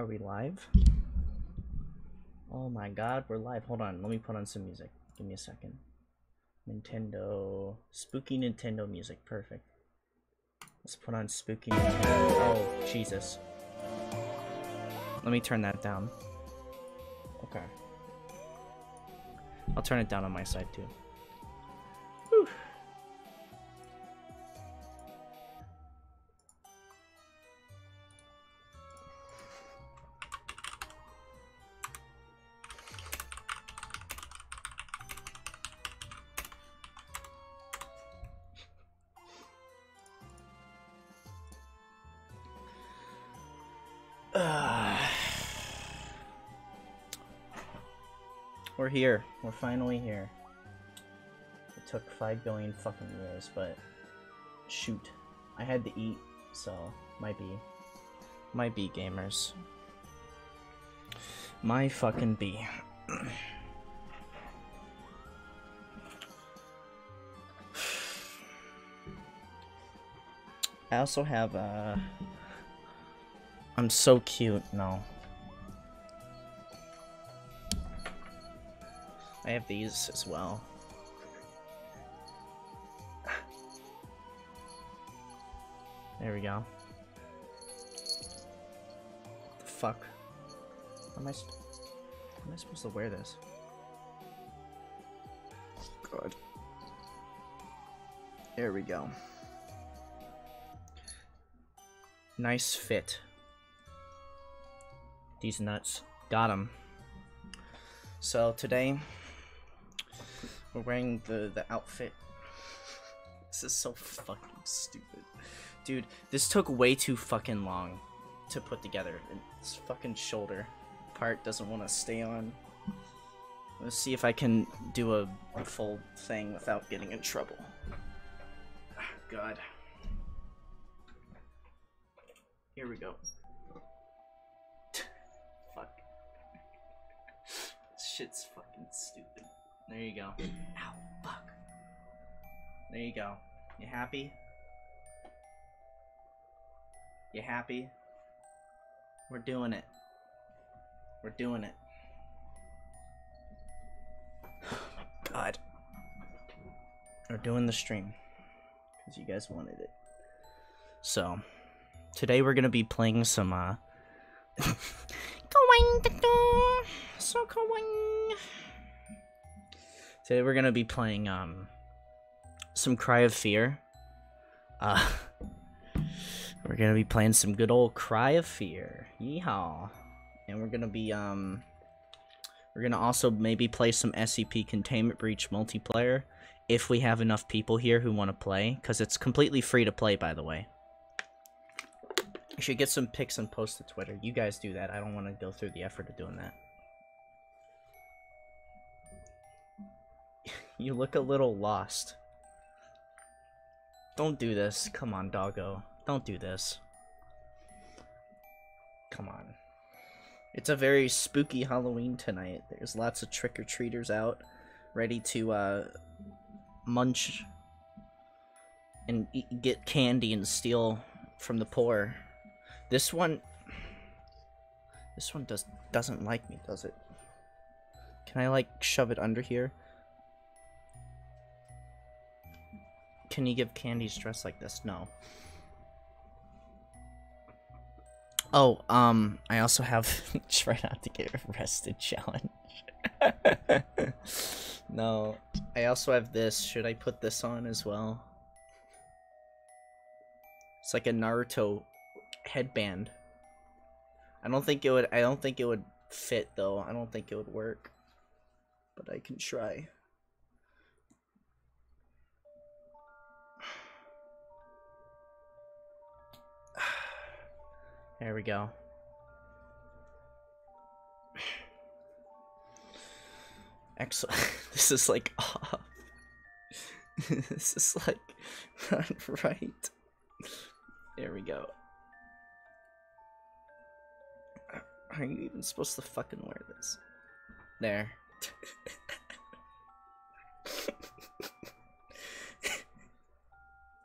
Are we live? Oh my god, we're live. Hold on, let me put on some music. Give me a second. Nintendo. Spooky Nintendo music. Perfect. Let's put on spooky Nintendo. Oh, Jesus. Let me turn that down. Okay. I'll turn it down on my side too. Here. We're finally here. It took five billion fucking years, but shoot, I had to eat, so might be, might be gamers. My fucking be. I also have uh I'm so cute, no. I have these as well. There we go. the fuck? Am I? Am I supposed to wear this? God. There we go. Nice fit. These nuts. Got him. So today, we're wearing the, the outfit. This is so fucking stupid. Dude, this took way too fucking long to put together. This fucking shoulder part doesn't want to stay on. Let's see if I can do a, full thing without getting in trouble. Ah, God. Here we go. Fuck. This shit's fucking stupid. There you go. Ow, fuck. There you go. You happy? You happy? We're doing it. We're doing it. My God. We're doing the stream. Because you guys wanted it. So, today we're going to be playing some, uh... so kawaii. Today we're to be playing, um... Some Cry of Fear. Uh... We're gonna be playing some good old Cry of Fear. Yeehaw. And we're gonna be, um... We're gonna also maybe play some SCP Containment Breach multiplayer if we have enough people here who want to play, because it's completely free to play, by the way. I should get some pics and post to Twitter. You guys do that. I don't want to go through the effort of doing that. You look a little lost. Don't do this. Come on, doggo. Don't do this. Come on. It's a very spooky Halloween tonight. There's lots of trick-or-treaters out, ready to, uh, munch and eat, get candy and steal from the poor. This one... This one does, doesn't like me, does it? Can I, like, shove it under here? Can you give candy dressed like this? No. Oh, um, I also have try not to get arrested challenge. no, I also have this. Should I put this on as well? It's like a Naruto headband. I don't think it would. I don't think it would fit though. I don't think it would work. But I can try. There we go. Excellent. this is like off. this is like not right. There we go. Are you even supposed to fucking wear this? There.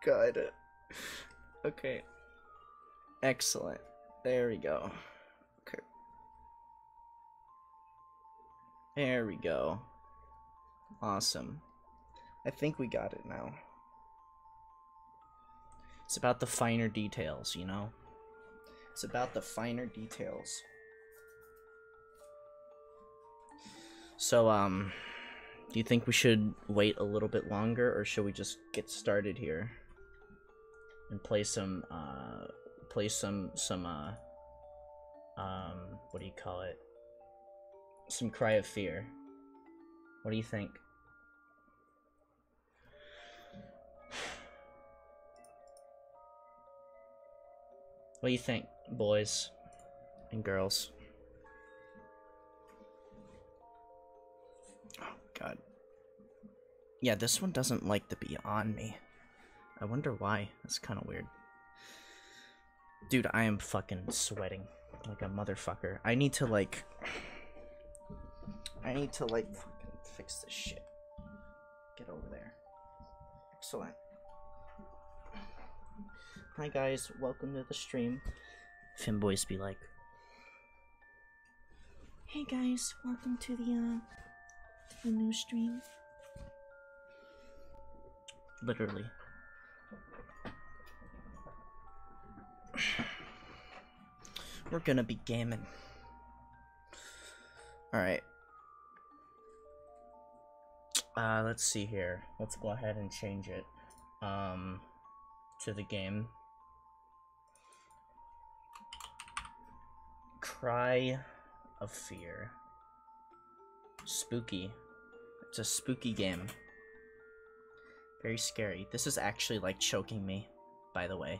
God. It. Okay. Excellent. There we go. Okay. There we go. Awesome. I think we got it now. It's about the finer details, you know? It's about the finer details. So, um, do you think we should wait a little bit longer, or should we just get started here? And play some, uh play some, some, uh, um, what do you call it? Some Cry of Fear. What do you think? What do you think, boys and girls? Oh, God. Yeah, this one doesn't like to be on me. I wonder why. That's kind of weird. Dude, I am fucking sweating like a motherfucker. I need to, like... I need to, like, fucking fix this shit. Get over there. Excellent. Hi guys, welcome to the stream. Finboys be like, Hey guys, welcome to the uh the new stream. Literally. We're gonna be gaming. Alright. Uh let's see here. Let's go ahead and change it. Um to the game. Cry of Fear. Spooky. It's a spooky game. Very scary. This is actually like choking me, by the way.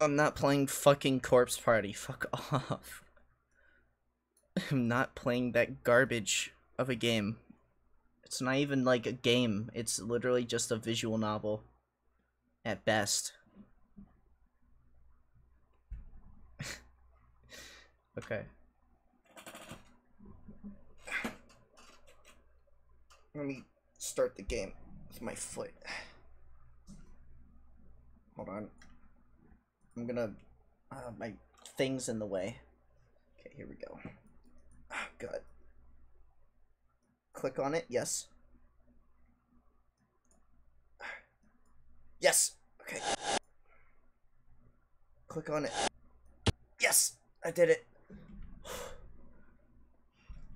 I'm not playing fucking Corpse Party. Fuck off. I'm not playing that garbage of a game. It's not even like a game. It's literally just a visual novel. At best. okay. Let me start the game with my foot. Hold on. I'm gonna... Uh, my thing's in the way. Okay, here we go. Oh. Click on it, yes. Yes! Okay. Click on it. Yes! I did it.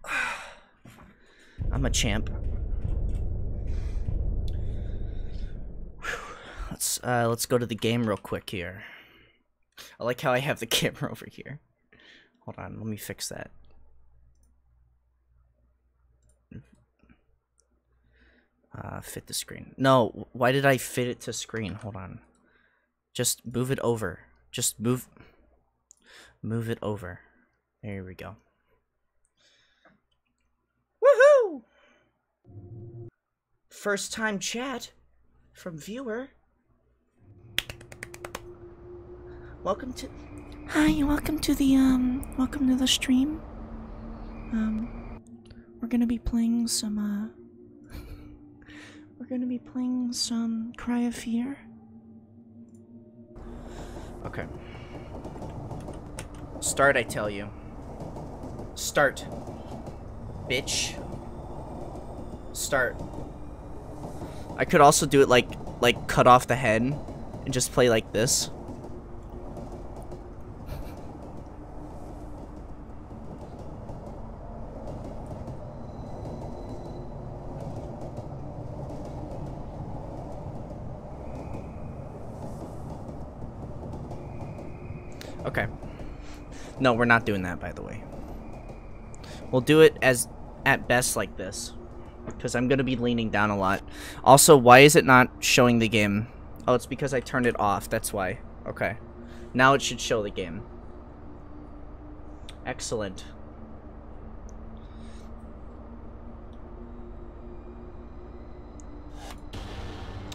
I'm a champ. Let's uh let's go to the game real quick here. I like how I have the camera over here. Hold on, let me fix that. Uh, fit the screen. No, why did I fit it to screen? Hold on. Just move it over. Just move... Move it over. There we go. Woohoo! First time chat from viewer. Welcome to... Hi, welcome to the, um, welcome to the stream. Um, we're gonna be playing some, uh, we're gonna be playing some Cry of Fear. Okay. Start, I tell you. Start. Bitch. Start. I could also do it like, like, cut off the head and just play like this. Okay. No, we're not doing that, by the way. We'll do it as, at best, like this. Because I'm going to be leaning down a lot. Also, why is it not showing the game? Oh, it's because I turned it off. That's why. Okay. Now it should show the game. Excellent.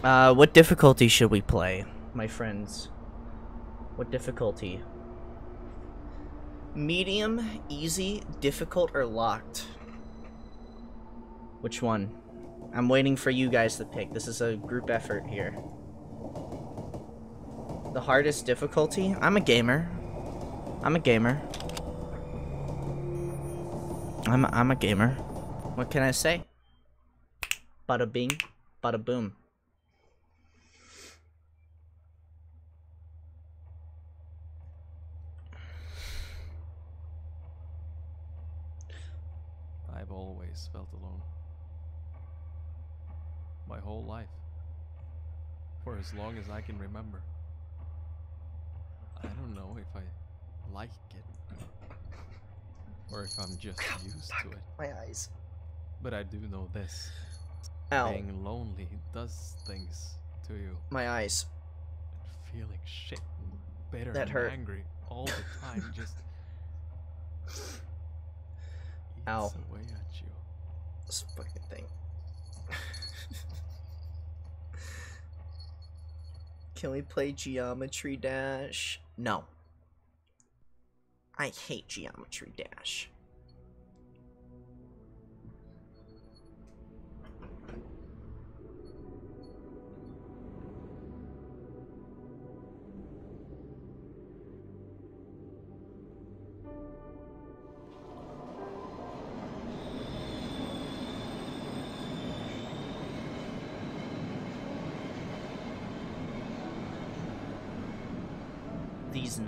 Uh, what difficulty should we play, my friends? What difficulty? Medium, easy, difficult, or locked? Which one? I'm waiting for you guys to pick. This is a group effort here. The hardest difficulty? I'm a gamer. I'm a gamer. I'm a, I'm a gamer. What can I say? Bada bing, bada boom. I've always felt alone. My whole life. For as long as I can remember. I don't know if I like it. Or if I'm just used to it. My eyes. But I do know this. Ow. Being lonely does things to you. My eyes. Feeling shit and bitter That and hurt. angry all the time just Ow. away at you. This fucking thing. Can we play Geometry Dash? No. I hate Geometry Dash.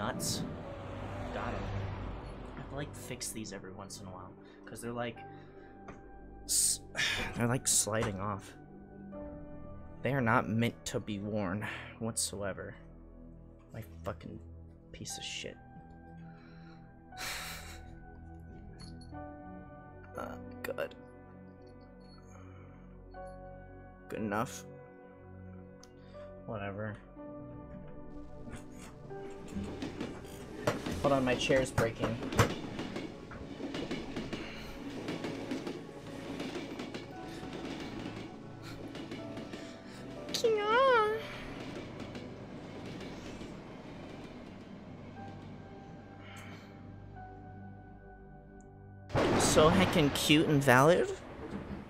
Nuts. Got it. I have to, like fix these every once in a while because they're like they're like sliding off. They are not meant to be worn whatsoever. My fucking piece of shit. Uh, good. Good enough. Whatever. Hold on, my chair's breaking. So heckin' cute and valid?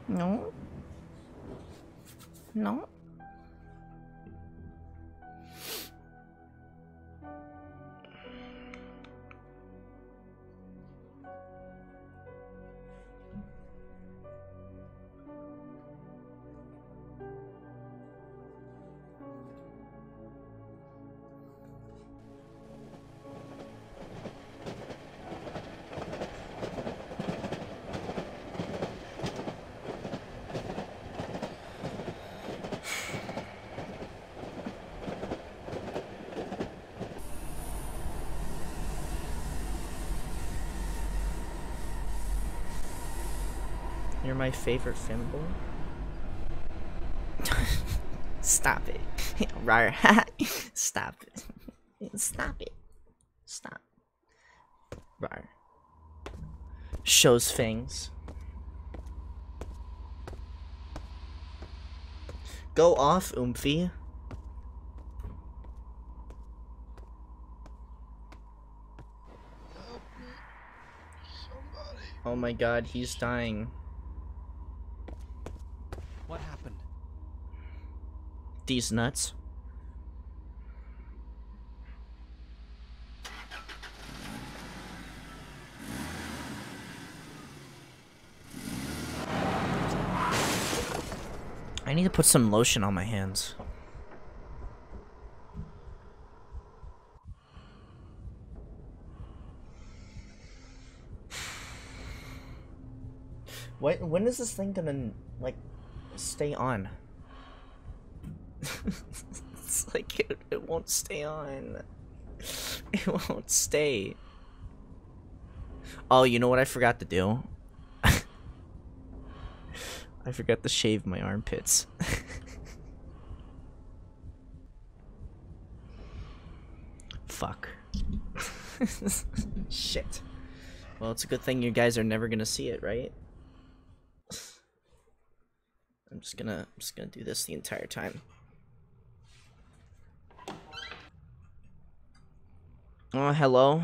No. No. My favorite Fimble. Stop it. Rar. Stop it. Stop it. Stop. Rar. Shows fangs. Go off, Oomphy. Oh my god, he's dying. What happened? These nuts. I need to put some lotion on my hands. When when is this thing gonna like stay on? It's like it, it won't stay on. It won't stay. Oh, you know what I forgot to do? I forgot to shave my armpits. Fuck. Shit. Well, it's a good thing you guys are never gonna see it, right? I'm just gonna I'm just gonna do this the entire time. Oh, hello.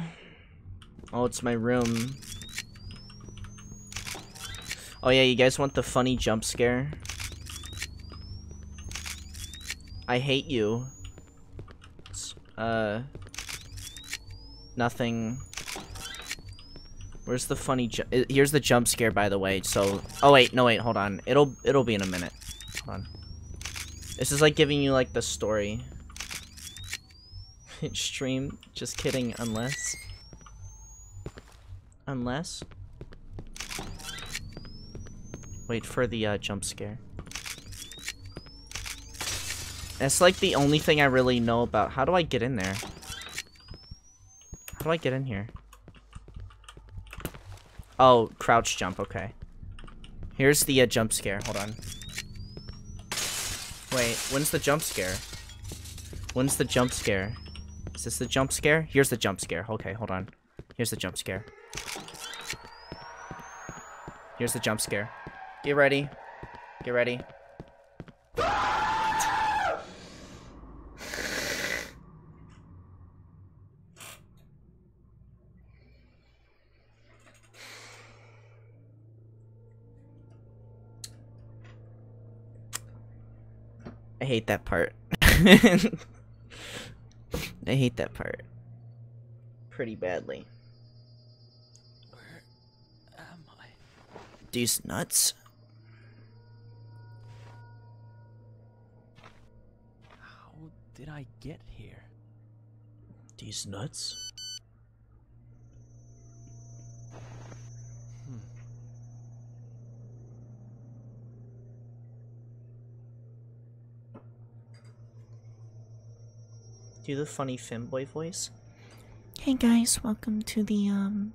Oh, it's my room. Oh yeah, you guys want the funny jump scare? I hate you. It's, uh nothing Where's the funny ju- uh, Here's the jump scare, by the way. So, oh wait, no wait, hold on. It'll it'll be in a minute. Hold on. This is like giving you like the story. Stream. Just kidding. Unless. Unless. Wait for the uh, jump scare. That's like the only thing I really know about. How do I get in there? How do I get in here? Oh, crouch jump, okay. Here's the uh, jump scare, hold on. Wait, when's the jump scare? When's the jump scare? Is this the jump scare? Here's the jump scare, okay, hold on. Here's the jump scare. Here's the jump scare. Get ready. Get ready. I hate that part. I hate that part. Pretty badly. Where am I? These nuts. How did I get here? These nuts? Do the funny femboy voice. Hey guys, welcome to the um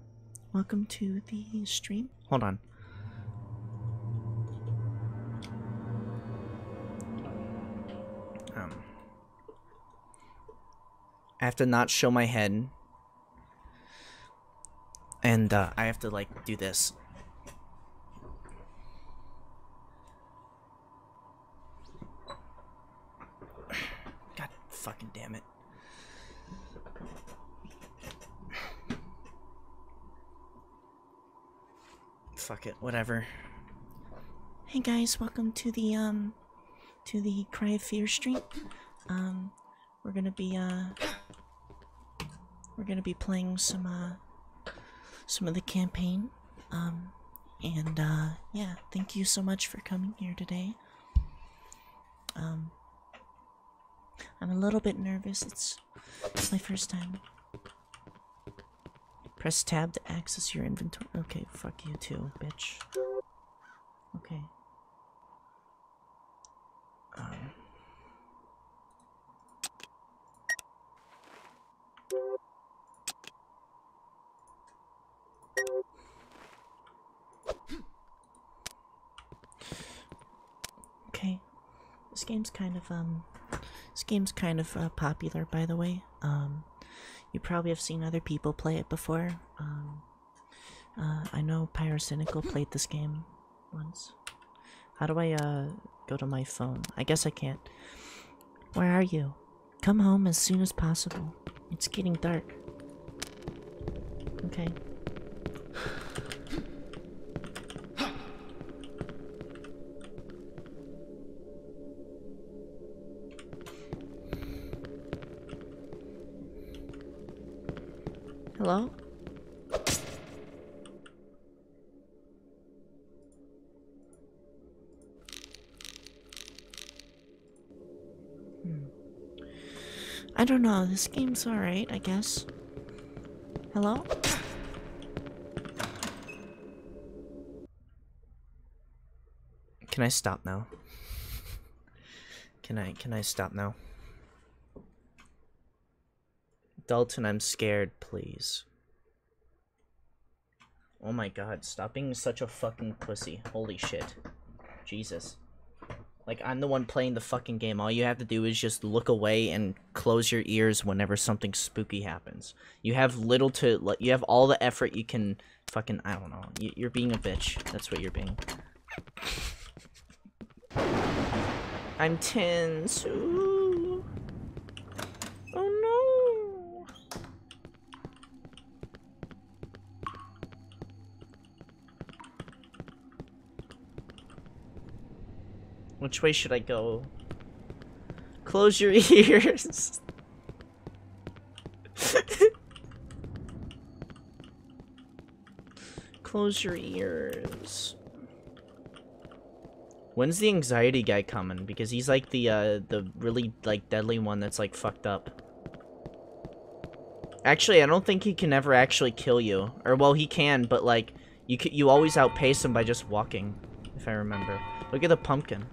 welcome to the stream. Hold on. Um, I have to not show my head, and uh, I have to like do this. God fucking damn it. Fuck it, whatever. Hey guys, welcome to the um to the Cry of Fear stream. Um we're gonna be uh we're gonna be playing some uh some of the campaign. Um and uh yeah, thank you so much for coming here today. Um I'm a little bit nervous. It's it's my first time. Press tab to access your inventory. Okay, fuck you too, bitch. Okay. Um. Okay. This game's kind of um this game's kind of uh, popular by the way. Um you probably have seen other people play it before. Um uh, I know Pyrocynical played this game once. How do I uh go to my phone? I guess I can't. Where are you? Come home as soon as possible. It's getting dark. Okay. Hello? Hmm. I don't know, this game's alright, I guess. Hello? Can I stop now? Can I can I stop now? Dalton, I'm scared, please. Oh my god, stop being such a fucking pussy. Holy shit. Jesus. Like, I'm the one playing the fucking game. All you have to do is just look away and close your ears whenever something spooky happens. You have little to, you have all the effort you can fucking, I don't know. You, you're being a bitch. That's what you're being. I'm tense. Ooh. Which way should I go? Close your ears. Close your ears. When's the anxiety guy coming? Because he's like the uh the really like deadly one that's like fucked up. Actually, I don't think he can ever actually kill you. Or well, he can, but like you you always outpace him by just walking, if I remember. Look at the pumpkin.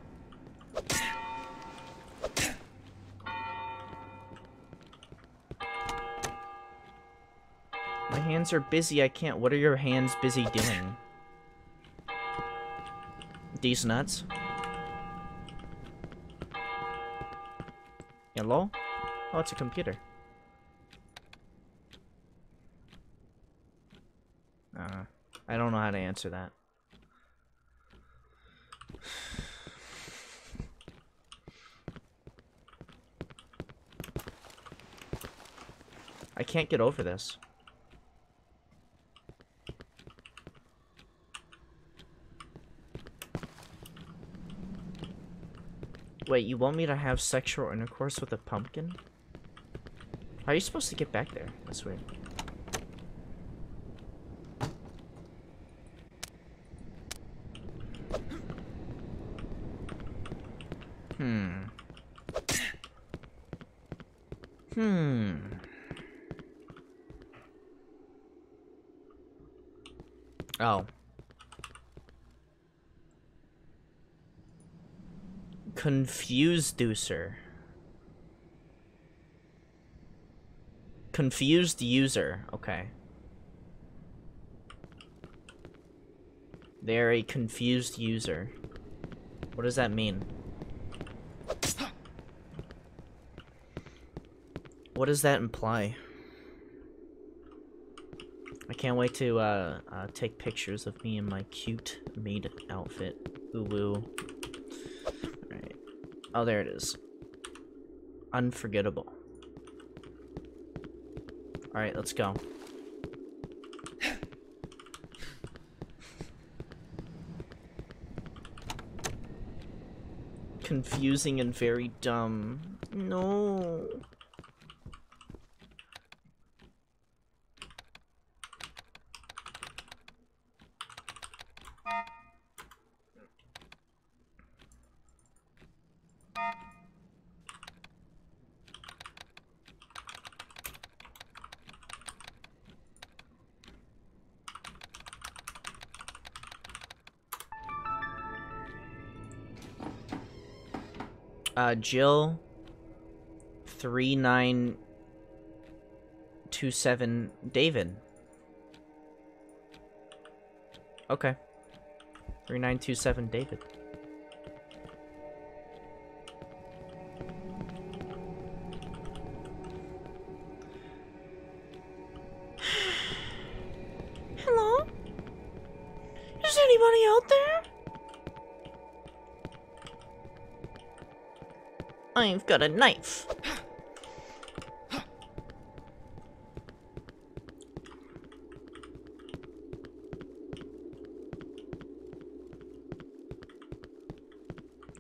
Hands are busy. I can't. What are your hands busy doing? These nuts. Hello? Oh, it's a computer. Uh, I don't know how to answer that. I can't get over this. Wait, you want me to have sexual intercourse with a pumpkin? How are you supposed to get back there? That's weird. Hmm. Hmm. Oh. Confused user. Confused user. Okay. They're a confused user. What does that mean? What does that imply? I can't wait to uh, uh, take pictures of me in my cute maid outfit. Ooh woo. Oh, there it is. Unforgettable. Alright, let's go. Confusing and very dumb. No. Uh, Jill. Three nine two seven David. Okay. Three nine two seven David. I've got a knife.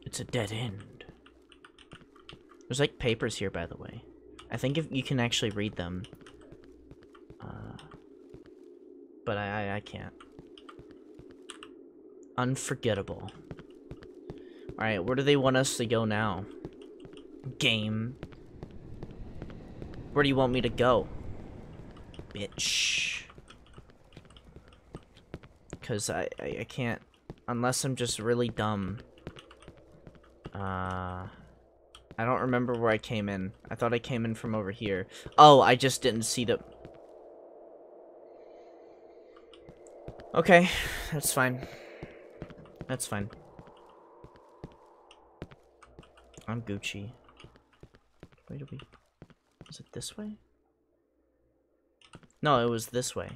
It's a dead end. There's like papers here, by the way. I think if you can actually read them. Uh, but I, I, I can't. Unforgettable. Alright, where do they want us to go now? Game. Where do you want me to go? Bitch. Because I, I, I can't... Unless I'm just really dumb. Uh... I don't remember where I came in. I thought I came in from over here. Oh, I just didn't see the... Okay, that's fine. That's fine. I'm Gucci. Where do we... Was it this way? No, it was this way.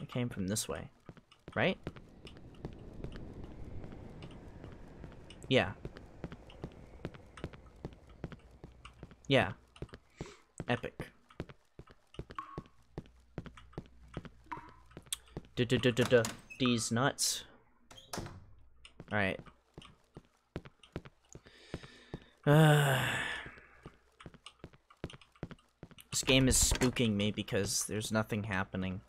It came from this way. Right? Yeah. Yeah. Epic. D -d -d -d -d These nuts. Alright. This game is spooking me because there's nothing happening.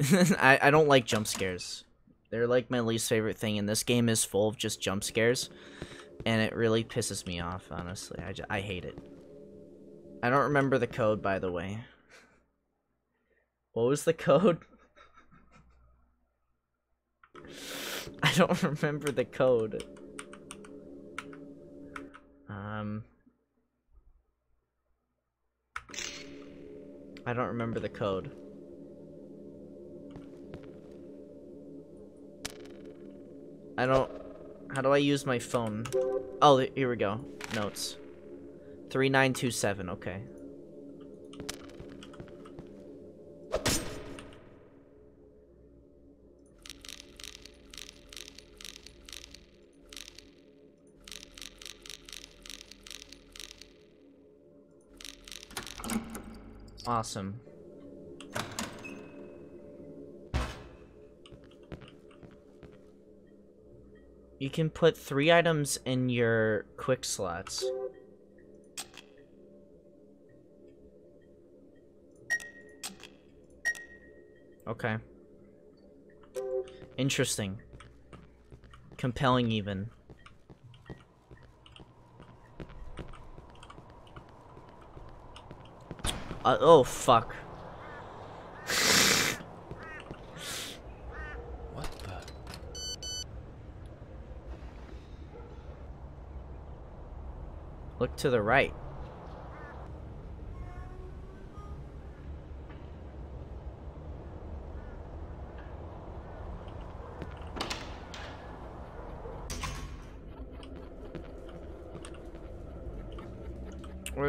I, I don't like jump scares. They're like my least favorite thing, and this game is full of just jump scares. And it really pisses me off, honestly. I, I hate it. I don't remember the code, by the way. What was the code? I don't remember the code. Um. I don't remember the code. I don't. How do I use my phone? Oh, here we go. Notes. 3927, okay. Awesome. You can put three items in your quick slots. Okay. Interesting. Compelling, even. Uh, oh, fuck. What the? Look to the right.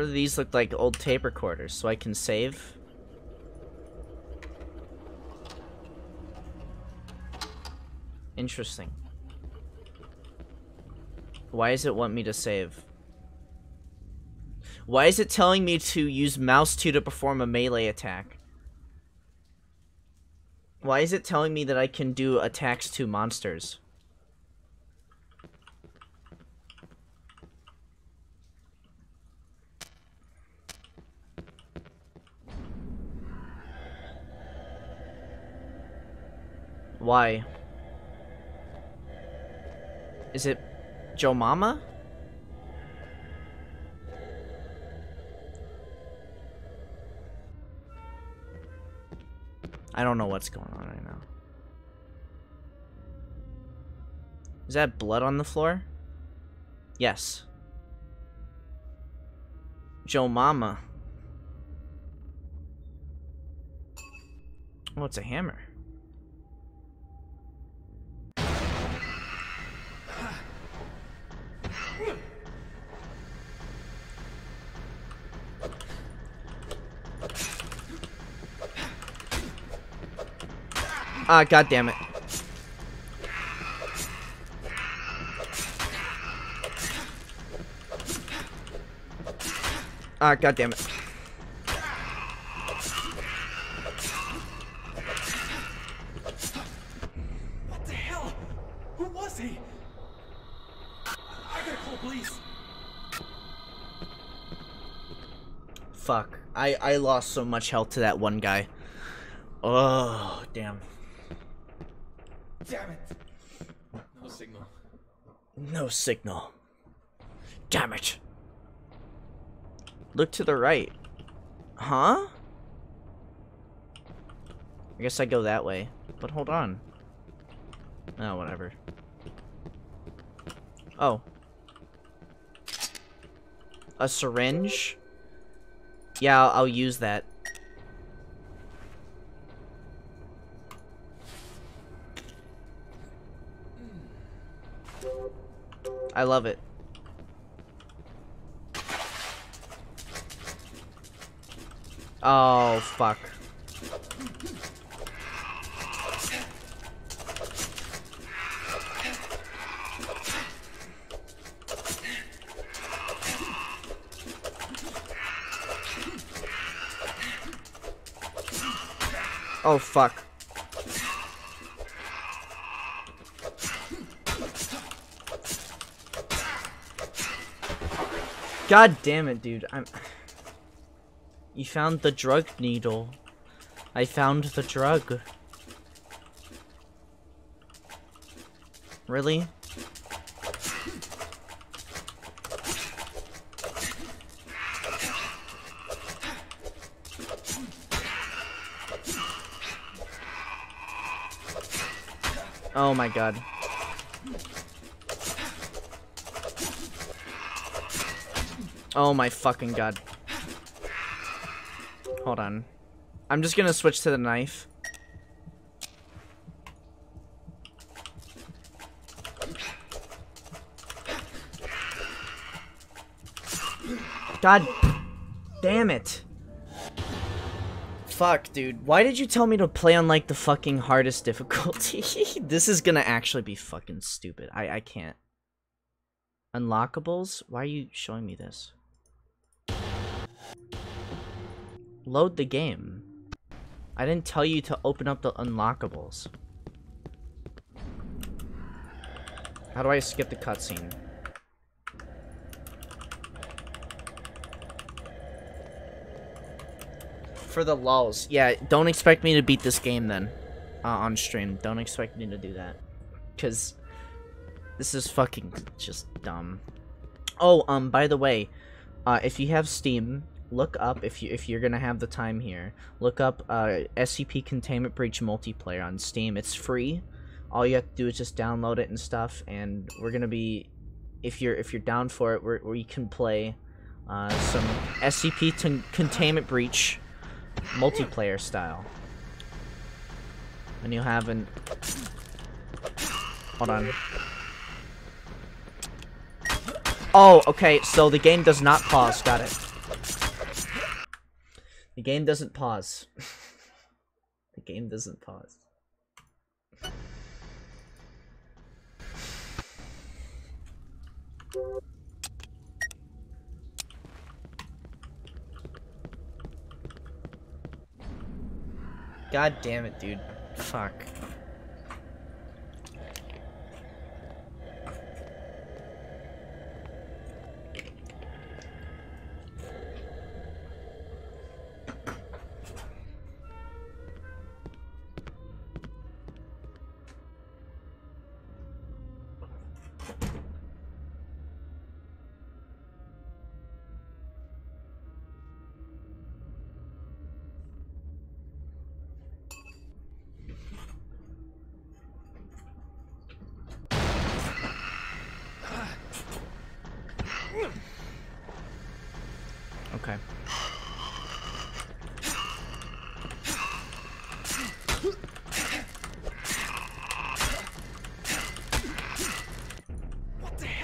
Do these look like old tape recorders so I can save? Interesting. Why does it want me to save? Why is it telling me to use mouse 2 to perform a melee attack? Why is it telling me that I can do attacks to monsters? Why? Is it Joe Mama? I don't know what's going on right now. Is that blood on the floor? Yes. Joe Mama. Oh, it's a hammer. Ah, god damn it. Ah, god damn it. What the hell? Who was he? I gotta call police. Fuck. I I lost so much health to that one guy. Oh, damn. Damn it. No signal. No signal. Damn it. Look to the right. Huh? I guess I go that way. But hold on. Oh, whatever. Oh. A syringe? Yeah, I'll, I'll use that. I love it. Oh, fuck. Oh, fuck. God damn it, dude. I'm. You found the drug needle. I found the drug. Really? Oh my god. Oh my fucking god. Hold on. I'm just gonna switch to the knife. God damn it. Fuck, dude. Why did you tell me to play on, like, the fucking hardest difficulty? this is gonna actually be fucking stupid. I, I can't. Unlockables? Why are you showing me this? Load the game. I didn't tell you to open up the unlockables. How do I skip the cutscene? For the lulls. Yeah, don't expect me to beat this game then. Uh, on stream. Don't expect me to do that. Because this is fucking just dumb. Oh, um, by the way, uh, if you have Steam, look up if you if you're gonna have the time here. Look up uh, SCP Containment Breach multiplayer on Steam. It's free. All you have to do is just download it and stuff. And we're gonna be, if you're if you're down for it, where we can play uh, some SCP Containment Breach multiplayer style. And you have an. Hold on. Oh, okay, so the game does not pause, got it. The game doesn't pause. the game doesn't pause. God damn it, dude. Fuck.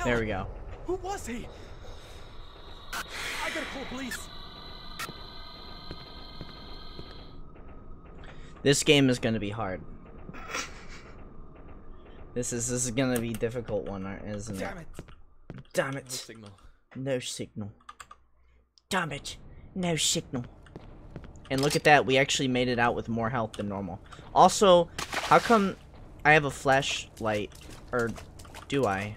Hell? There we go. Who was he? I gotta call police. This game is gonna be hard. This is this is gonna be a difficult one, isn't it? Damn it. Damn No it! signal. No signal. Damn it! No signal. And look at that, we actually made it out with more health than normal. Also, how come I have a flashlight? Or do I?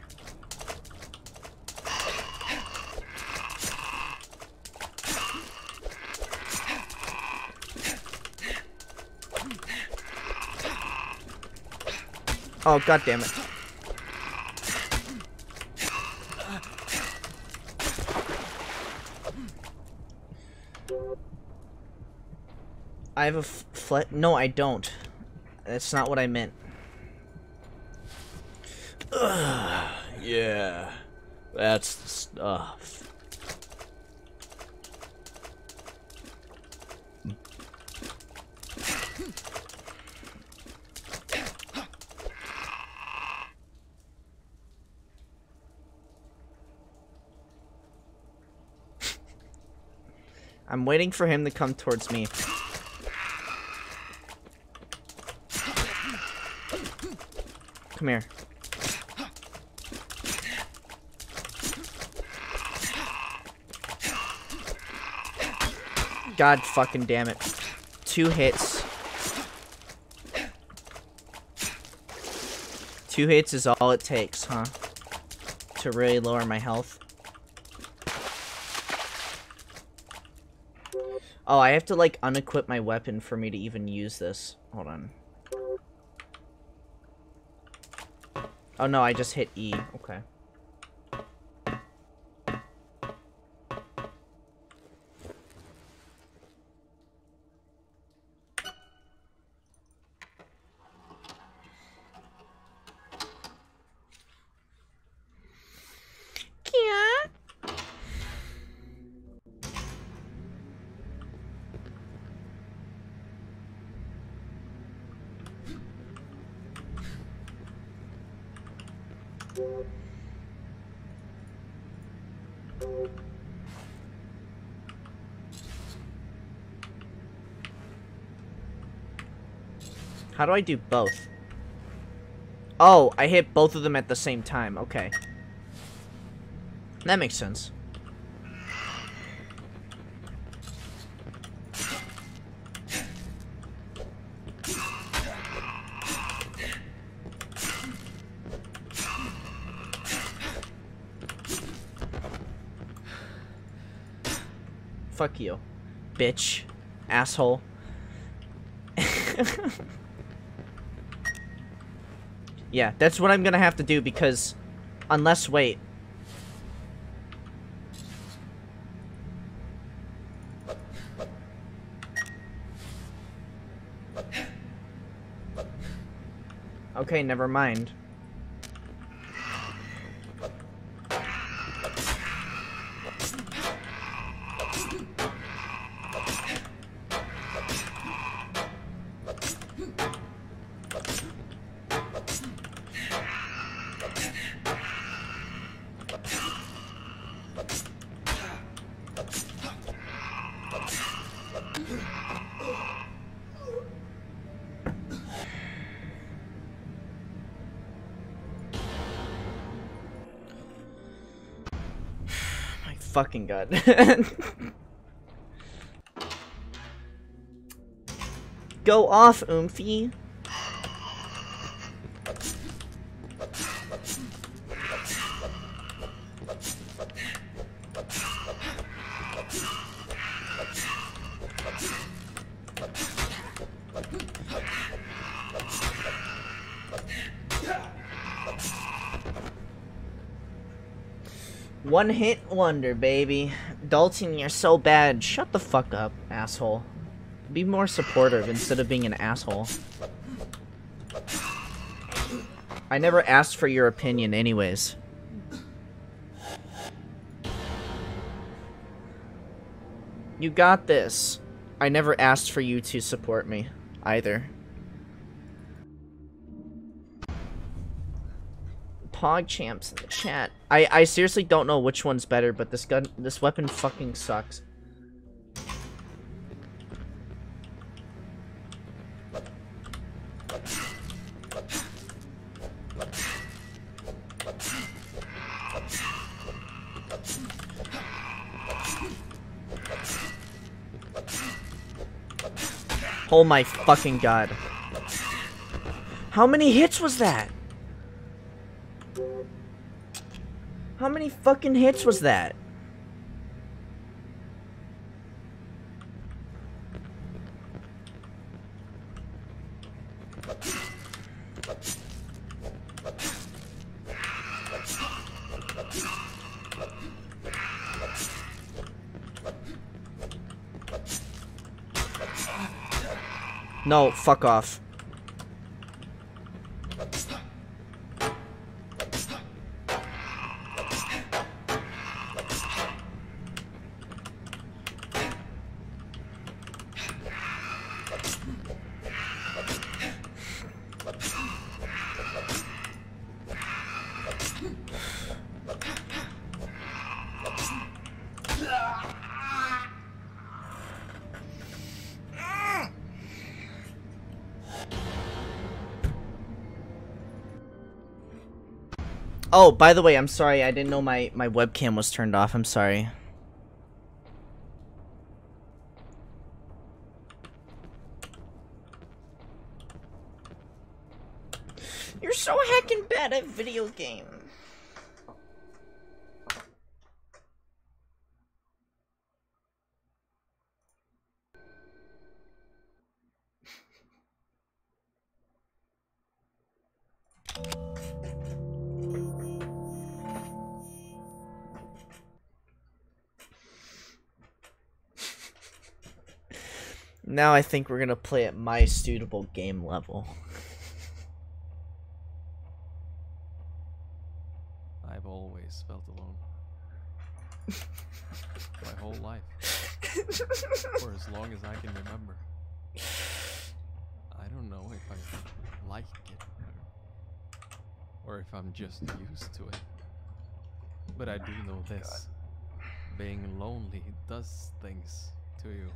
Oh god damn it. I have a flat. No, I don't. That's not what I meant. Yeah, that's the stuff. I'm waiting for him to come towards me. Come here. God fucking damn it. Two hits. Two hits is all it takes, huh? To really lower my health. Oh, I have to like unequip my weapon for me to even use this. Hold on. Oh no, I just hit E. Okay. Yeah. How do I do both? Oh, I hit both of them at the same time. Okay. That makes sense. Fuck you. Bitch. Asshole. yeah, that's what I'm gonna have to do because... Unless, wait. Okay, never mind. Fucking god. Go off, Oomphy. One hit wonder, baby. Dalton, you're so bad. Shut the fuck up, asshole. Be more supportive instead of being an asshole. I never asked for your opinion anyways. You got this. I never asked for you to support me, either. Pog champs in the chat. I I seriously don't know which one's better, but this gun this weapon fucking sucks. Oh my fucking god. How many hits was that? How many fucking hits was that? No, fuck off. Oh, by the way, I'm sorry. I didn't know my, my webcam was turned off. I'm sorry. Now I think we're gonna play at my suitable game level. I've always felt alone. My whole life. For as long as I can remember. I don't know if I like it or if I'm just used to it. But I do oh know this. Being lonely does things to you.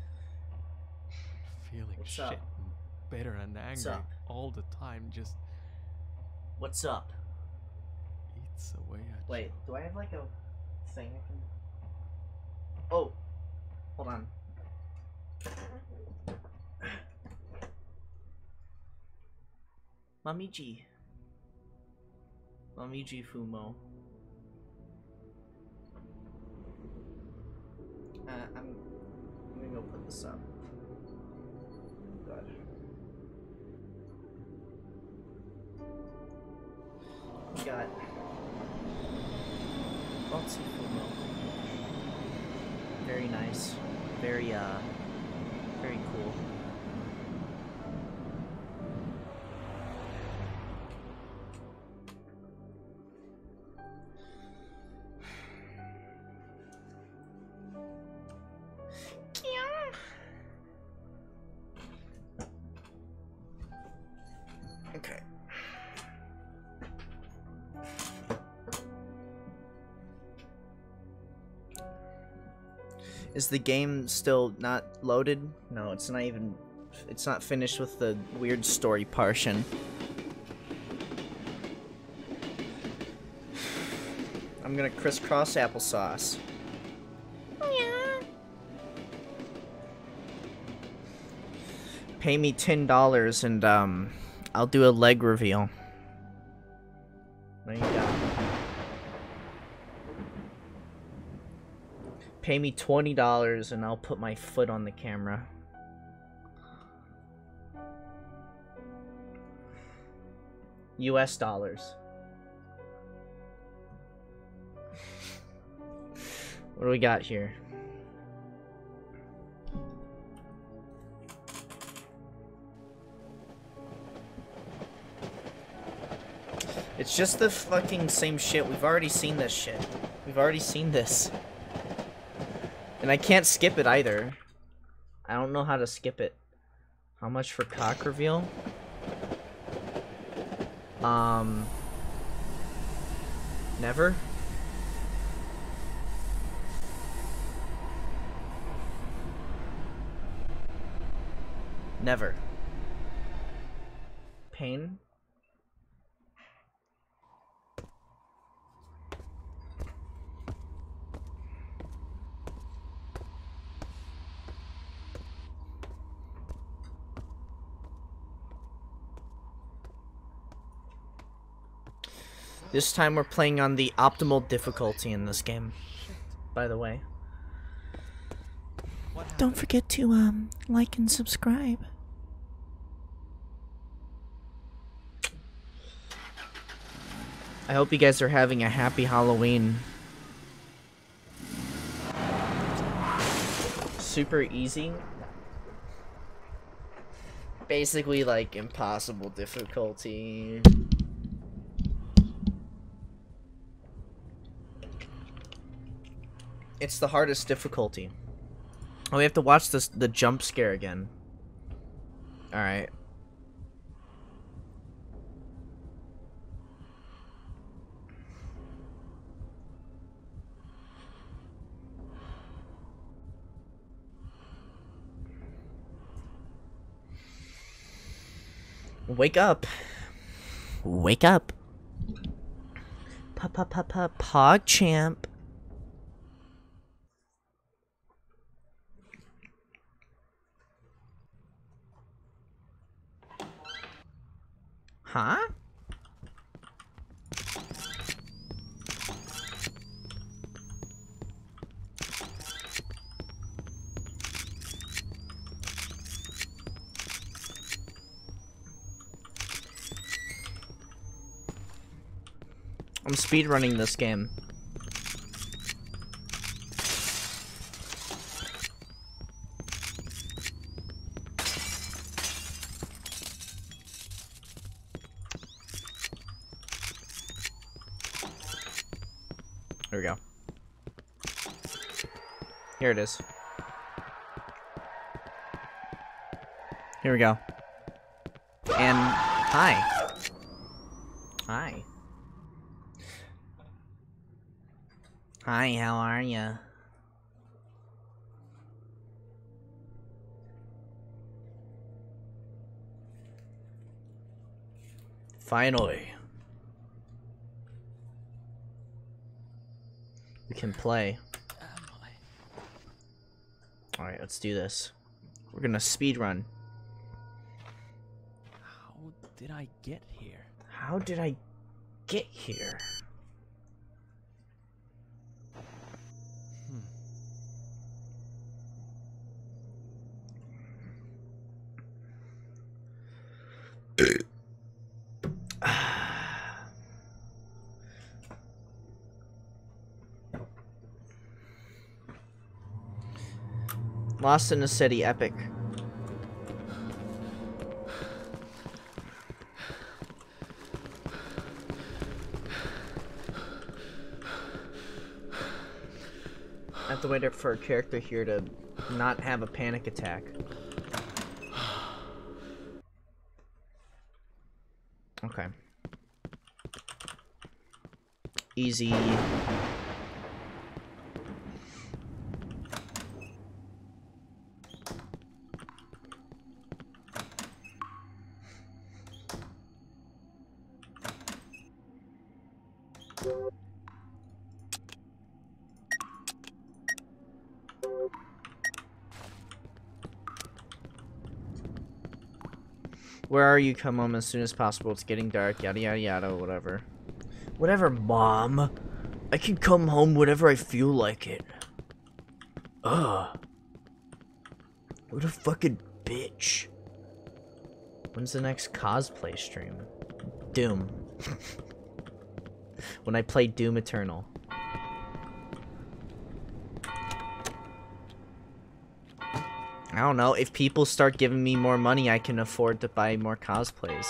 Feeling What's shit up? and bitter and angry all the time just What's up? eats away at Wait, you. do I have like a thing I can? Oh, hold on. Mamiji. Momiji Fumo. Uh, I'm, I'm gonna go put this up. God. We got Botsy Fumo. Very nice. Very, uh, very cool. Is the game still not loaded? No, it's not even. It's not finished with the weird story portion. I'm gonna crisscross applesauce. Pay me ten dollars and um, I'll do a leg reveal. Pay me twenty dollars and I'll put my foot on the camera. US dollars. What do we got here? It's just the fucking same shit. We've already seen this shit. We've already seen this. And I can't skip it either. I don't know how to skip it. How much for cock reveal? Um. Never? Never. Pain? This time we're playing on the optimal difficulty in this game. By the way. Don't forget to um like and subscribe. I hope you guys are having a happy Halloween. Super easy. Basically like impossible difficulty. It's the hardest difficulty. Oh, we have to watch this the jump scare again. Alright. Wake up. Wake up. Pa pa pa pa pog champ. Huh? I'm speedrunning this game. There we go. Here it is. Here we go. And hi. Hi. Hi, how are ya? Finally. We can play. Alright, let's do this. We're gonna speed run. How did I get here? How did I get here? Lost in a City Epic. I have to wait for a character here to not have a panic attack. Okay. Easy. You? Come home as soon as possible. It's getting dark. Yada yada yada. Whatever. Whatever, mom. I can come home whenever I feel like it. Ugh. What a fucking bitch. When's the next cosplay stream? Doom. when I play Doom Eternal. I don't know. If people start giving me more money, I can afford to buy more cosplays.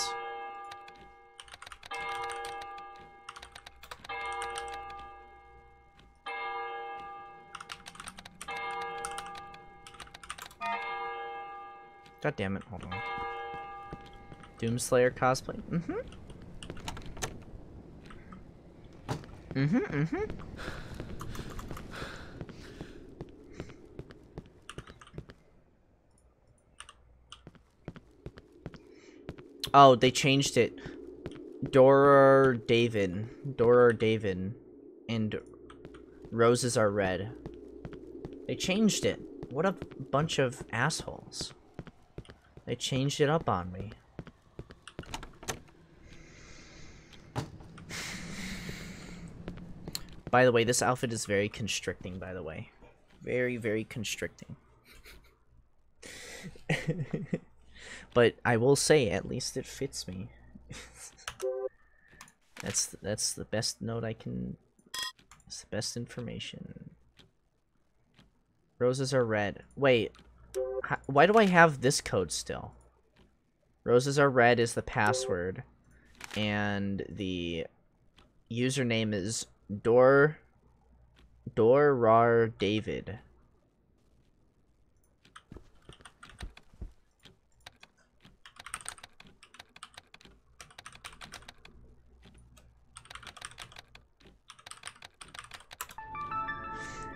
God damn it, hold on. Doomslayer cosplay? Mm-hmm. Mm-hmm, mm-hmm. Oh, they changed it. Dora David. Dora David. And roses are red. They changed it. What a bunch of assholes. They changed it up on me. By the way, this outfit is very constricting, by the way. Very, very constricting. but I will say, at least it fits me. that's that's the best note I can. It's the best information. Roses are red. Wait, why do I have this code still? Roses are red is the password, and the username is Dor Dorar David.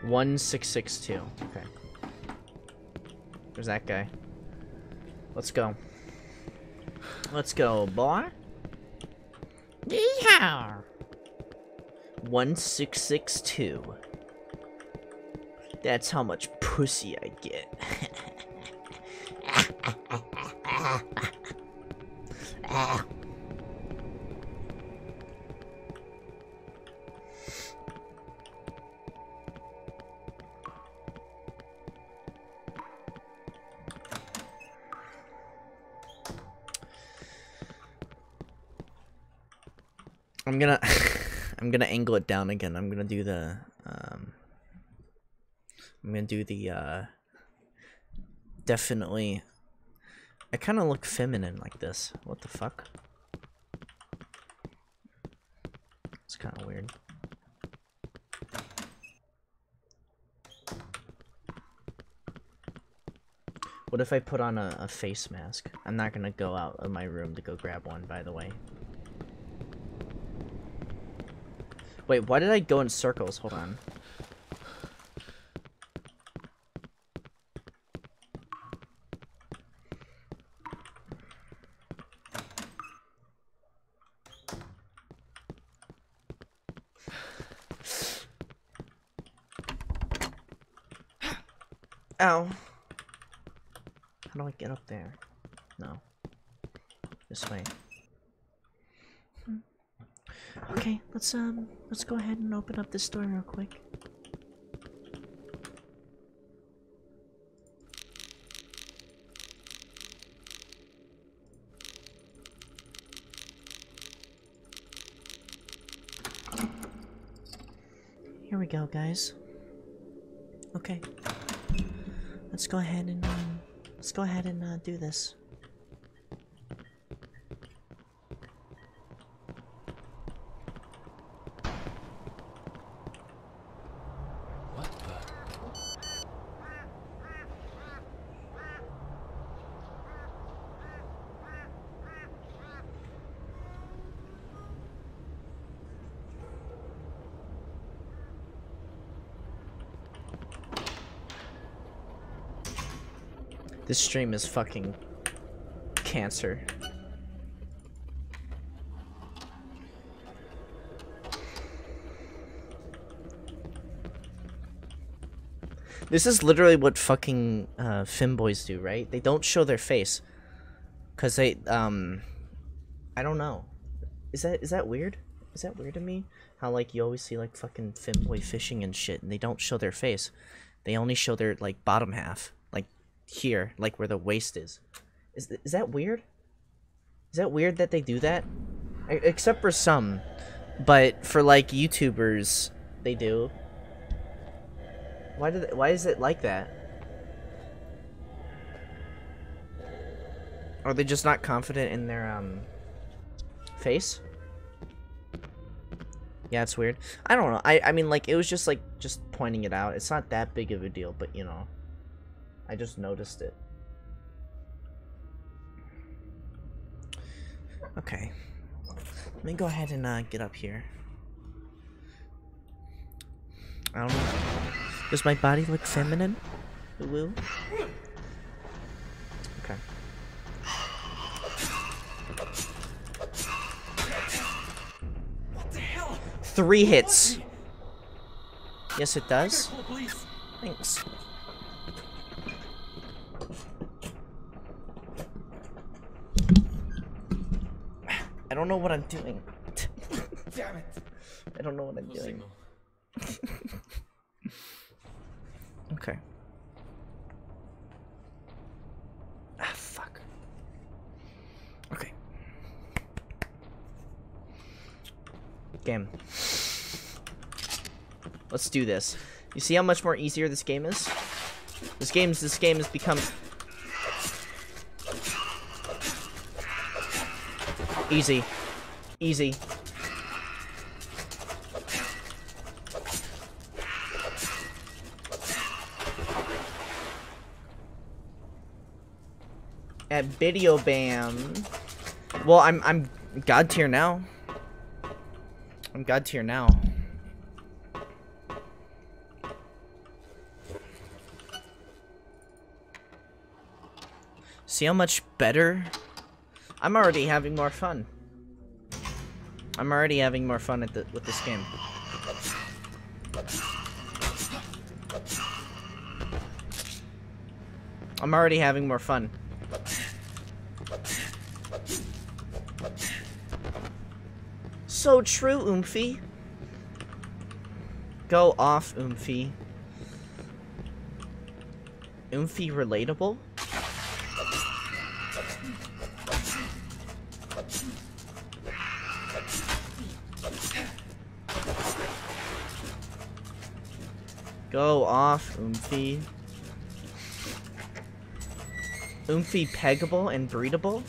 One six six two. Okay. There's that guy. Let's go. Let's go, boy. Yeehaw! 1662. That's how much pussy I get. I'm gonna I'm gonna angle it down again. I'm gonna do the um I'm gonna do the uh definitely I kinda look feminine like this. What the fuck? It's kinda weird. What if I put on a, a face mask? I'm not gonna go out of my room to go grab one, by the way. Wait, why did I go in circles? Hold on. Ow. How do I get up there? No. This way. Okay, let's um let's go ahead and open up this door real quick. Here we go, guys. Okay. Let's go ahead and um, let's go ahead and uh, do this. This stream is fucking cancer. This is literally what fucking uh, femboys do, right? They don't show their face, cause they um, I don't know. Is that is that weird? Is that weird to me? How like you always see like fucking femboy fishing and shit, and they don't show their face. They only show their like bottom half, here, like where the waist is. Is th- is that weird? Is that weird that they do that? E- except for some, but for like YouTubers, they do. Why do they, why is it like that? Are they just not confident in their um face? Yeah, it's weird. I don't know. I I mean like it was just like just pointing it out. It's not that big of a deal, but you know. I just noticed it. Okay. Let me go ahead and uh, get up here. I don't know. Does my body look feminine? Woo. Okay. What the hell? Three hits. Yes, it does. Call the police. Thanks. I don't know what I'm doing. Damn it. I don't know what I'm doing. Okay. Ah, fuck. Okay. Game. Let's do this. You see how much more easier this game is? This game's this game has become easy. Easy. At Video Bam. Well, I'm I'm God tier now. I'm God tier now. See how much better? I'm already having more fun. I'm already having more fun at the, with this game. I'm already having more fun. So true, Oomphy. Go off, Oomphy. Oomphy relatable? Go off, Oomphy. Oomphy peggable and breedable?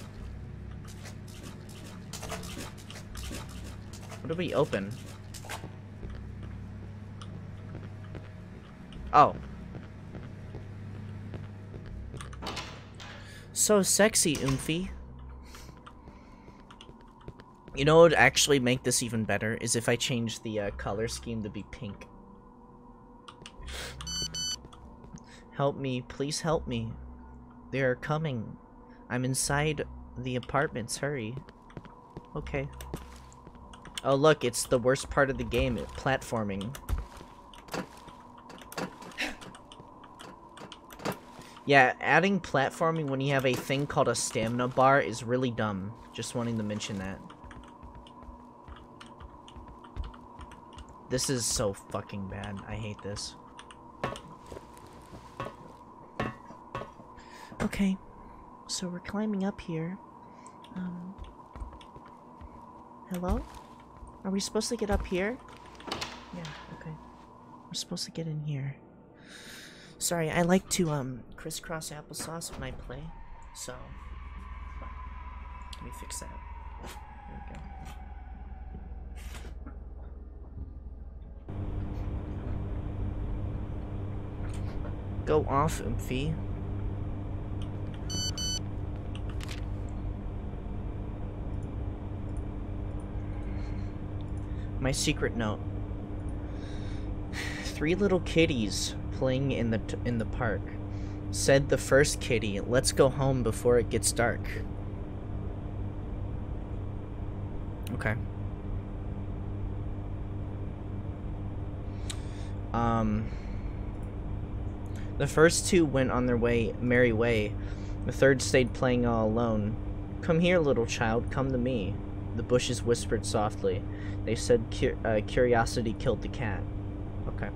What do we open? Oh. so sexy, Oomphy. You know what would actually make this even better is if I change the uh, color scheme to be pink. Help me, please help me. They are coming. I'm inside the apartments, hurry. Okay. Oh look, it's the worst part of the game, platforming. Yeah, adding platforming when you have a thing called a stamina bar is really dumb. Just wanting to mention that. This is so fucking bad. I hate this. Okay, so we're climbing up here. Um, hello? Are we supposed to get up here? Yeah, okay. We're supposed to get in here. Sorry, I like to um crisscross applesauce when I play, so let me fix that. There we go. Go off, Oomphy. My secret note. Three little kitties playing in the in the park. Said the first kitty, "Let's go home before it gets dark." Okay. Um the first two went on their way merry way. The third stayed playing all alone. Come here, little child, come to me. The bushes whispered softly. They said cur uh, curiosity killed the cat. Okay.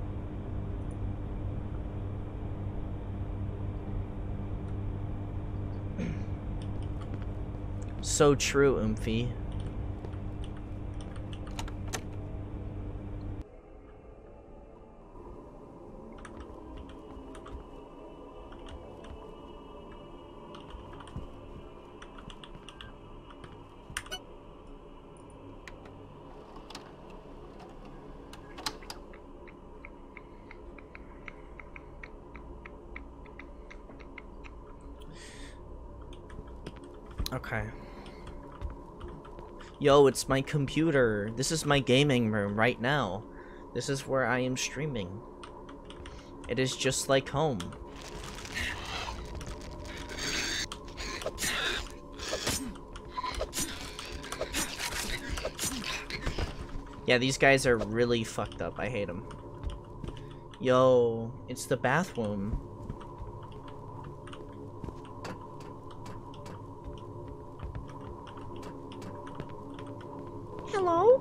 so true, Oomphy. Okay. Yo, it's my computer. This is my gaming room right now. This is where I am streaming. It is just like home. Yeah, these guys are really fucked up. I hate them. Yo, it's the bathroom. Hello?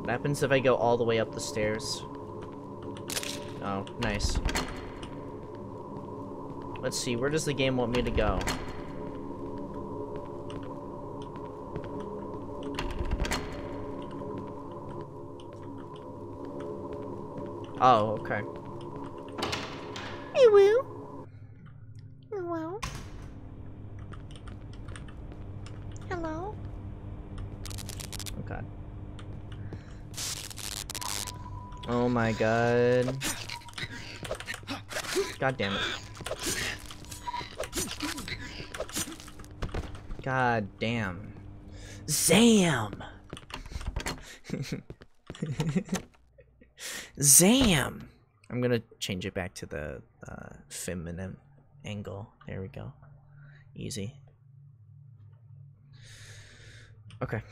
What happens if I go all the way up the stairs? Oh, nice. Let's see, where does the game want me to go? Oh, okay. Hey, woo. Hello? Hello? Okay. Oh my god. God damn it. God damn. Zam! Zam! I'm gonna change it back to the uh, feminine angle. There we go. Easy. Okay.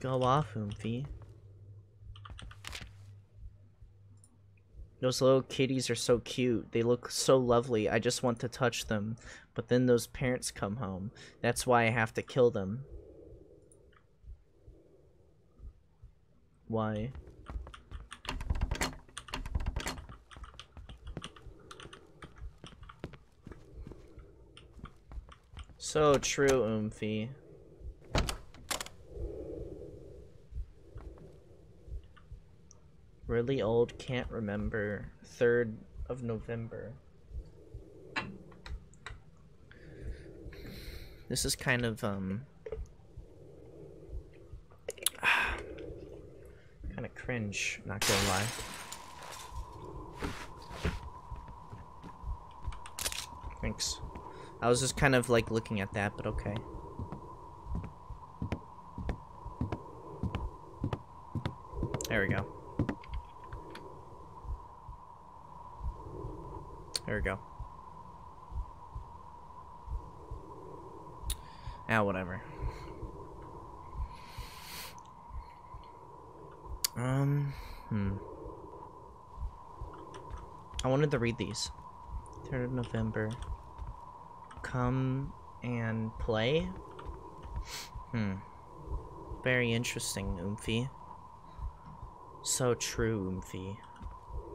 Go off, Oomphy. Those little kitties are so cute. They look so lovely. I just want to touch them. But then those parents come home. That's why I have to kill them. Why? So true, Oomphy. Really old, can't remember. 3rd of November. This is kind of, um... kind of cringe, not gonna lie. Thanks. I was just kind of like looking at that, but okay. We go. Ah, whatever. Um, hmm. I wanted to read these. 3rd of November. Come and play? Hmm. Very interesting, Oomphy. So true, Oomphy.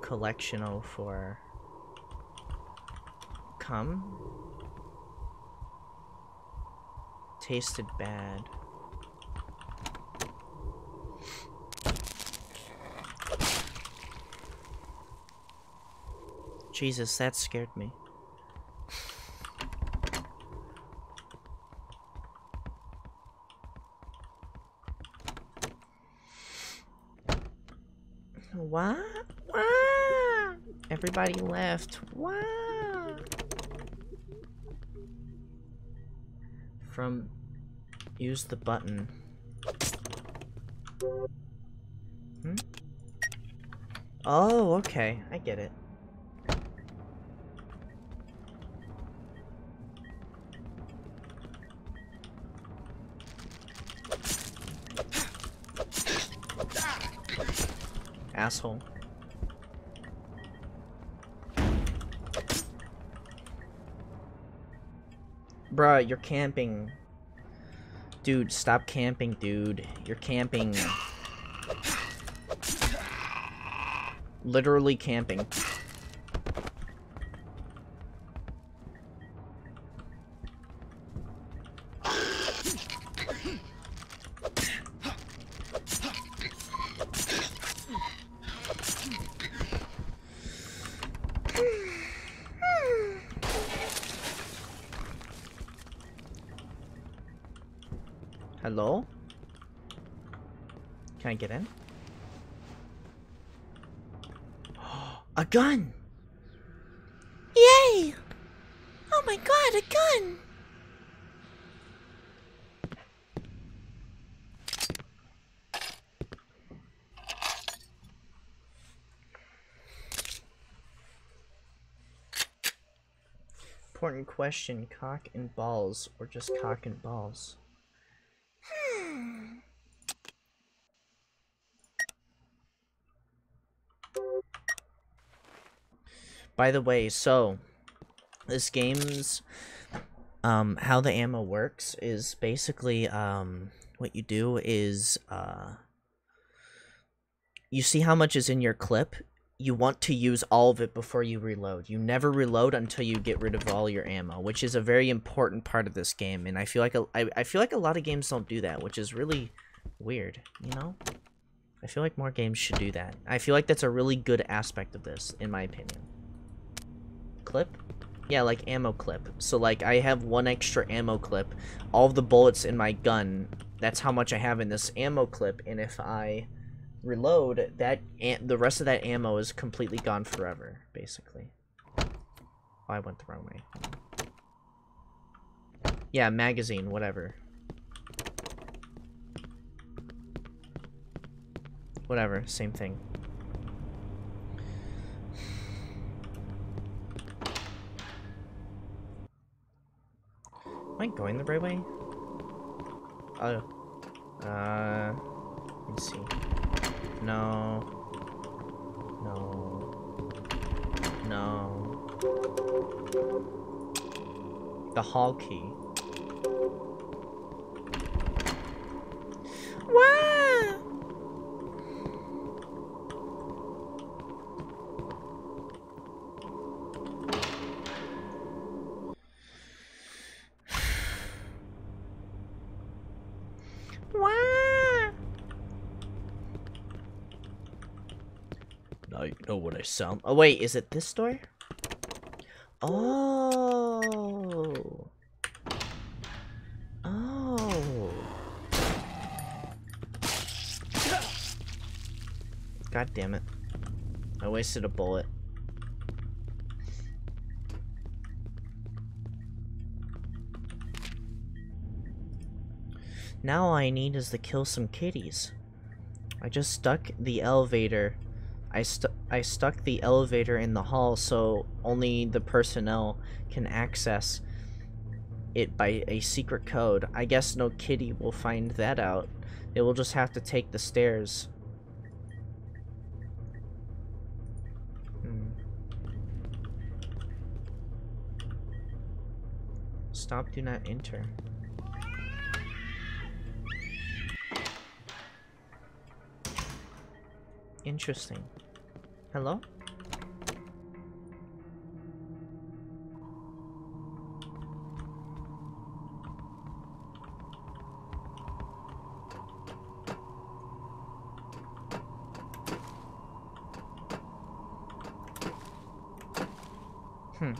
Collection 04. Come? Tasted bad. Jesus, that scared me. What? What? Everybody left. What? From use the button. Hmm? Oh, okay. I get it. Asshole. Bruh, you're camping. Dude, stop camping, dude. You're camping. Literally camping. Hello? Can I get in? A gun! Yay! Oh my god, a gun! Important question, cock and balls, or just cock and balls? By the way, so this game's um how the ammo works is basically um what you do is uh you see how much is in your clip you want to use all of it before you reload. You never reload until you get rid of all your ammo, which is a very important part of this game. And I feel like a, I, I feel like a lot of games don't do that, which is really weird. You know, I feel like more games should do that. I feel like that's a really good aspect of this, in my opinion. Clip, yeah, like ammo clip. So like I have one extra ammo clip. All the bullets in my gun. That's how much I have in this ammo clip. And if I reload, that the rest of that ammo is completely gone forever, basically. Oh, I went the wrong way. Yeah, magazine, whatever. Whatever, same thing. Am I going the right way? Oh. Uh, let me see. No. No. No. The hall key. Wow! Oh, know what I sound. Oh wait, is it this door? Oh. Oh. God damn it. I wasted a bullet. Now all I need is to kill some kitties. I just stuck the elevator I stu I stuck the elevator in the hall so only the personnel can access it by a secret code. I guess no kitty will find that out. They will just have to take the stairs. Hmm. Stop, do not enter. Interesting. Hello? Hmm.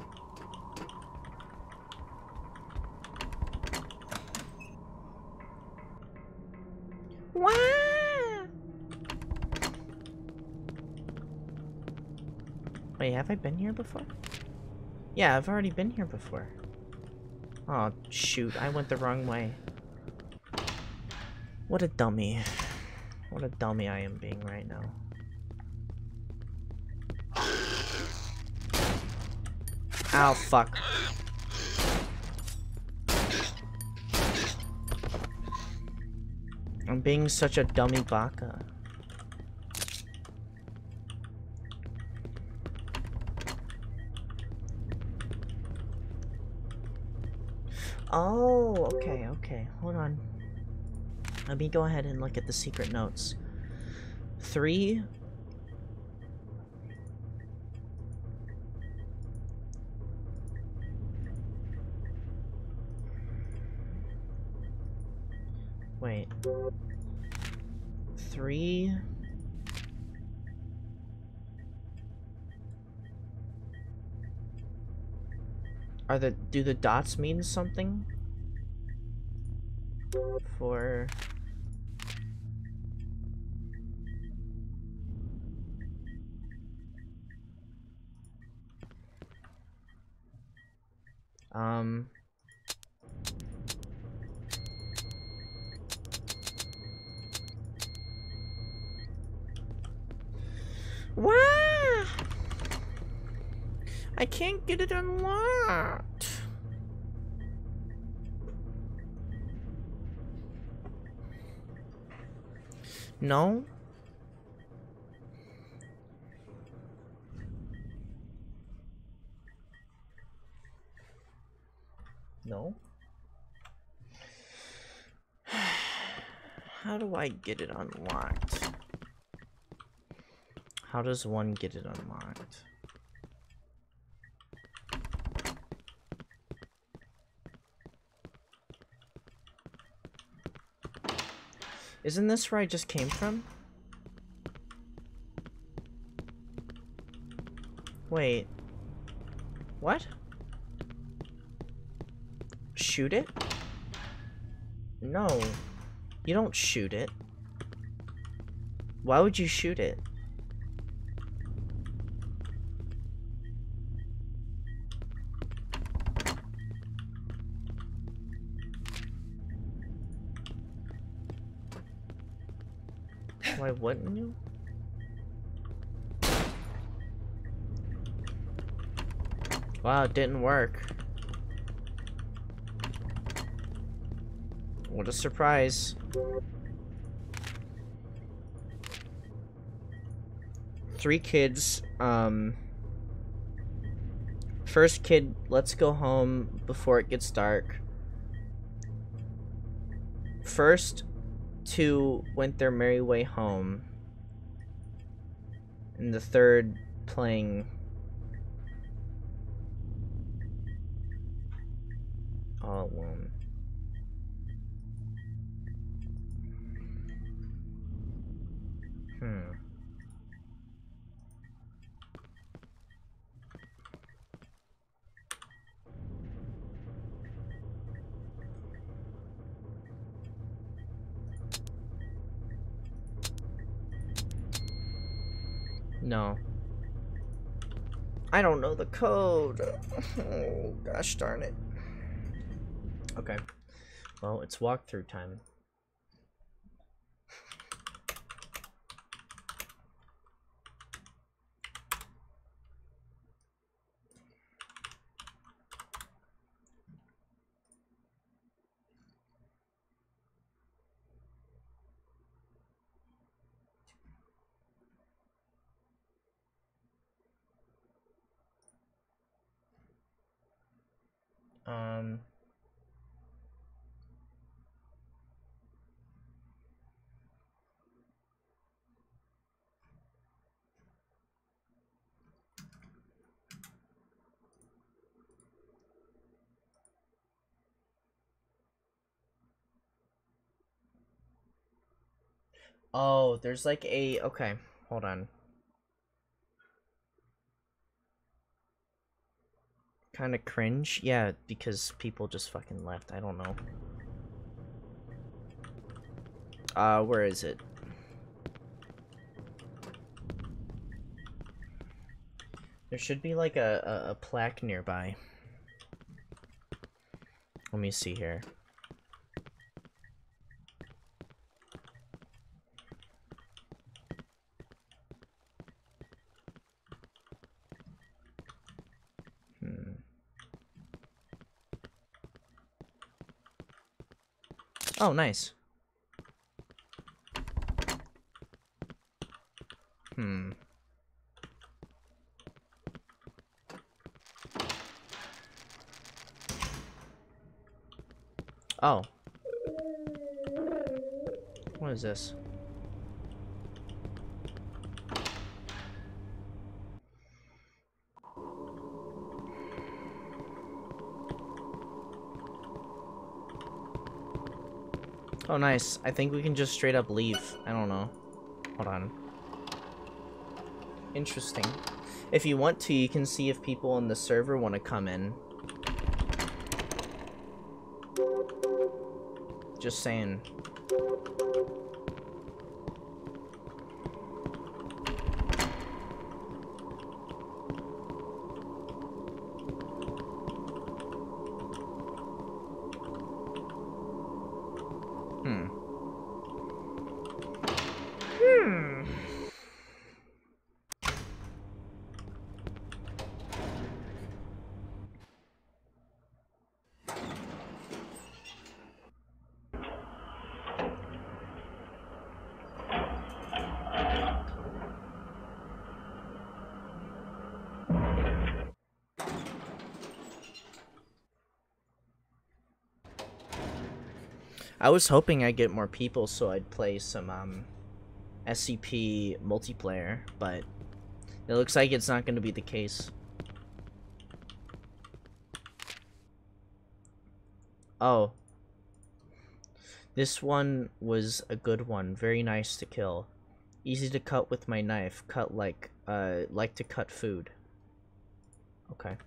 Wah! Wait, have I been here before? Yeah, I've already been here before. Oh, shoot, I went the wrong way. What a dummy. What a dummy I am being right now. Ow, fuck. I'm being such a dummy baka. Oh, Hold on. Let me go ahead and look at the secret notes. Three. Wait. Three. Are the do the dots mean something? For um Wow! I can't get it unlocked. No? No? How do I get it unlocked? How does one get it unlocked? Isn't this where I just came from? Wait. What? Shoot it? No. You don't shoot it. Why would you shoot it? Why wouldn't you? Wow, it didn't work. What a surprise. Three kids, um... First kid, let's go home before it gets dark. First, two went their merry way home. And the third playing code. Oh, gosh darn it. Okay. Well, it's walkthrough time. Um. Oh, there's like a okay, hold on. Kind of cringe, yeah, because people just fucking left. I don't know. Uh, where is it? There should be like a, a, a plaque nearby. Let me see here. Oh, nice. Hmm. Oh. What is this? Oh, nice. I think we can just straight up leave. I don't know. Hold on. Interesting. If you want to, you can see if people on the server want to come in. Just saying. Hmm. Hmm. I was hoping I'd get more people so I'd play some um SCP multiplayer, but it looks like it's not going to be the case. Oh. This one was a good one. Very nice to kill. Easy to cut with my knife. Cut like uh like to cut food. Okay.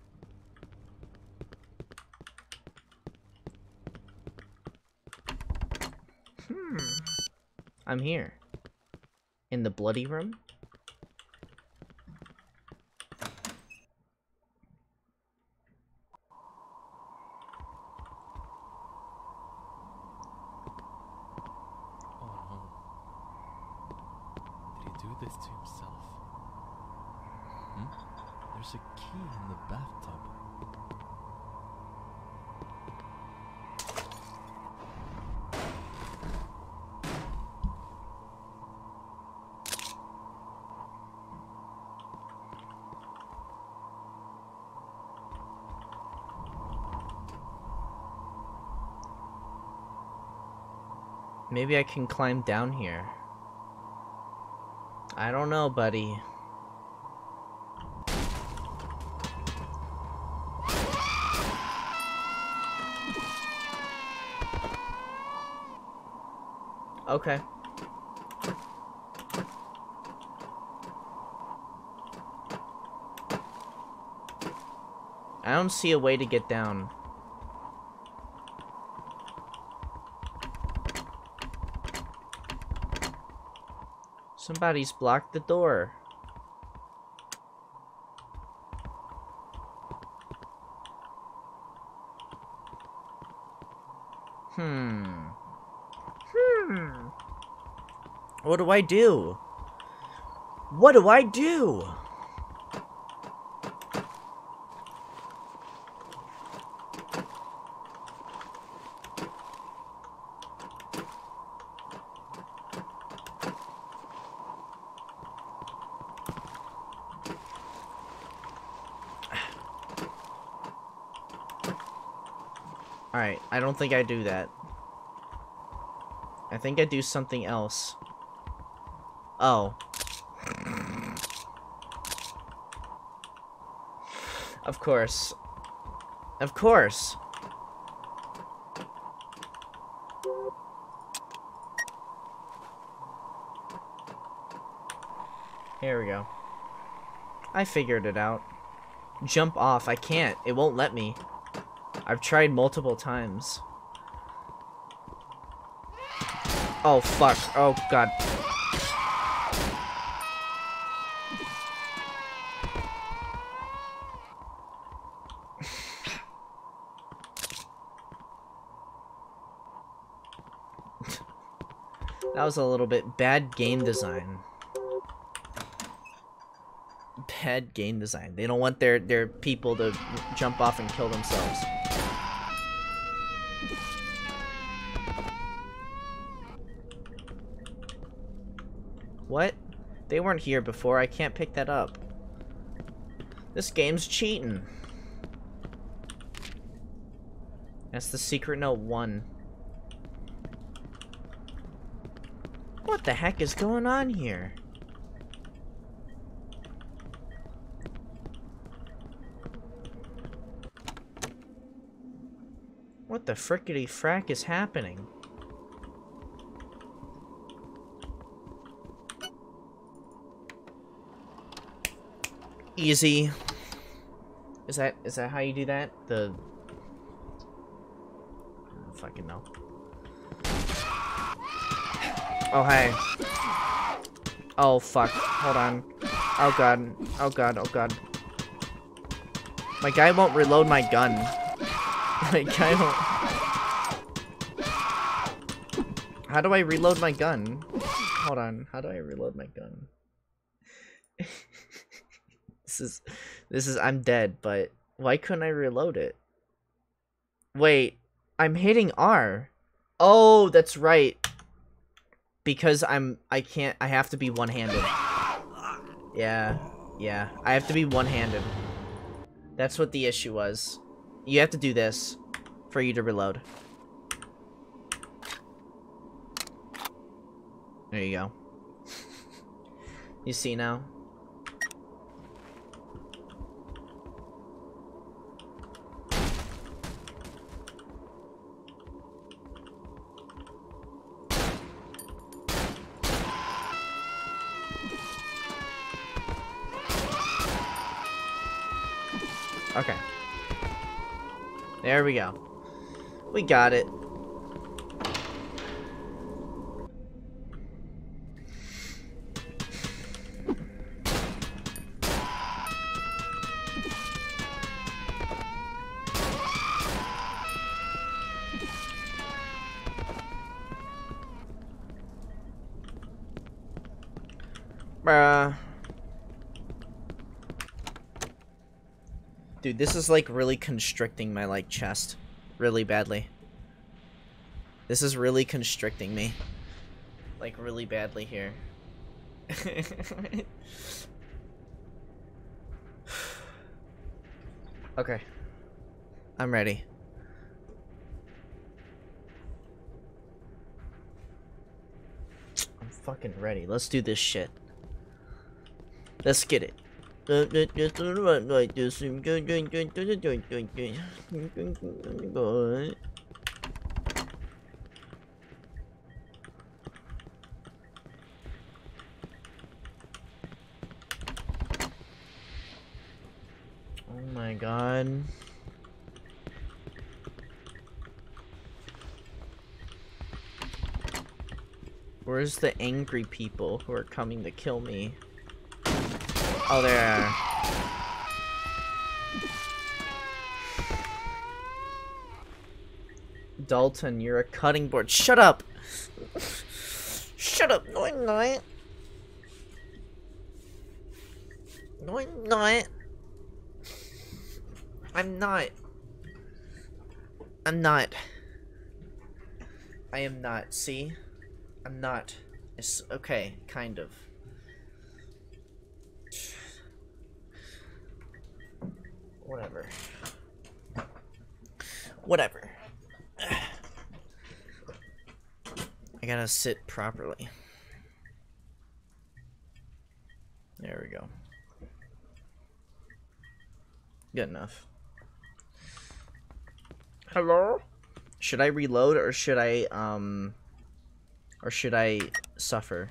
Hmm. I'm here. In the bloody room? Oh no. Did he do this to himself? Hmm? There's a key in the bathtub. Maybe I can climb down here. I don't know, buddy. Okay. I don't see a way to get down. Somebody's blocked the door. Hmm. Hmm. What do I do? What do I do? I don't think I do that. I think I do something else. Oh. Of course. Of course. Here we go. I figured it out. Jump off. I can't. It won't let me. I've tried multiple times. Oh, fuck. Oh, God. that was a little bit bad game design. Bad game design. They don't want their, their people to jump off and kill themselves. What? They weren't here before. I can't pick that up. This game's cheating. That's the secret note one. What the heck is going on here? What the frickety frack is happening? Easy. Is that is that how you do that? The I fucking know. Oh hey. Oh fuck. Hold on. Oh god. Oh god. Oh god. My guy won't reload my gun. My guy won't. How do I reload my gun? Hold on. How do I reload my gun? this is this is I'm dead, but why couldn't I reload it? Wait, I'm hitting R. Oh, that's right. Because I'm I can't I have to be one-handed. Yeah. Yeah. I have to be one-handed. That's what the issue was. You have to do this for you to reload. There you go. you see now? Okay. There we go. We got it. Bruh. This is like really constricting my like chest really badly. This is really constricting me. Like really badly here. okay. I'm ready. I'm fucking ready. Let's do this shit. Let's get it. Oh my god. Where's the angry people who are coming to kill me? Oh, there. Dalton, you're a cutting board. Shut up! Shut up! No, I'm not. No, I'm not. I'm not. I'm not. I am not. See? I'm not. It's okay, kind of. whatever. Whatever. I gotta sit properly. There we go. Good enough. Hello? Should I reload or should I, um... Or should I suffer?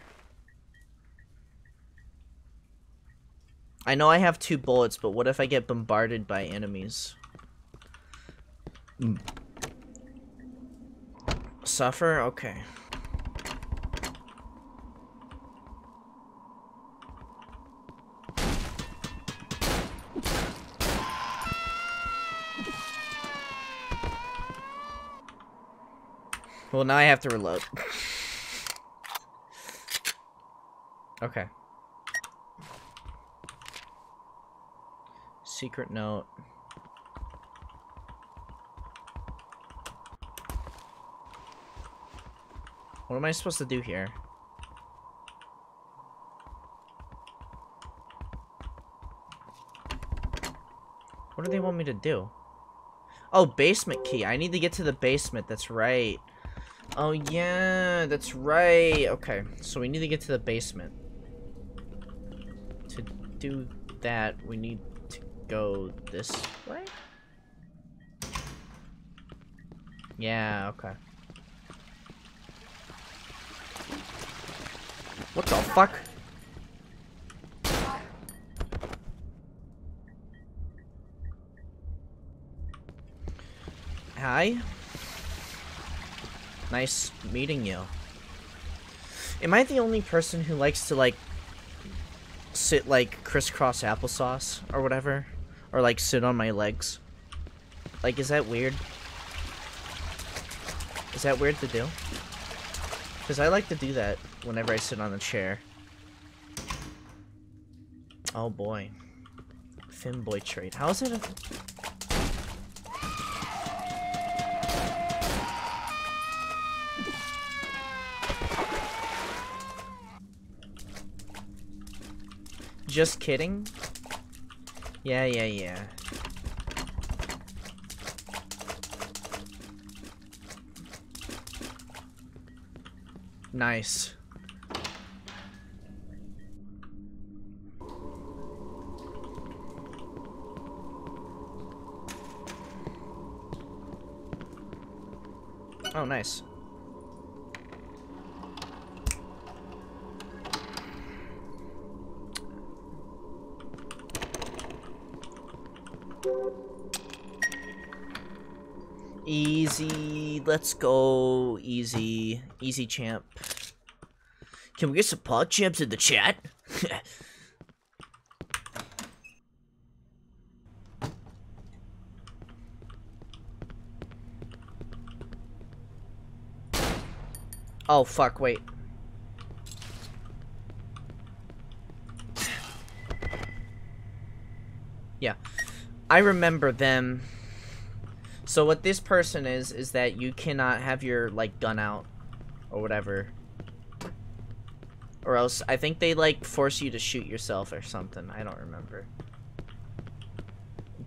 I know I have two bullets, but what if I get bombarded by enemies? Mm. Suffer? Okay. Well, now I have to reload. okay. Secret note. What am I supposed to do here? What do they want me to do? Oh, basement key. I need to get to the basement. That's right. Oh, yeah. That's right. Okay. So we need to get to the basement. To do that, we need go this way? Yeah, okay. What the fuck? Hi. Nice meeting you. Am I the only person who likes to, like, sit, like, crisscross applesauce or whatever? Or, like, sit on my legs? Like, is that weird? Is that weird to do? Because I like to do that whenever I sit on a chair. Oh boy. Finboy trait. How is it a... Just kidding? Yeah, yeah, yeah. Nice. Oh, nice. Let's go. Easy. Easy champ. Can we get some PogChamps in the chat? oh, fuck, wait. Yeah. I remember them. So what this person is, is that you cannot have your, like, gun out. Or whatever. Or else, I think they, like, force you to shoot yourself or something. I don't remember.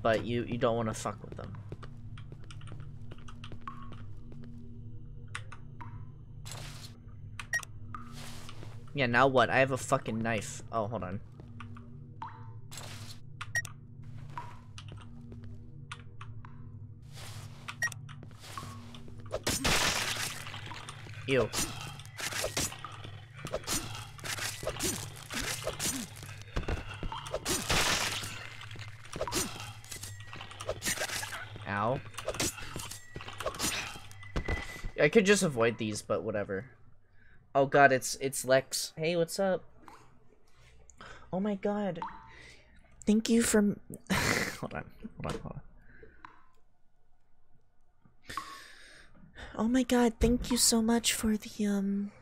But you, you don't want to fuck with them. Yeah, now what? I have a fucking knife. Oh, hold on. Ow. I could just avoid these, but whatever. Oh god, it's it's Lex. Hey, what's up? Oh my god. Thank you for Hold on. Hold on. Hold on. Oh my god, thank you so much for the um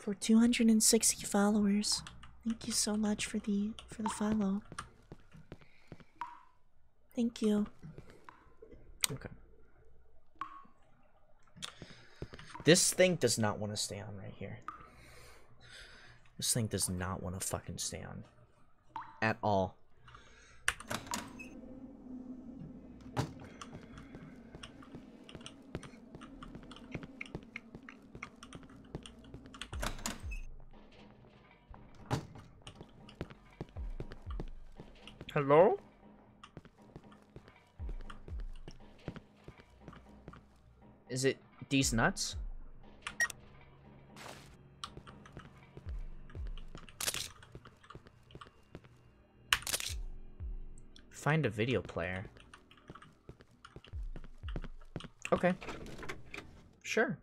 for 260 followers. Thank you so much for the for the follow. Thank you. Okay. This thing does not want to stay on right here. This thing does not want to fucking stay on. At all. Hello? Is it these nuts? Find a video player. Okay. Sure.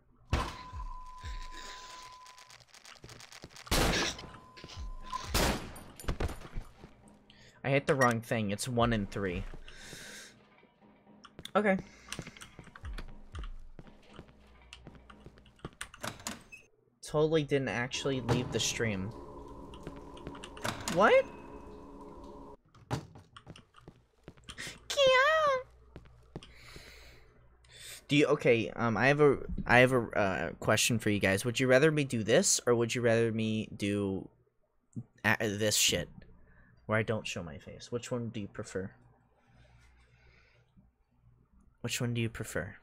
I hit the wrong thing. It's one and three. Okay. Totally didn't actually leave the stream. What? Do you okay? Um, I have a I have a uh, question for you guys. Would you rather me do this or would you rather me do uh, this shit where I don't show my face? Which one do you prefer? Which one do you prefer?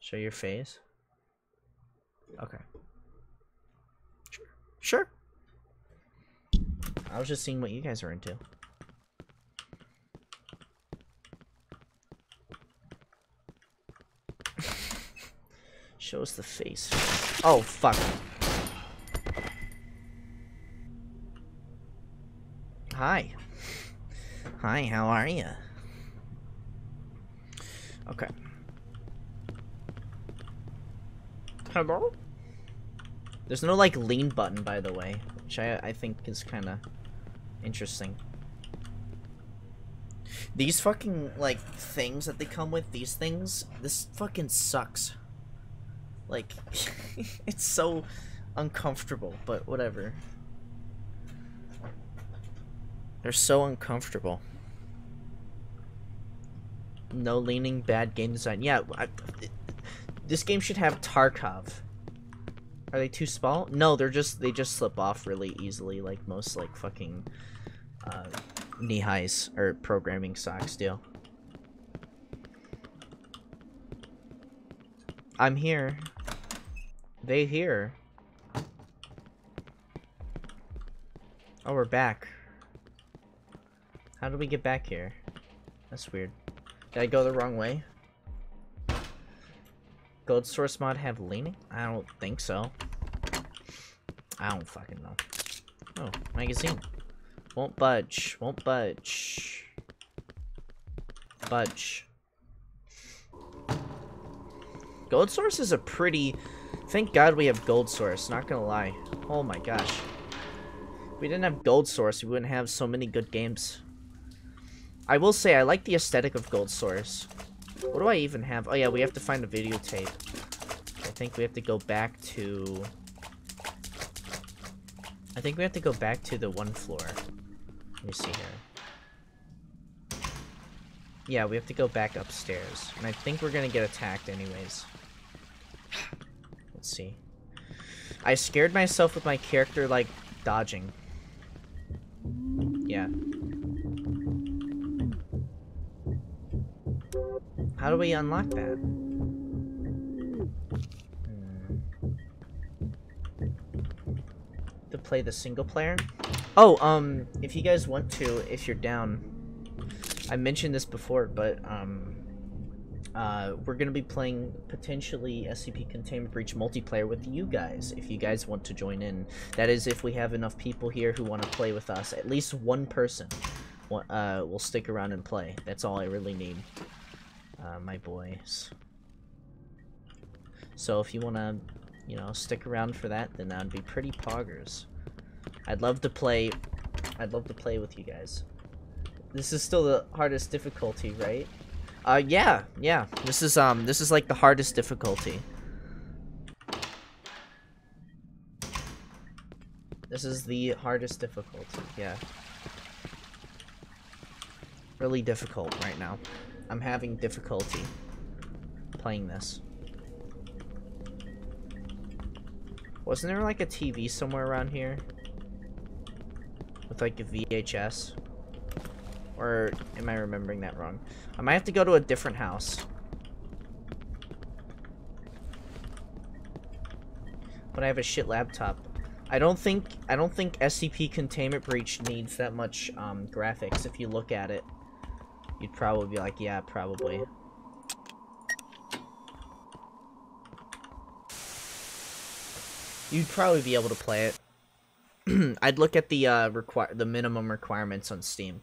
Show your face. Okay. Sure. Sure. I was just seeing what you guys are into. Show us the face. Oh, fuck. Hi. Hi, how are you? Okay. Hello? There's no, like, lean button, by the way, which I, I think is kind of interesting. These fucking, like, things that they come with, these things, this fucking sucks. Like, it's so uncomfortable, but whatever. They're so uncomfortable. No leaning, bad game design. Yeah, I, this game should have Tarkov. Are they too small? No, they're just they just slip off really easily, like most like fucking uh, knee highs or programming socks do. I'm here. They here. Oh, we're back. How did we get back here? That's weird. Did I go the wrong way? Gold source mod have leaning? I don't think so. I don't fucking know. Oh, magazine. Won't budge. Won't budge. Budge. Gold source is a pretty... Thank God we have gold source, not gonna lie. Oh my gosh. If we didn't have gold source, we wouldn't have so many good games. I will say, I like the aesthetic of gold source. What do I even have? Oh yeah, we have to find a videotape. I think we have to go back to... I think we have to go back to the one floor. Let me see here. Yeah, we have to go back upstairs. And I think we're gonna get attacked anyways. Let's see. I scared myself with my character, like, dodging. Yeah. How do we unlock that? To play the single player? Oh, um, if you guys want to, if you're down, I mentioned this before, but, um, uh, we're gonna be playing potentially SCP Containment Breach multiplayer with you guys, if you guys want to join in. That is, if we have enough people here who want to play with us. At least one person uh, will stick around and play. That's all I really need uh, my boys. So if you want to, you know, stick around for that, then that would be pretty poggers. I'd love to play, I'd love to play with you guys. This is still the hardest difficulty, right? Uh, yeah, yeah. This is, um, this is like the hardest difficulty. This is the hardest difficulty, yeah. Really difficult right now. I'm having difficulty playing this. Wasn't there like a TV somewhere around here? With like a VHS? Or am I remembering that wrong? I might have to go to a different house. But I have a shit laptop. I don't think I don't think SCP Containment Breach needs that much um, graphics. If you look at it, you'd probably be like, yeah, probably. You'd probably be able to play it. I'd look at the uh, require the minimum requirements on Steam.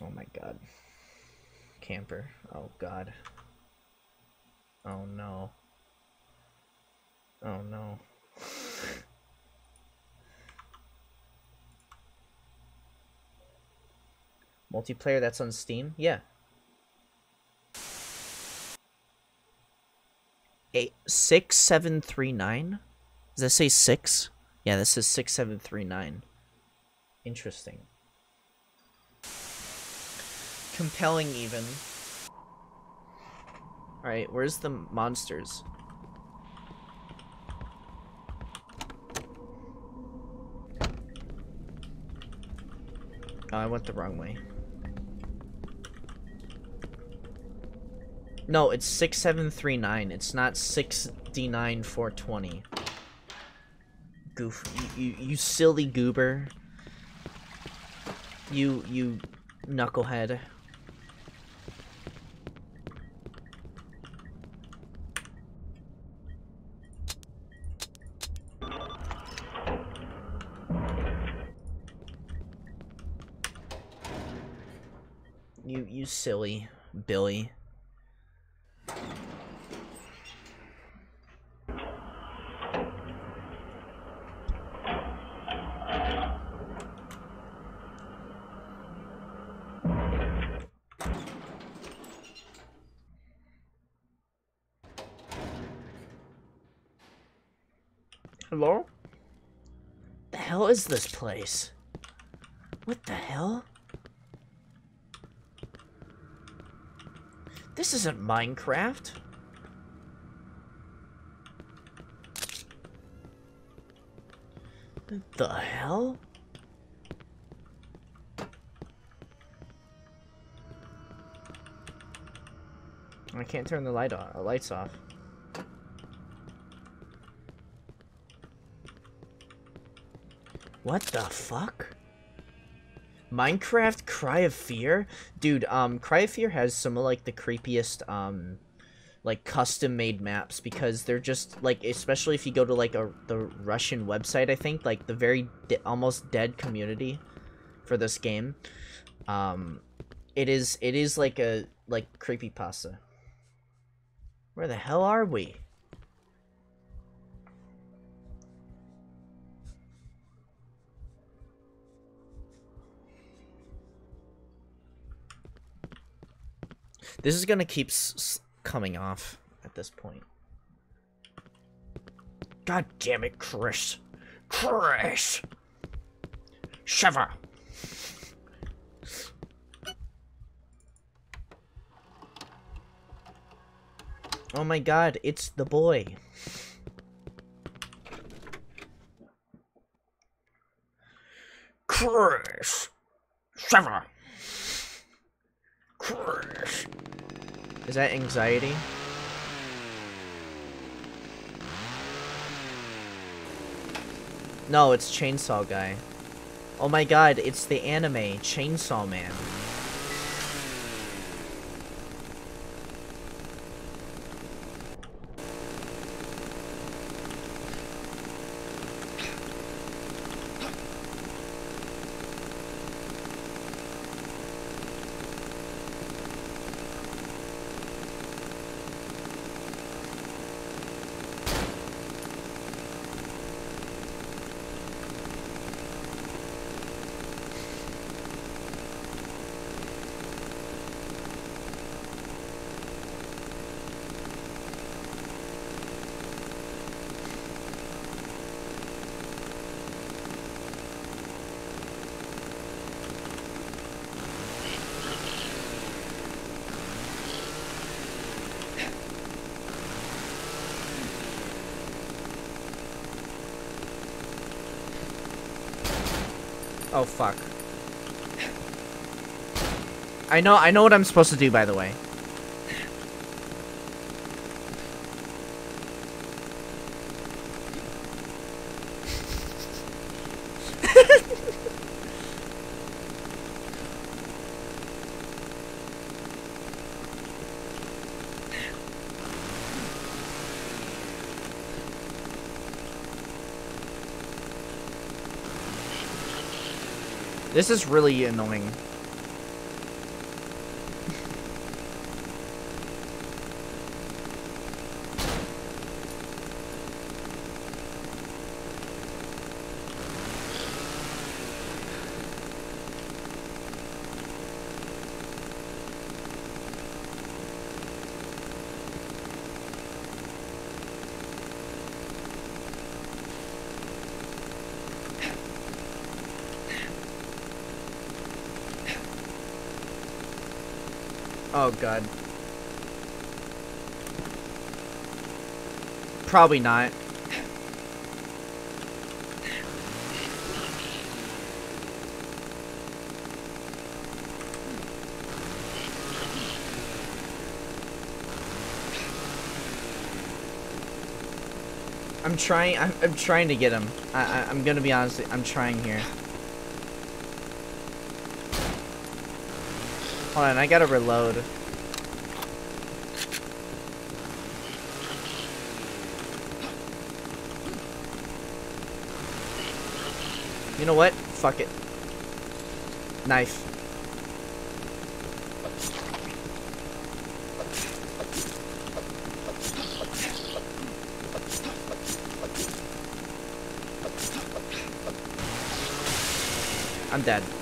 Oh my god. Camper. Oh god. Oh no. Oh no. Multiplayer that's on Steam? Yeah. Eight six seven three nine? Does that say six? Yeah, this is six seven three nine. Interesting. Compelling even. Alright, where's the monsters? Oh, I went the wrong way. No, it's 6739. It's not 6D9420. Goof. You, you, you silly goober. You, you knucklehead. You, you silly Billy. Hello? The hell is this place? What the hell? This isn't Minecraft. The hell? I can't turn the light on, the lights off. What the fuck? Minecraft Cry of Fear? Dude, um, Cry of Fear has some of, like, the creepiest, um, like, custom-made maps, because they're just, like, especially if you go to, like, a, the Russian website, I think, like, the very de almost dead community for this game, um, it is, it is like a, like, creepy pasta. Where the hell are we? This is gonna keep coming off at this point. God damn it, Chris. Chris! Shiver! Oh my god, it's the boy. Chris! Shiver! Chris! Is that anxiety? No, it's Chainsaw Guy. Oh my god, it's the anime Chainsaw Man. Oh, fuck. I know, I know what I'm supposed to do, by the way. This is really annoying. Oh god. Probably not. I'm trying. I'm, I'm trying to get him. I, I, I'm gonna be honest. I'm trying here. Hold on, I gotta reload. You know what? Fuck it. Knife. I'm dead.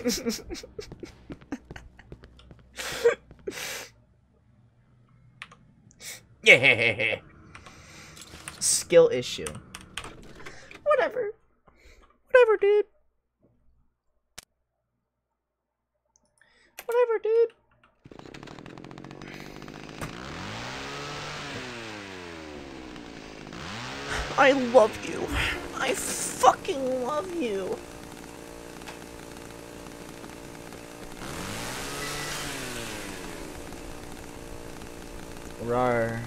yeah. Skill issue. Whatever. Whatever, dude. Whatever, dude. I love you. I fucking love you. Rar.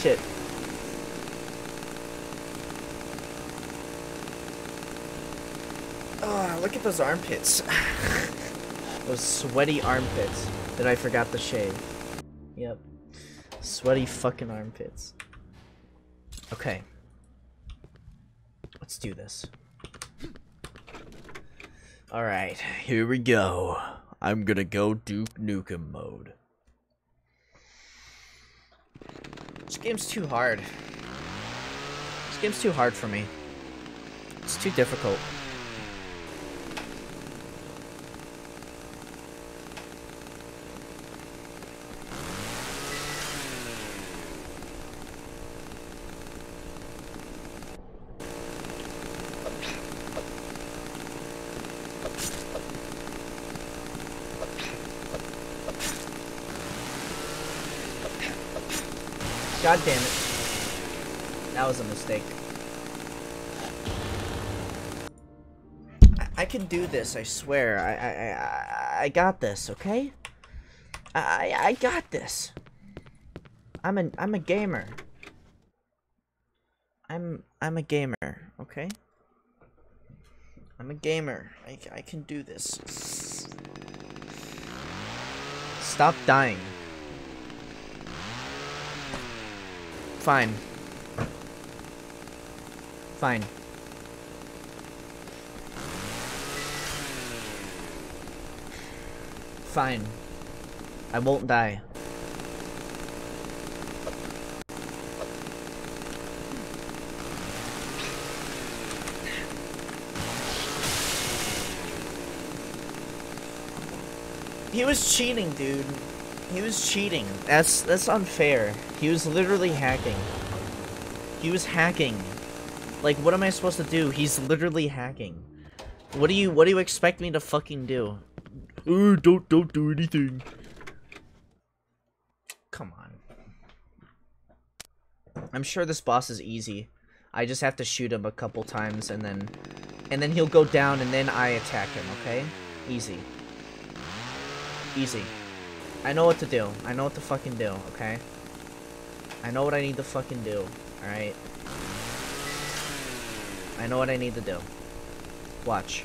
Shit. Oh, look at those armpits. those sweaty armpits that I forgot to shave. Yep. Sweaty fucking armpits. Okay. Let's do this. Alright, here we go. I'm gonna go Duke Nukem mode. This game's too hard. This game's too hard for me. It's too difficult. God damn it. That was a mistake. I, I can do this, I swear. I, I, I, I got this, okay? I, I got this. I'm a, I'm a gamer. I'm, I'm a gamer, okay? I'm a gamer. I, I can do this. Stop dying. Fine. Fine. Fine. I won't die. He was cheating, dude. He was cheating. That's that's unfair. He was literally hacking. He was hacking. Like, what am I supposed to do? He's literally hacking. What do you what do you expect me to fucking do? Oh, don't don't do anything. Come on. I'm sure this boss is easy. I just have to shoot him a couple times and then and then he'll go down and then I attack him, okay? Easy. Easy. I know what to do. I know what to fucking do, okay? I know what I need to fucking do. Alright? I know what I need to do. Watch.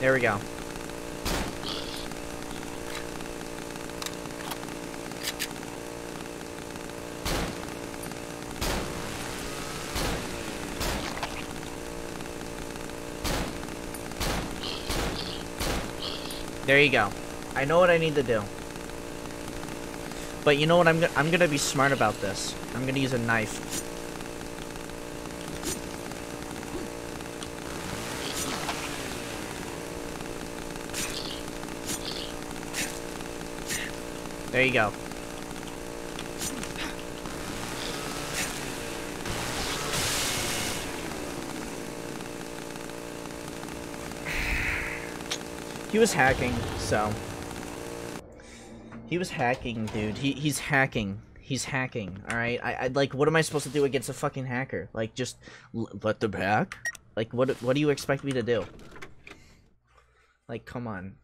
There we go. There you go. I know what I need to do. But you know what? I'm I'm gonna be smart about this. I'm gonna use a knife. There you go. He was hacking, so. He was hacking, dude. He he's hacking. He's hacking. All right. I, I like. What am I supposed to do against a fucking hacker? Like, just let them hack? Like, what what do you expect me to do? Like, come on.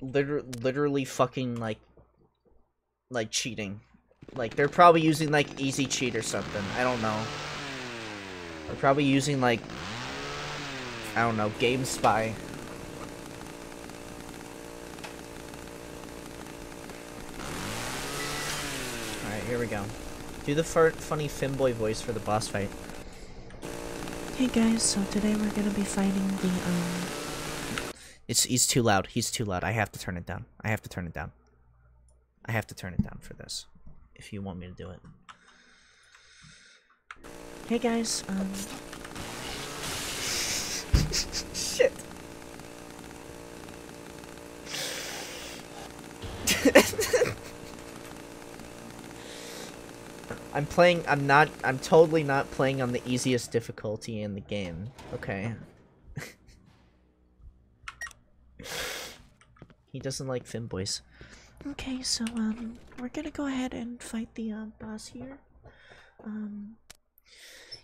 Liter literally fucking like, like cheating. Like they're probably using like easy cheat or something. I don't know. They're probably using like, I don't know, Game Spy. Here we go. Do the funny Finboy voice for the boss fight. Hey guys, so today we're gonna be fighting the um It's he's too loud. He's too loud. I have to turn it down. I have to turn it down. I have to turn it down for this. If you want me to do it. Hey guys, um Shit. I'm playing I'm not I'm totally not playing on the easiest difficulty in the game. Okay. he doesn't like Finboys. Okay, so um we're gonna go ahead and fight the uh, boss here. Um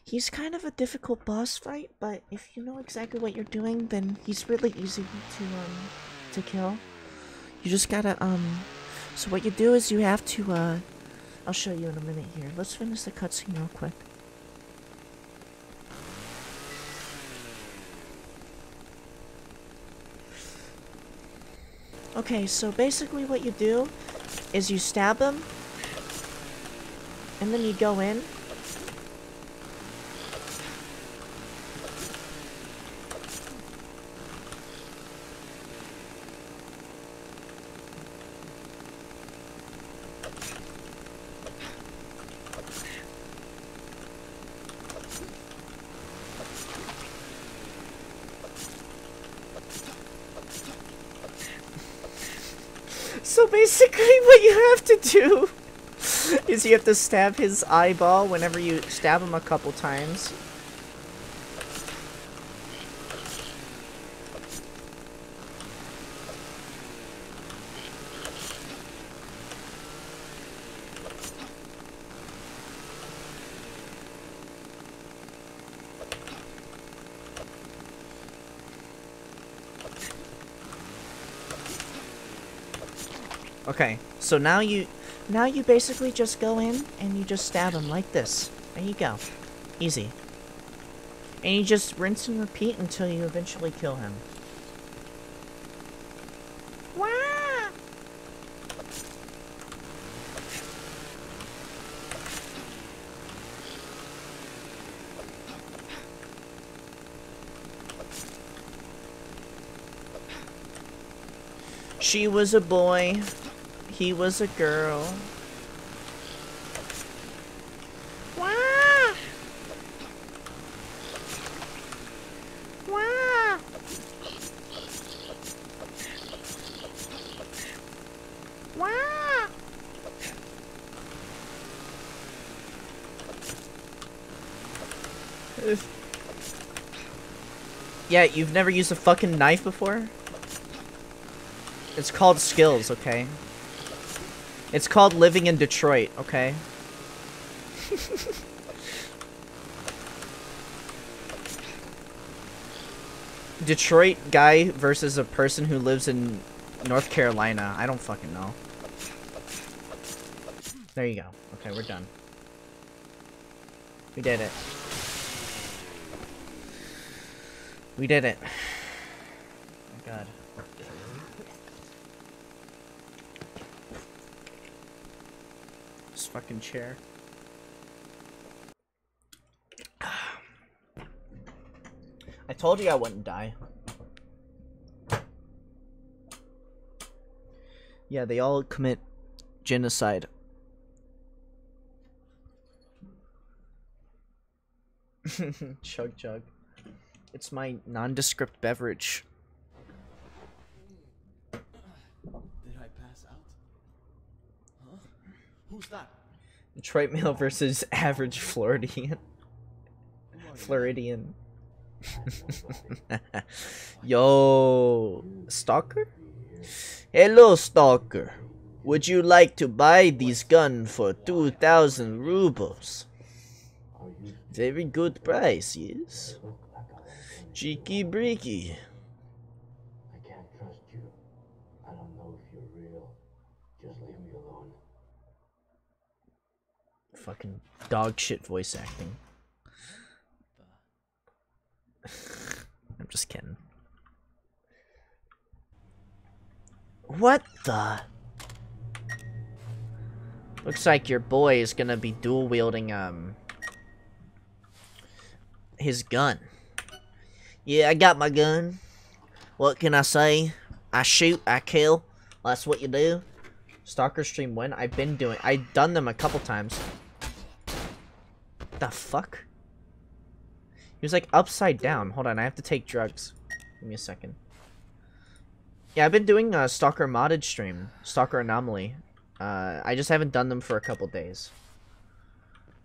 He's kind of a difficult boss fight, but if you know exactly what you're doing, then he's really easy to um to kill. You just gotta um so what you do is you have to uh I'll show you in a minute here. Let's finish the cutscene real quick. Okay, so basically what you do is you stab him and then you go in So basically what you have to do is you have to stab his eyeball whenever you stab him a couple times. Okay, so now you Now you basically just go in and you just stab him like this. There you go. easy. And you just rinse and repeat until you eventually kill him. Wow! She was a boy. He was a girl. Wow! Wow! Wow! Yeah, you've never used a fucking knife before? It's called skills, okay? It's called living in Detroit, okay? Detroit guy versus a person who lives in North Carolina. I don't fucking know. There you go. Okay, we're done. We did it. We did it. Oh god. This fucking chair. I told you I wouldn't die. Yeah, they all commit genocide. chug chug. It's my nondescript beverage. Did I pass out? Huh? Who's that? Detroit male versus average Floridian. Floridian. Yo, stalker? Hello, stalker. Would you like to buy this gun for 2000 rubles? Very good price, yes? Cheeky breaky. I can't trust you. I don't know if you're real. Just leave me alone. Fucking dog shit voice acting. I'm just kidding. What the? Looks like your boy is gonna be dual wielding, um, his gun. Yeah, I got my gun. What can I say? I shoot, I kill. That's what you do. Stalker stream when? I've been doing. I've done them a couple times. The fuck? He was like upside down. Hold on, I have to take drugs. Give me a second. Yeah, I've been doing a Stalker modded stream. Stalker Anomaly. Uh, I just haven't done them for a couple days.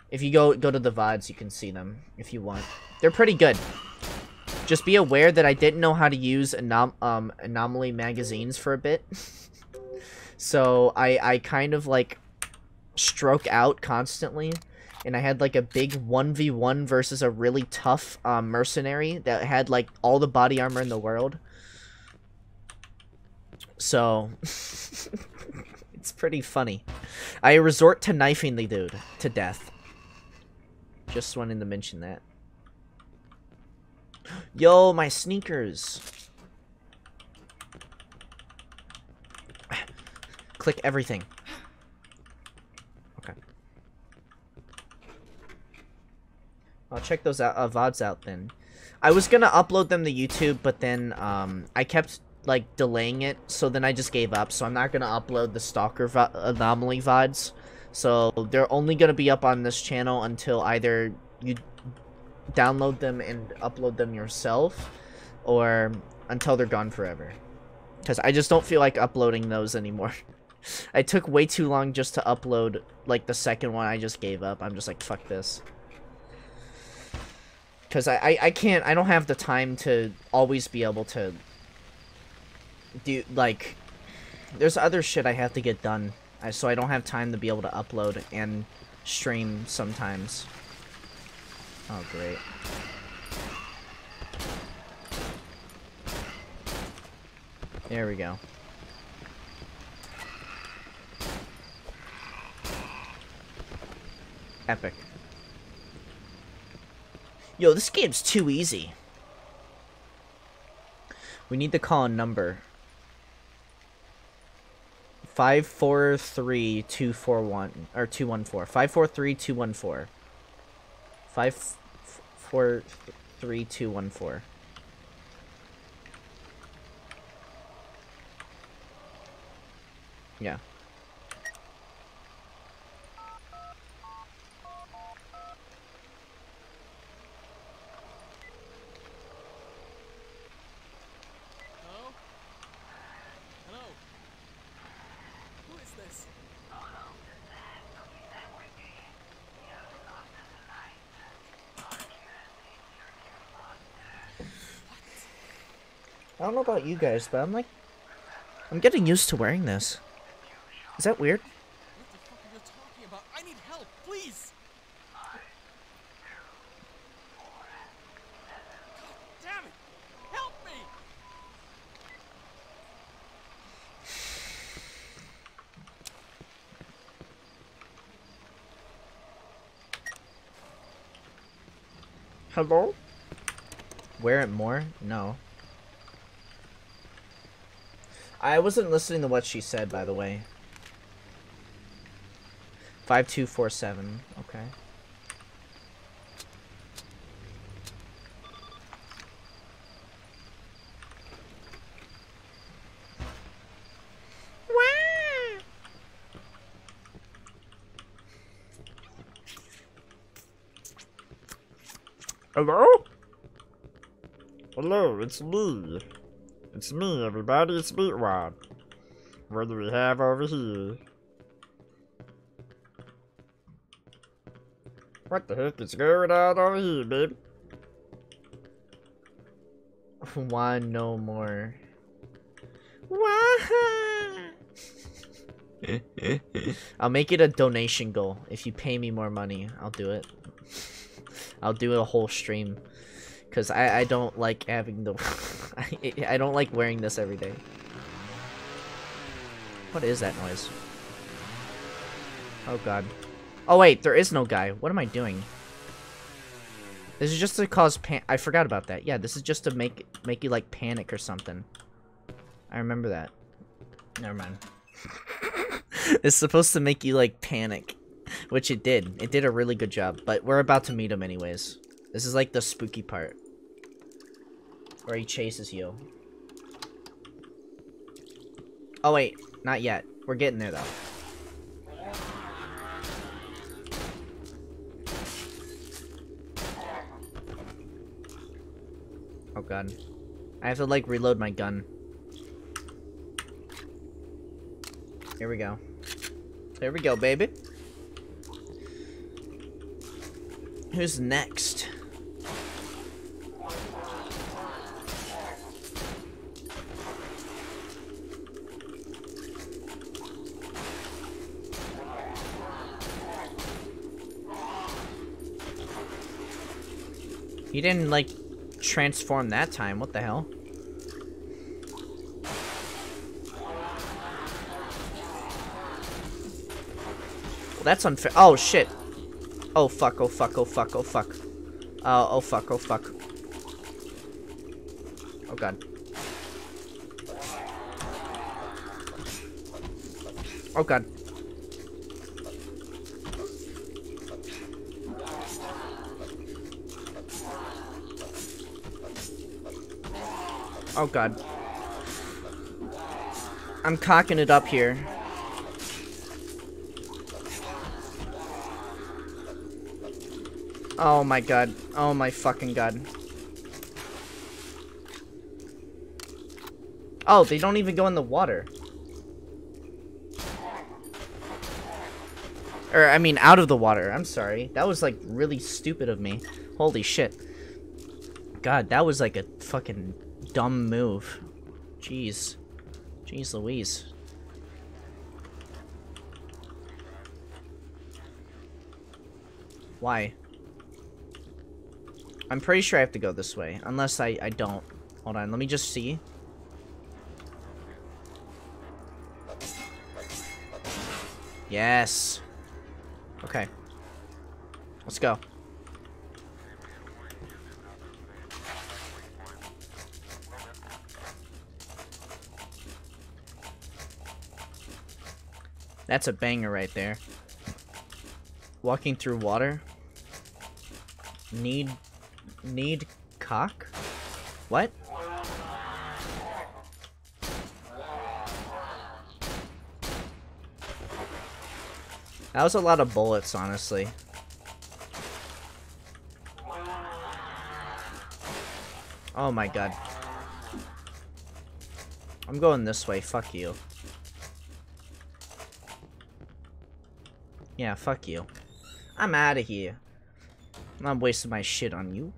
If you go go to the VODs, you can see them if you want. They're pretty good. Just be aware that I didn't know how to use anom um, Anomaly magazines for a bit. so I, I kind of like stroke out constantly and I had like a big 1v1 versus a really tough um, mercenary that had like all the body armor in the world. So, it's pretty funny. I resort to knifing the dude to death. Just wanted to mention that. Yo, my sneakers. Click everything. I'll check those out, uh, VODs out then. I was gonna upload them to YouTube, but then um, I kept like delaying it, so then I just gave up. So I'm not gonna upload the Stalker vo Anomaly VODs. So they're only gonna be up on this channel until either you download them and upload them yourself, or until they're gone forever. Because I just don't feel like uploading those anymore. I took way too long just to upload like the second one. I just gave up. I'm just like fuck this because I, I, I can't I don't have the time to always be able to do like there's other shit I have to get done so I don't have time to be able to upload and stream sometimes. Oh great. There we go. Epic Yo, this game's too easy. We need to call a number. Five four three two four one or two one four. Five four three two one four. Five four three two one four. Yeah. know about you guys, but I'm like... I'm getting used to wearing this. Is that weird? Hello? Wear it more? No. I wasn't listening to what she said, by the way. 5247. Okay. Hello? Hello, it's me. It's me, everybody. It's Meatwad. What do we have over here? What the heck is going on over here, baby? Why no more. Why? I'll make it a donation goal. If you pay me more money, I'll do it. I'll do a whole stream. Because I, I don't like having the... I, I don't like wearing this every day. What is that noise? Oh god. Oh wait, there is no guy. What am I doing? This is just to cause pan- I forgot about that. Yeah, this is just to make make you like panic or something. I remember that. Never mind. it's supposed to make you like panic, which it did. It did a really good job, but we're about to meet him anyways. This is like the spooky part. Where he chases you. Oh wait, not yet. We're getting there though. Oh god. I have to like reload my gun. Here we go. Here we go, baby. Who's next? He didn't like transform that time. What the hell? Well, that's unfair. Oh, shit. Oh, fuck, oh, fuck, oh, fuck, oh, fuck. Oh, oh, fuck, oh, fuck. Oh, God. Oh, God. Oh, God. I'm cocking it up here. Oh my god. Oh my fucking god. Oh, they don't even go in the water. Or, I mean, out of the water. I'm sorry. That was, like, really stupid of me. Holy shit. God, that was, like, a fucking dumb move. Jeez. Jeez Louise. Why? I'm pretty sure I have to go this way. Unless I, I don't. Hold on, let me just see. Yes. Okay. Let's go. That's a banger right there. Walking through water. Need... Need cock? What? That was a lot of bullets, honestly. Oh my god. I'm going this way, fuck you. Yeah, fuck you. I'm out of here. I'm not wasting my shit on you.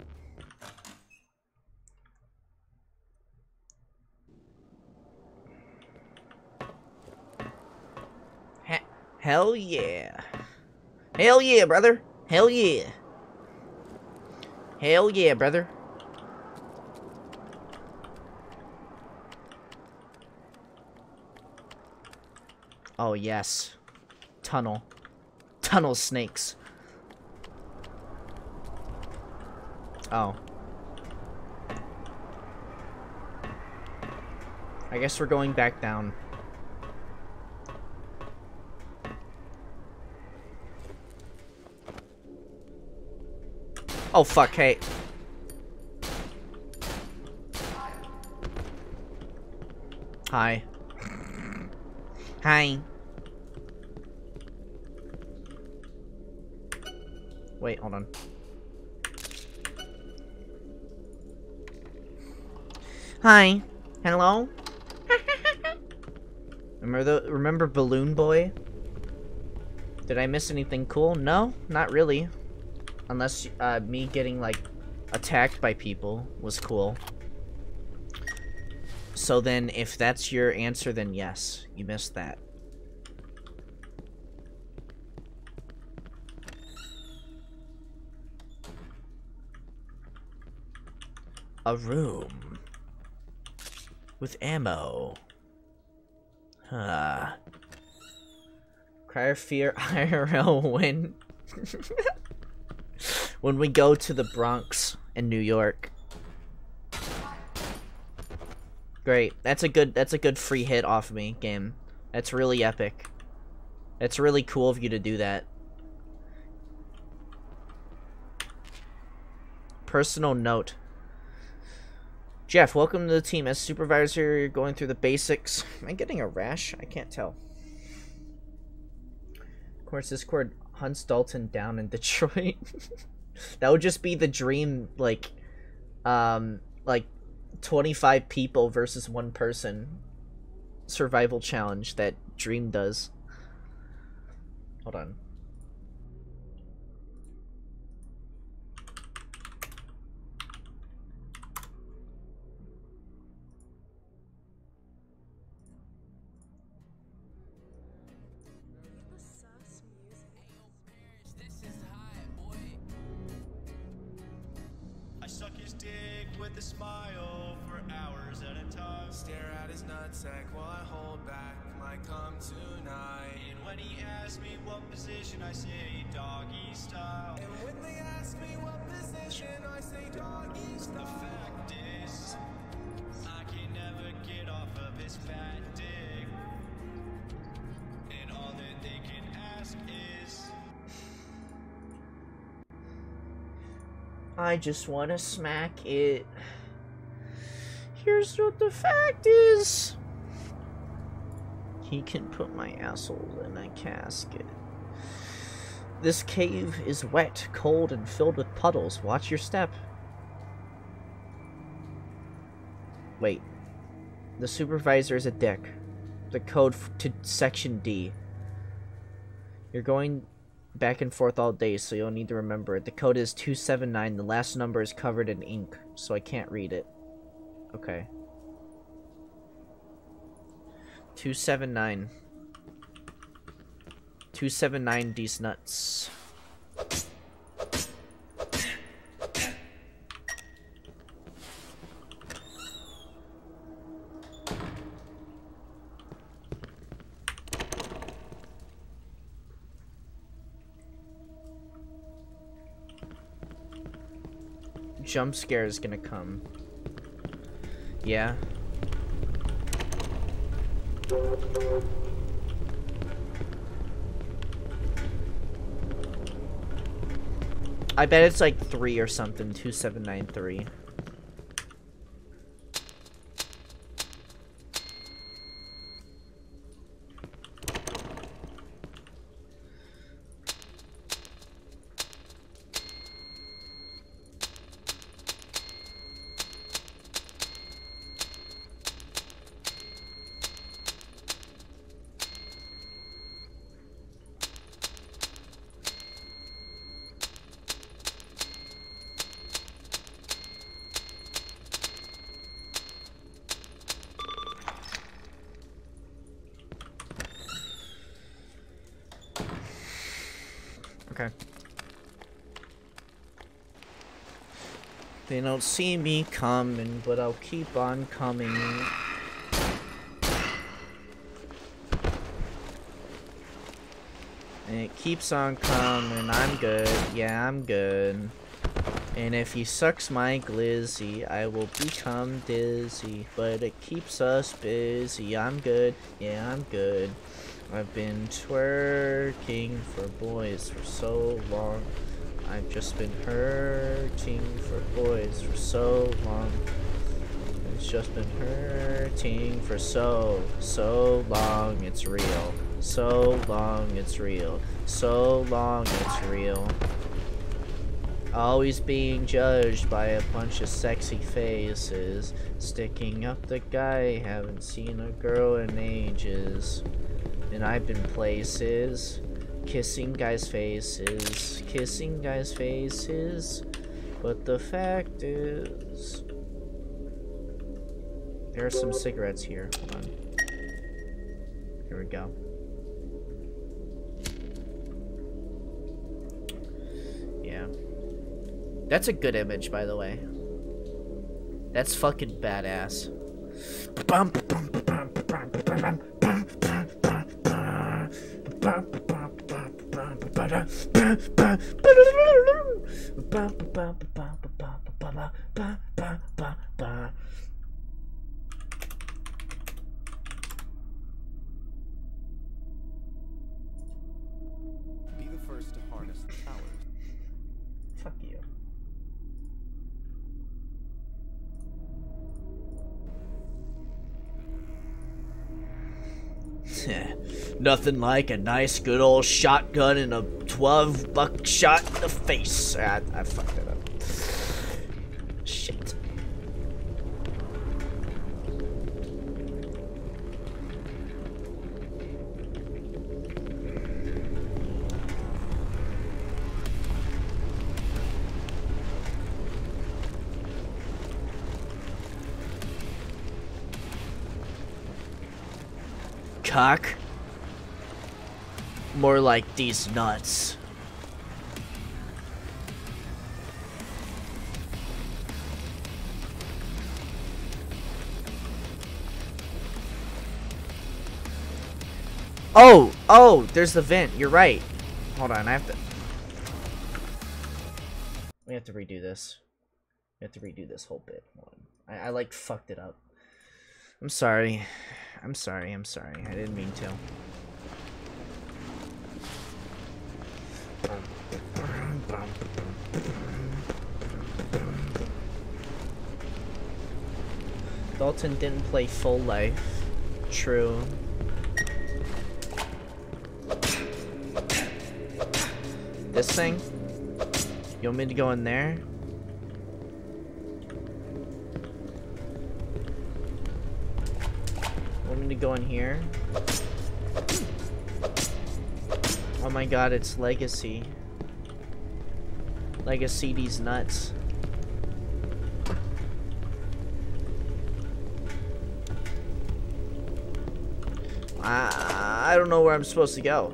He Hell yeah. Hell yeah, brother. Hell yeah. Hell yeah, brother. Oh, yes. Tunnel. Tunnel snakes. Oh. I guess we're going back down. Oh fuck, hey. Hi. Hi. Wait, hold on. Hi. Hello? remember the remember Balloon Boy? Did I miss anything cool? No, not really. Unless uh, me getting like attacked by people was cool. So then if that's your answer then yes, you missed that. A room with ammo. Huh. Cry of Fear IRL win. when we go to the Bronx in New York. Great. That's a good that's a good free hit off me, game. That's really epic. That's really cool of you to do that. Personal note. Jeff, welcome to the team. As supervisor, you're going through the basics. Am I getting a rash? I can't tell. Of course, Discord hunts Dalton down in Detroit. that would just be the dream, like, um, like 25 people versus one person survival challenge that Dream does. Hold on. Just want to smack it. Here's what the fact is. He can put my asshole in a casket. This cave is wet, cold, and filled with puddles. Watch your step. Wait. The supervisor is a dick. The code to section D. You're going back and forth all day, so you'll need to remember it. The code is 279. The last number is covered in ink, so I can't read it. Okay. 279. 279 these nuts. Jump scare is gonna come. Yeah. I bet it's like three or something. Two seven nine three. Don't see me coming, but I'll keep on coming. And it keeps on coming. I'm good. Yeah, I'm good. And if he sucks my glizzy, I will become dizzy. But it keeps us busy. I'm good. Yeah, I'm good. I've been twerking for boys for so long. I've just been hurting for boys for so long. It's just been hurting for so, so long. It's real. So long, it's real. So long, it's real. Always being judged by a bunch of sexy faces. Sticking up the guy, haven't seen a girl in ages. And I've been places. Kissing guys' faces. Kissing guys' faces. But the fact is. There are some cigarettes here. Hold on. Here we go. Yeah. That's a good image, by the way. That's fucking badass. Be Nothing like a nice good old shotgun and a 12 buck shot in the face. Ah, I fucked it up. Shit. Cock. More like these nuts. Oh, oh, there's the vent. You're right. Hold on, I have to. We have to redo this. We have to redo this whole bit. I, I like fucked it up. I'm sorry. I'm sorry. I'm sorry. I didn't mean to. Dalton didn't play full life. True. This thing? You want me to go in there? Want me to go in here? Oh my god, it's Legacy. Legacy these nuts. I, don't know where I'm supposed to go.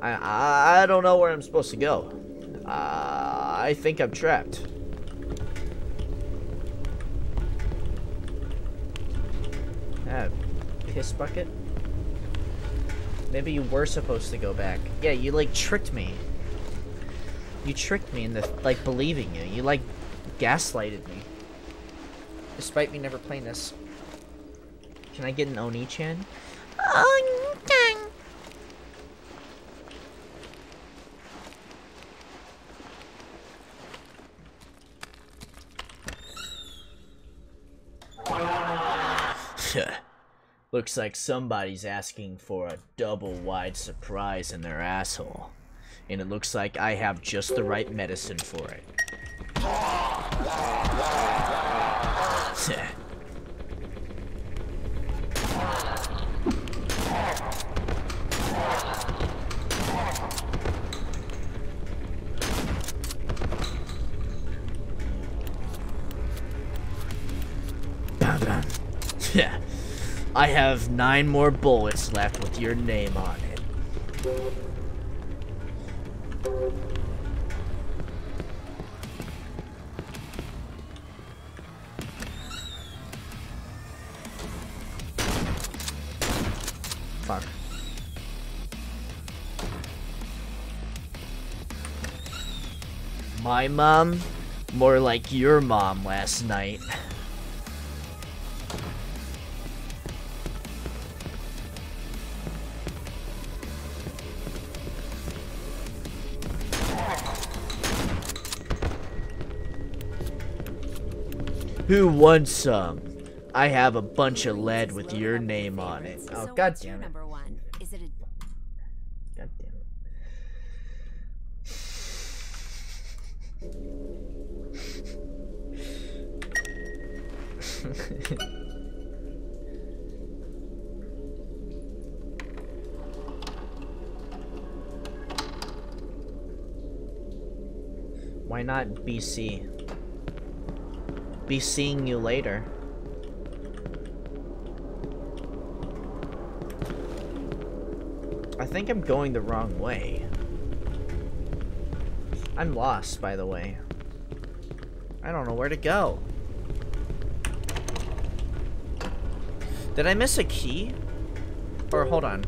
I, I don't know where I'm supposed to go. Uh, I think I'm trapped. Ah, piss bucket? Maybe you were supposed to go back. Yeah, you like tricked me. You tricked me into like believing you. You like gaslighted me. Despite me never playing this. Can I get an Oni-chan? Oni-chan. Looks like somebody's asking for a double wide surprise in their asshole. And it looks like I have just the right medicine for it. Yeah. I have nine more bullets left with your name on it. My mom? More like your mom last night. Who wants some? I have a bunch of lead with your name on it. Oh, so BC? Be seeing you later. I think I'm going the wrong way. I'm lost, by the way. I don't know where to go. Did I miss a key? Or hold on.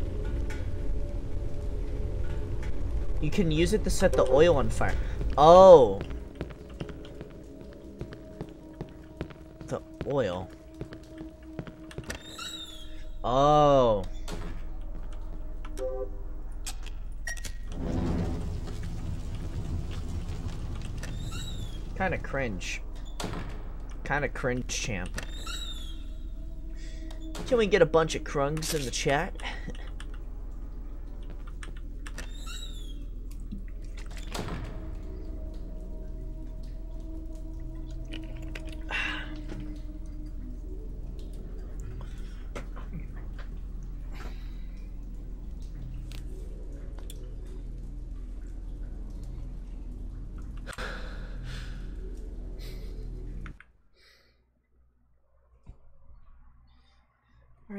You can use it to set the oil on fire. Oh. Cringe. Kind of cringe, champ. Can we get a bunch of crungs in the chat?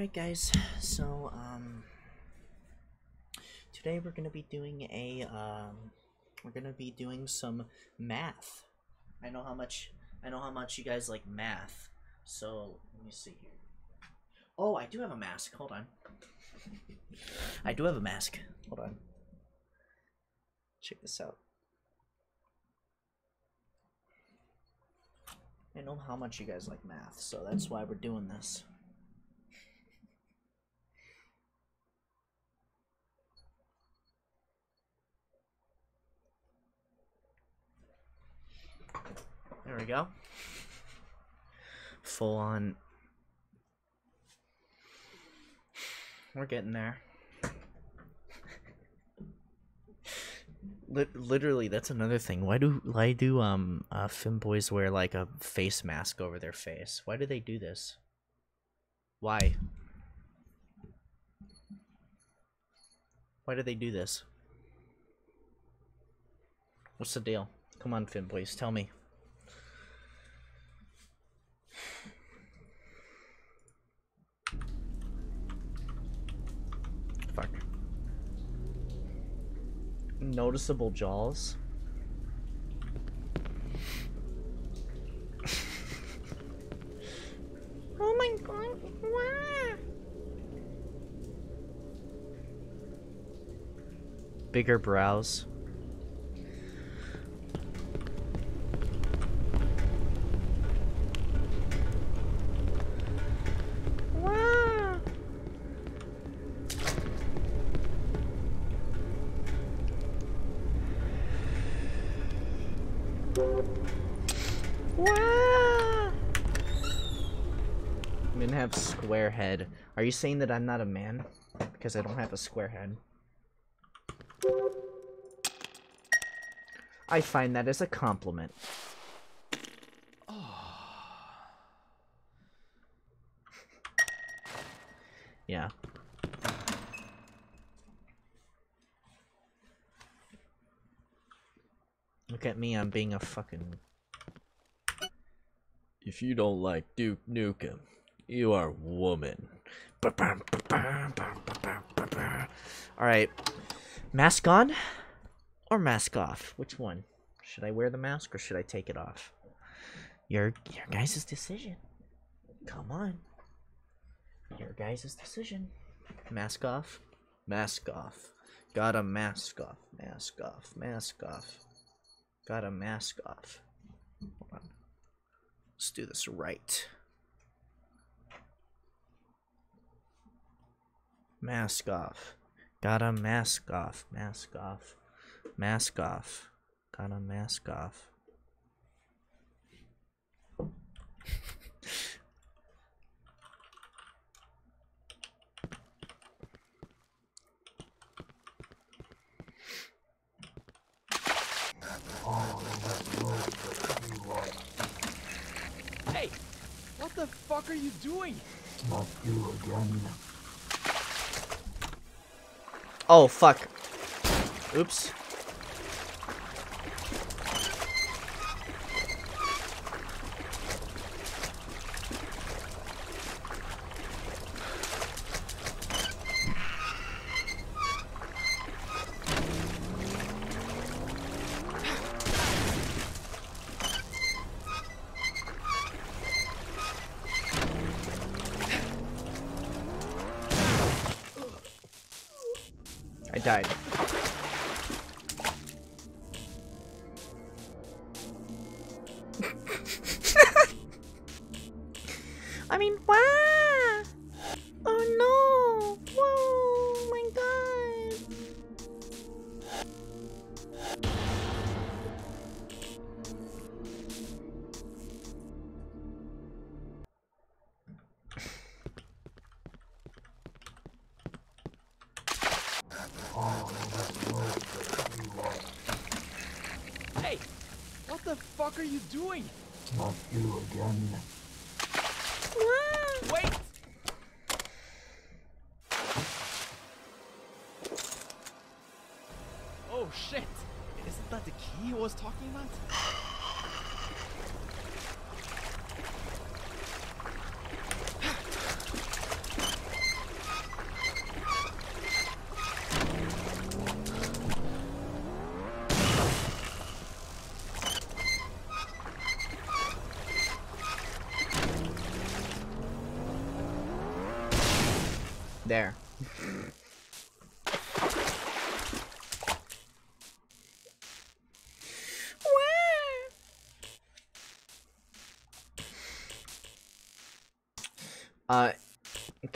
Alright guys, so um today we're gonna be doing a um we're gonna be doing some math. I know how much I know how much you guys like math. So let me see here. Oh, I do have a mask. Hold on. I do have a mask. Hold on. Check this out. I know how much you guys like math, so that's why we're doing this. There we go. Full on. We're getting there. Lit- literally, that's another thing. Why do why do um uh, femboys wear like a face mask over their face? Why do they do this? Why? Why do they do this? What's the deal? Come on, Finn, please. tell me. Fuck. Noticeable jaws. oh my god. Wow. Bigger brows. You saying that I'm not a man? Because I don't have a square head. I find that as a compliment. Yeah. Look at me, I'm being a fucking. If you don't like Duke Nukem, you are woman. Alright. Mask on or mask off? Which one? Should I wear the mask or should I take it off? Your your guys' decision. Come on. Your guys' decision. Mask off. Mask off. Gotta mask off. Mask off. Mask off. Got a mask off. Hold on. Let's do this right. Mask off. Got a mask off. Mask off. Mask off. Got a mask off. Hey! What the fuck are you doing? Not you again. Oh, fuck. Oops.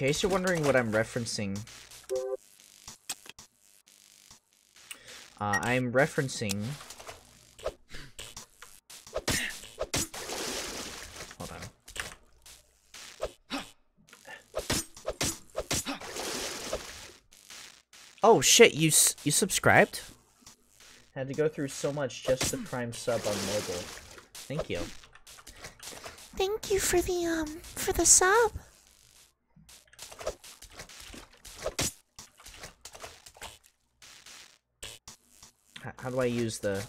Case you're wondering what I'm referencing, uh, I'm referencing. Hold on. Oh shit! You you subscribed? Had to go through so much just to prime sub on mobile. Thank you. Thank you for the um for the sub. Do I use the?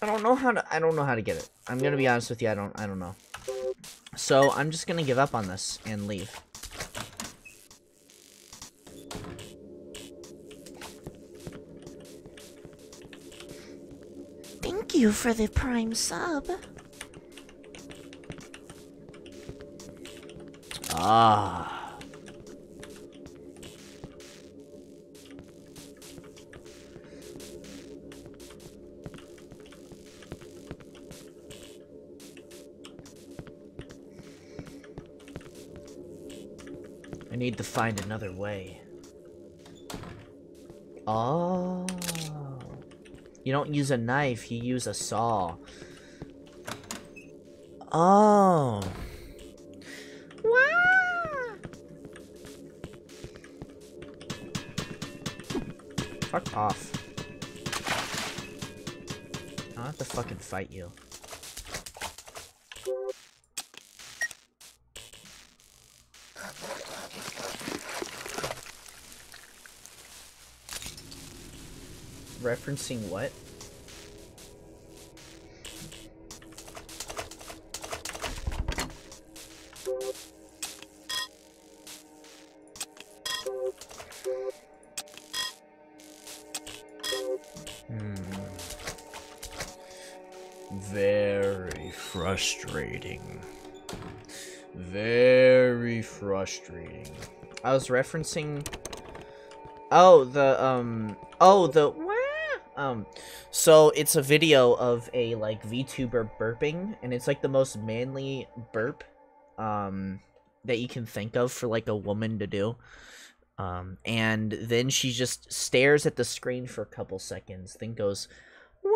I don't know how to. I don't know how to get it. I'm gonna be honest with you. I don't. I don't know. So I'm just gonna give up on this and leave. Thank you for the prime sub. Ah. I need to find another way. Oh. You don't use a knife, you use a saw. Oh. Have to fucking fight you. Referencing what? Very frustrating. Very frustrating. I was referencing. Oh, the um. Oh, the um. So it's a video of a like VTuber burping, and it's like the most manly burp, um, that you can think of for like a woman to do. Um, and then she just stares at the screen for a couple seconds, then goes, "Wah!"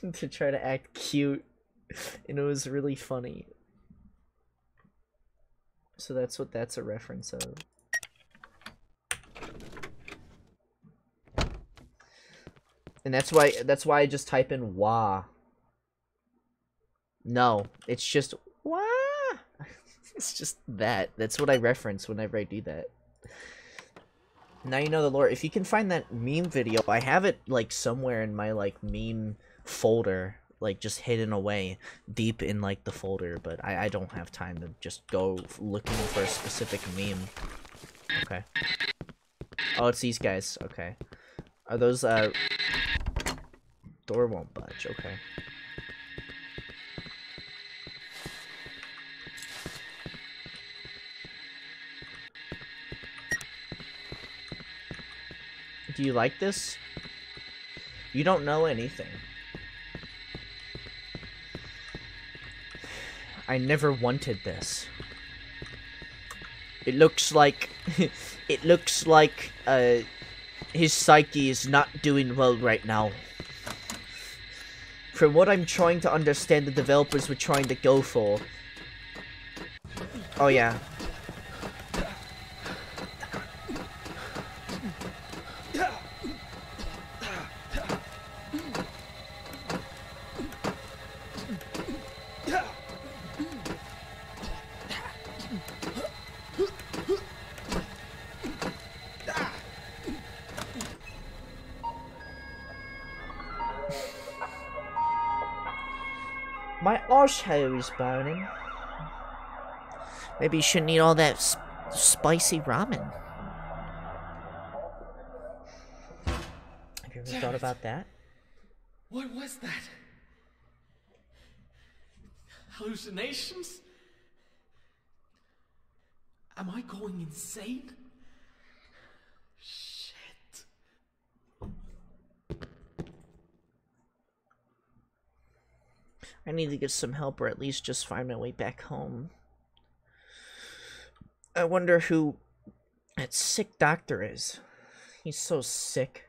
to try to act cute, and it was really funny. So that's what that's a reference of. And that's why that's why I just type in wah. No, it's just wah. it's just that. That's what I reference whenever I do that. Now you know the lore. If you can find that meme video, I have it like somewhere in my like meme folder, like just hidden away deep in like the folder, but I, I don't have time to just go looking for a specific meme. Okay. Oh, it's these guys. Okay. Are those uh door won't budge, okay. Do you like this? You don't know anything. I never wanted this. It looks like it looks like uh his psyche is not doing well right now. From what I'm trying to understand the developers were trying to go for. Oh yeah. Burning. Maybe you shouldn't eat all that spicy ramen. Have you ever Damn thought it. about that? What was that? Hallucinations? Am I going insane? I need to get some help or at least just find my way back home. I wonder who that sick doctor is. He's so sick.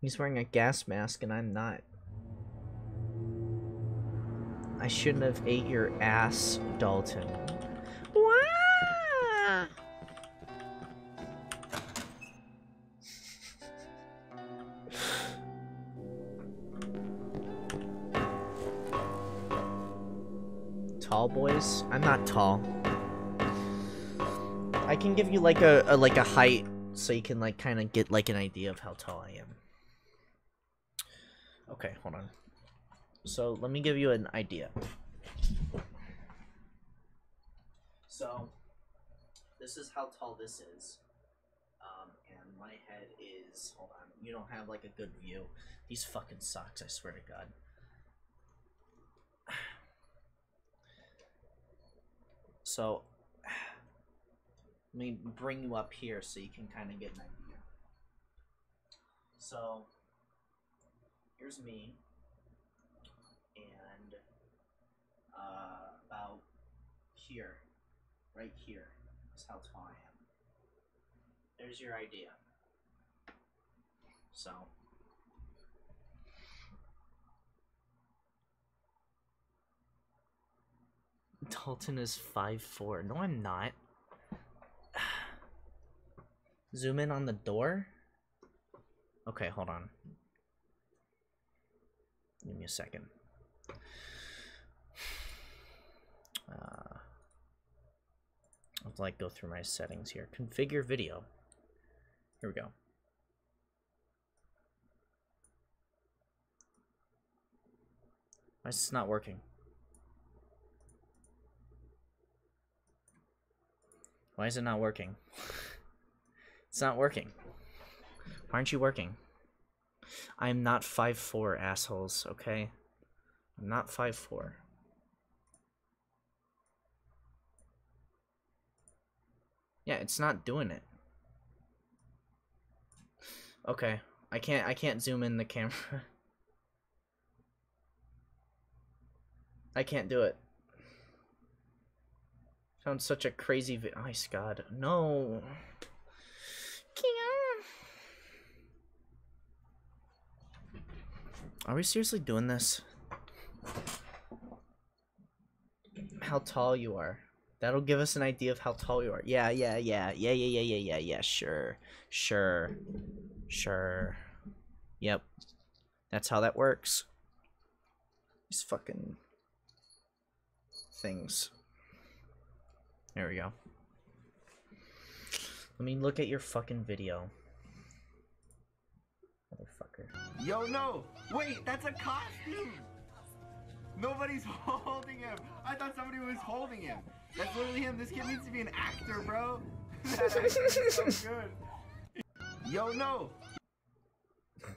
He's wearing a gas mask and I'm not. I shouldn't have ate your ass, Dalton. Wah! Tall boys? I'm not tall. I can give you like a, a like a height so you can like kind of get like an idea of how tall I am. Okay, hold on. So let me give you an idea. So this is how tall this is. Um, and my head is hold on. You don't have like a good view. These fucking socks, I swear to god. So let me bring you up here so you can kind of get an idea. So here's me, and uh, about here, right here, is how tall I am. There's your idea. So. Dalton is five four. No, I'm not. Zoom in on the door. Okay, hold on. Give me a second. Uh, I'll like go through my settings here. Configure video. Here we go. Why is this not working? Why is it not working? it's not working. Why aren't you working? I'm not five four assholes, okay? I'm not five four. Yeah, it's not doing it. Okay. I can't I can't zoom in the camera. I can't do it. Found such a crazy vi- Ice God. No. Are we seriously doing this? How tall you are. That'll give us an idea of how tall you are. Yeah, yeah, yeah. Yeah, yeah, yeah, yeah, yeah, yeah. Sure. Sure. Sure. Yep. That's how that works. These fucking things. There we go. Let me look at your fucking video. Motherfucker. Yo, no! Wait, that's a costume! Nobody's holding him! I thought somebody was holding him! That's literally him. This kid needs to be an actor, bro! that actor is so good! Yo, no!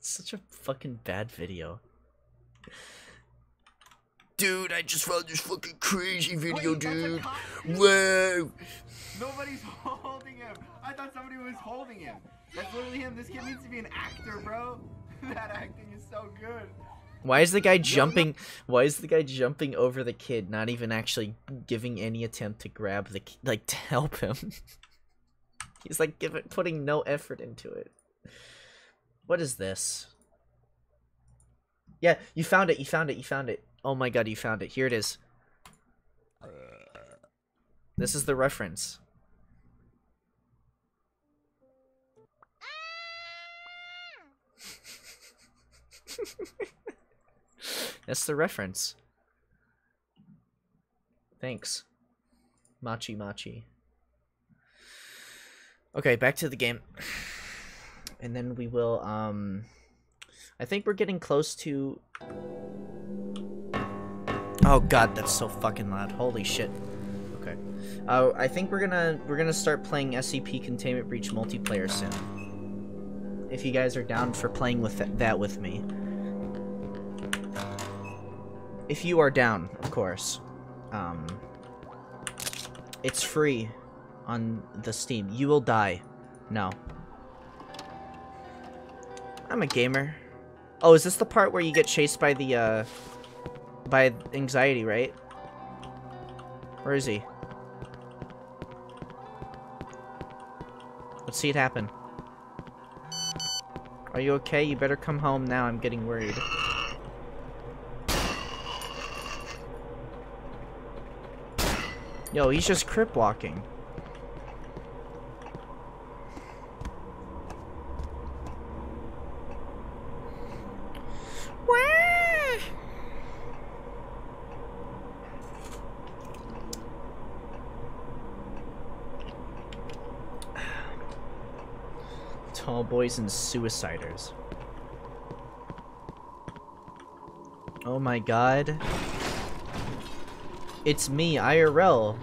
Such a fucking bad video. Dude, I just found this fucking crazy video, Wait, dude. costume? Whoa! Nobody's holding him! I thought somebody was holding him! That's literally him. This kid needs to be an actor, bro! that acting is so good! Why is the guy jumping? Why is the guy jumping over the kid, not even actually giving any attempt to grab the ki- like to help him? He's like giving putting no effort into it. What is this? Yeah, you found it. You found it. You found it. Oh my god, you found it. Here it is. This is the reference. That's the reference. Thanks. Machi Machi. Okay, back to the game. And then we will, um... I think we're getting close to... Oh god, that's so fucking loud. Holy shit. Okay. Uh, I think we're gonna we're gonna start playing SCP Containment Breach multiplayer soon. If you guys are down for playing with th that with me. If you are down, of course. Um, it's free on the Steam. You will die. No. I'm a gamer. Oh, is this the part where you get chased by the, uh, by anxiety, right? Where is he? Let's see it happen. Are you okay? You better come home now. I'm getting worried. Yo, he's just crip walking. And suiciders. Oh my god. It's me, IRL.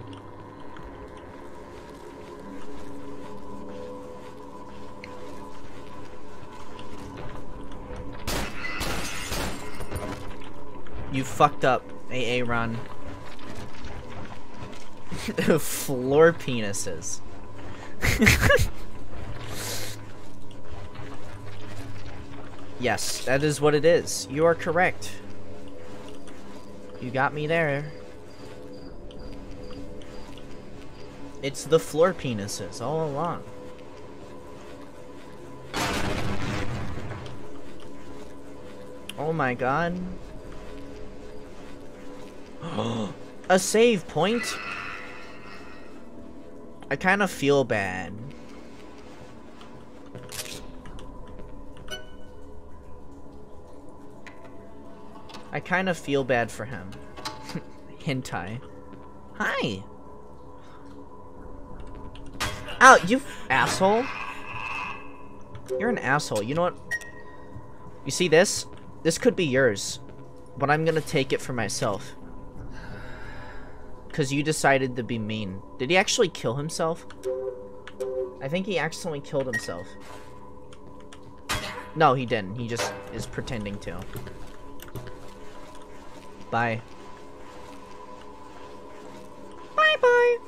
You fucked up, AA run. Floor penises. yes, that is what it is. You are correct. You got me there. It's the floor penises all along. Oh my god. A save point? I kind of feel bad. I kind of feel bad for him. Hentai. Hi. Ow, you asshole. You're an asshole. You know what? You see this? This could be yours. But I'm gonna take it for myself. Because you decided to be mean. Did he actually kill himself? I think he accidentally killed himself. No, he didn't. He just is pretending to. Bye. Bye bye.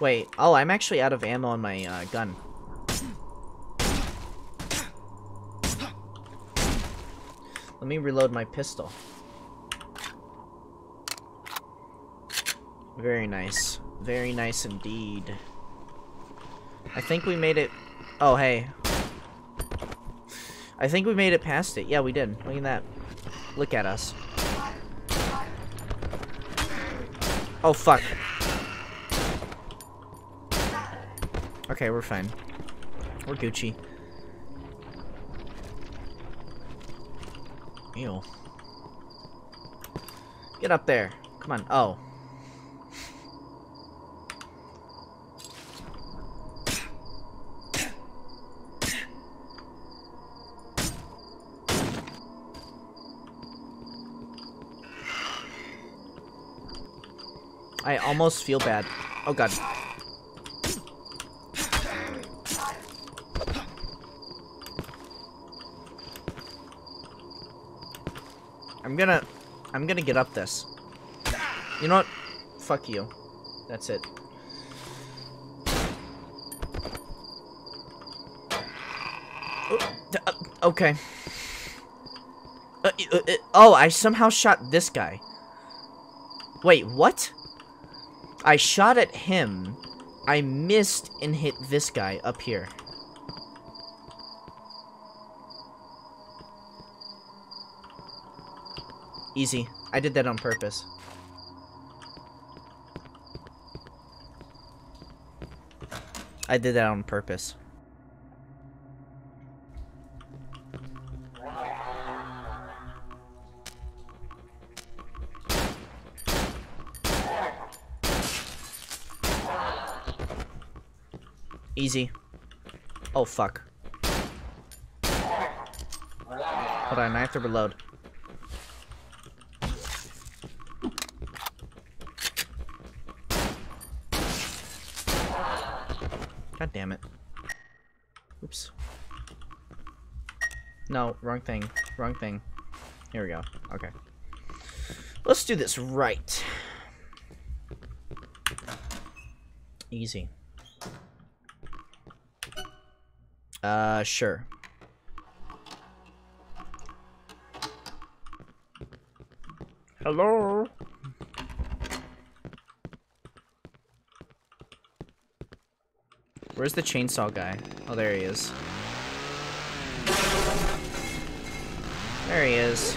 Wait, oh, I'm actually out of ammo on my uh, gun. Let me reload my pistol. Very nice. Very nice indeed. I think we made it... Oh, hey. I think we made it past it. Yeah, we did. Look at that. Look at us. Oh, fuck. Okay, we're fine. We're Gucci. Ew. Get up there. Come on. Oh. I almost feel bad. Oh god. I'm gonna... I'm gonna get up this. You know what? Fuck you. That's it. Oh, uh, okay. Uh, uh, uh, oh, I somehow shot this guy. Wait, what? I shot at him. I missed and hit this guy up here. Easy. I did that on purpose. I did that on purpose. Easy. Oh, fuck. Hold on, I have to reload. God damn it. Oops. No, wrong thing. Wrong thing. Here we go. Okay. Let's do this right. Easy. Uh, sure. Hello? Where's the chainsaw guy? Oh, there he is. There he is.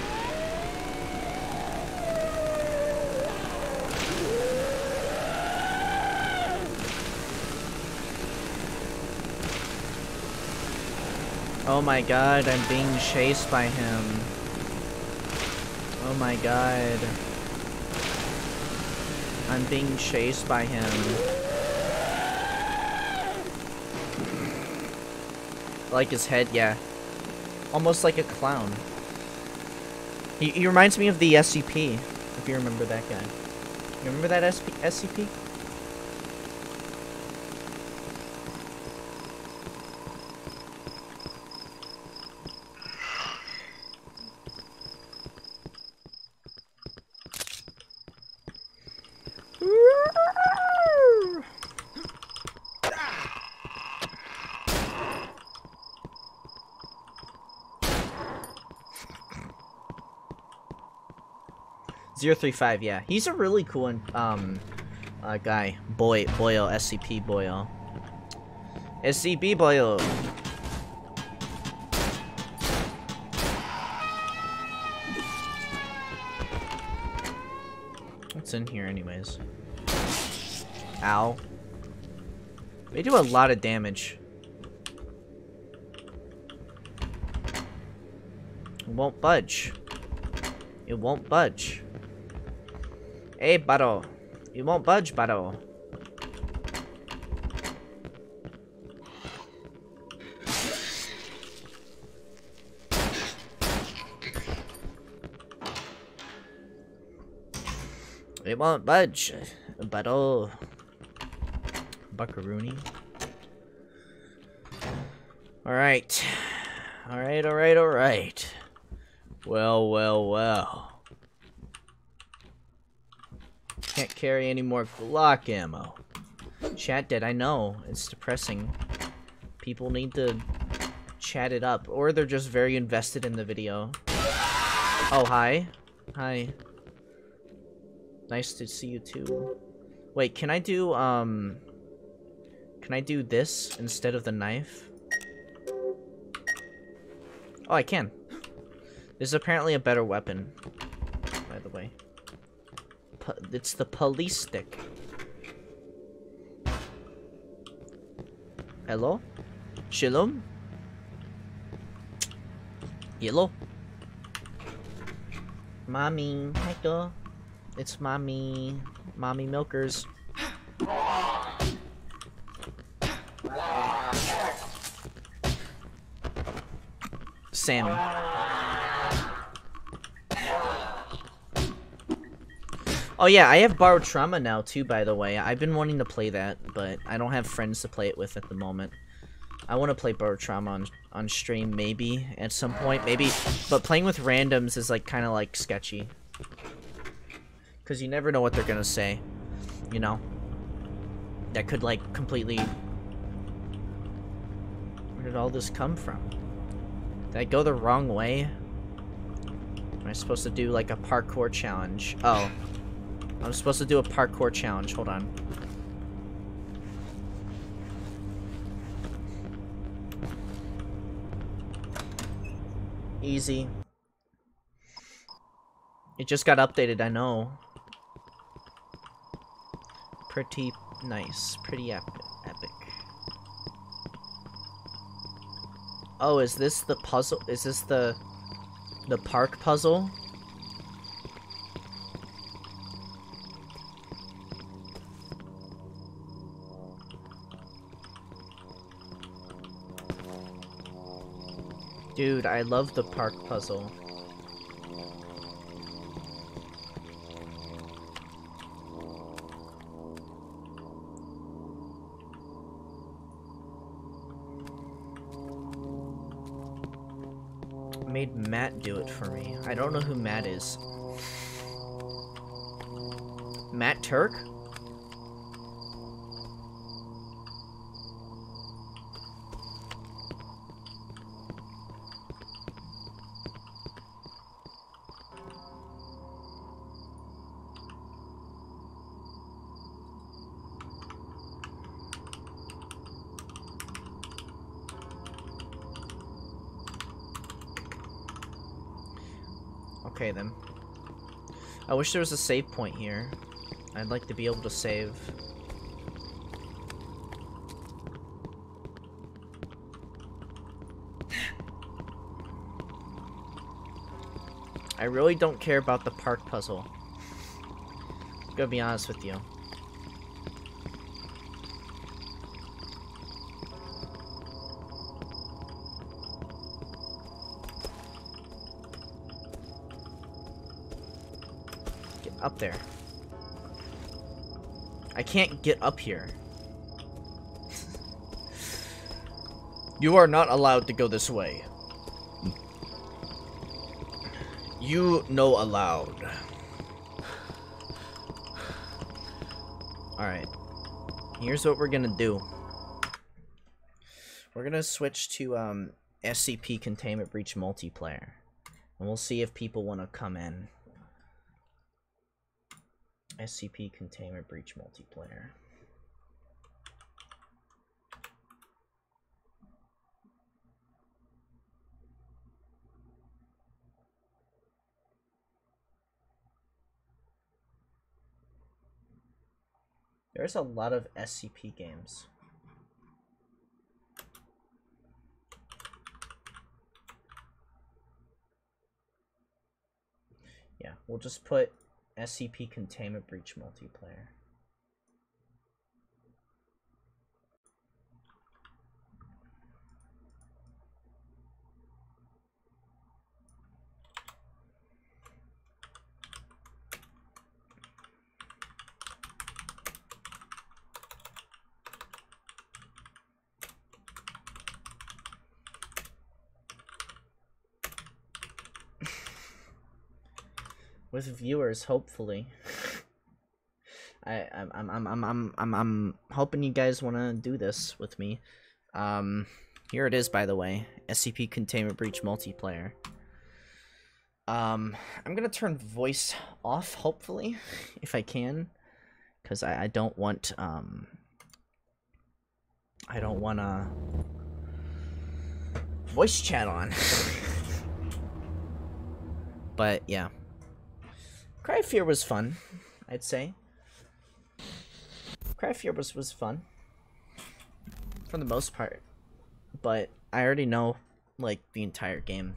Oh my god, I'm being chased by him. Oh my god. I'm being chased by him. Like his head, yeah. Almost like a clown. He, he reminds me of the SCP, if you remember that guy. You remember that SP, SCP? Zero three five, yeah. He's a really cool um uh, guy. Boy Boyle, SCP Boyle. SCP Boyle. What's in here anyways? Ow. They do a lot of damage. It won't budge. It won't budge. Hey, Butto. You won't budge, Butto. It won't budge, Butto. Buckaroony. Alright. Alright, alright, alright. Well, well, well. Can't carry any more Glock ammo. Chat dead, I know. It's depressing. People need to chat it up, or they're just very invested in the video. Oh, hi. Hi. Nice to see you too. Wait, can I do, um... Can I do this instead of the knife? Oh, I can. This is apparently a better weapon, by the way. It's the police stick. Hello? Shalom? Hello? Mommy, girl. It's mommy. Mommy milkers. Sammy. Oh yeah, I have Barotrauma now too, by the way. I've been wanting to play that, but I don't have friends to play it with at the moment. I want to play Barotrauma on on stream maybe at some point, maybe. But playing with randoms is like kind of like sketchy, because you never know what they're gonna say, you know. That could like completely. Where did all this come from? Did I go the wrong way? Am I supposed to do like a parkour challenge? Oh. I'm supposed to do a parkour challenge. Hold on. Easy. It just got updated, I know. Pretty nice. Pretty epic. epic. Oh, is this the puzzle? Is this the... The park puzzle? Dude, I love the park puzzle. Made Matt do it for me. I don't know who Matt is. Matt Turk? Okay then. I wish there was a save point here. I'd like to be able to save. I really don't care about the park puzzle. I'm gonna be honest with you. There. I can't get up here. you are not allowed to go this way. You know allowed. Alright. Here's what we're gonna do. We're gonna switch to um, SCP Containment Breach multiplayer. And we'll see if people want to come in. SCP Containment Breach multiplayer. There's a lot of SCP games. Yeah, we'll just put SCP Containment Breach multiplayer. With viewers, hopefully. I I'm I'm I'm I'm I'm I'm, hoping you guys want to do this with me. Um, here it is, by the way. SCP Containment Breach multiplayer. Um, I'm gonna turn voice off, hopefully, if I can, because I, I don't want um. I don't want to voice chat on. but yeah, Cry Fear was fun. I'd say. Cry Fear was was fun for the most part, but I already know like the entire game.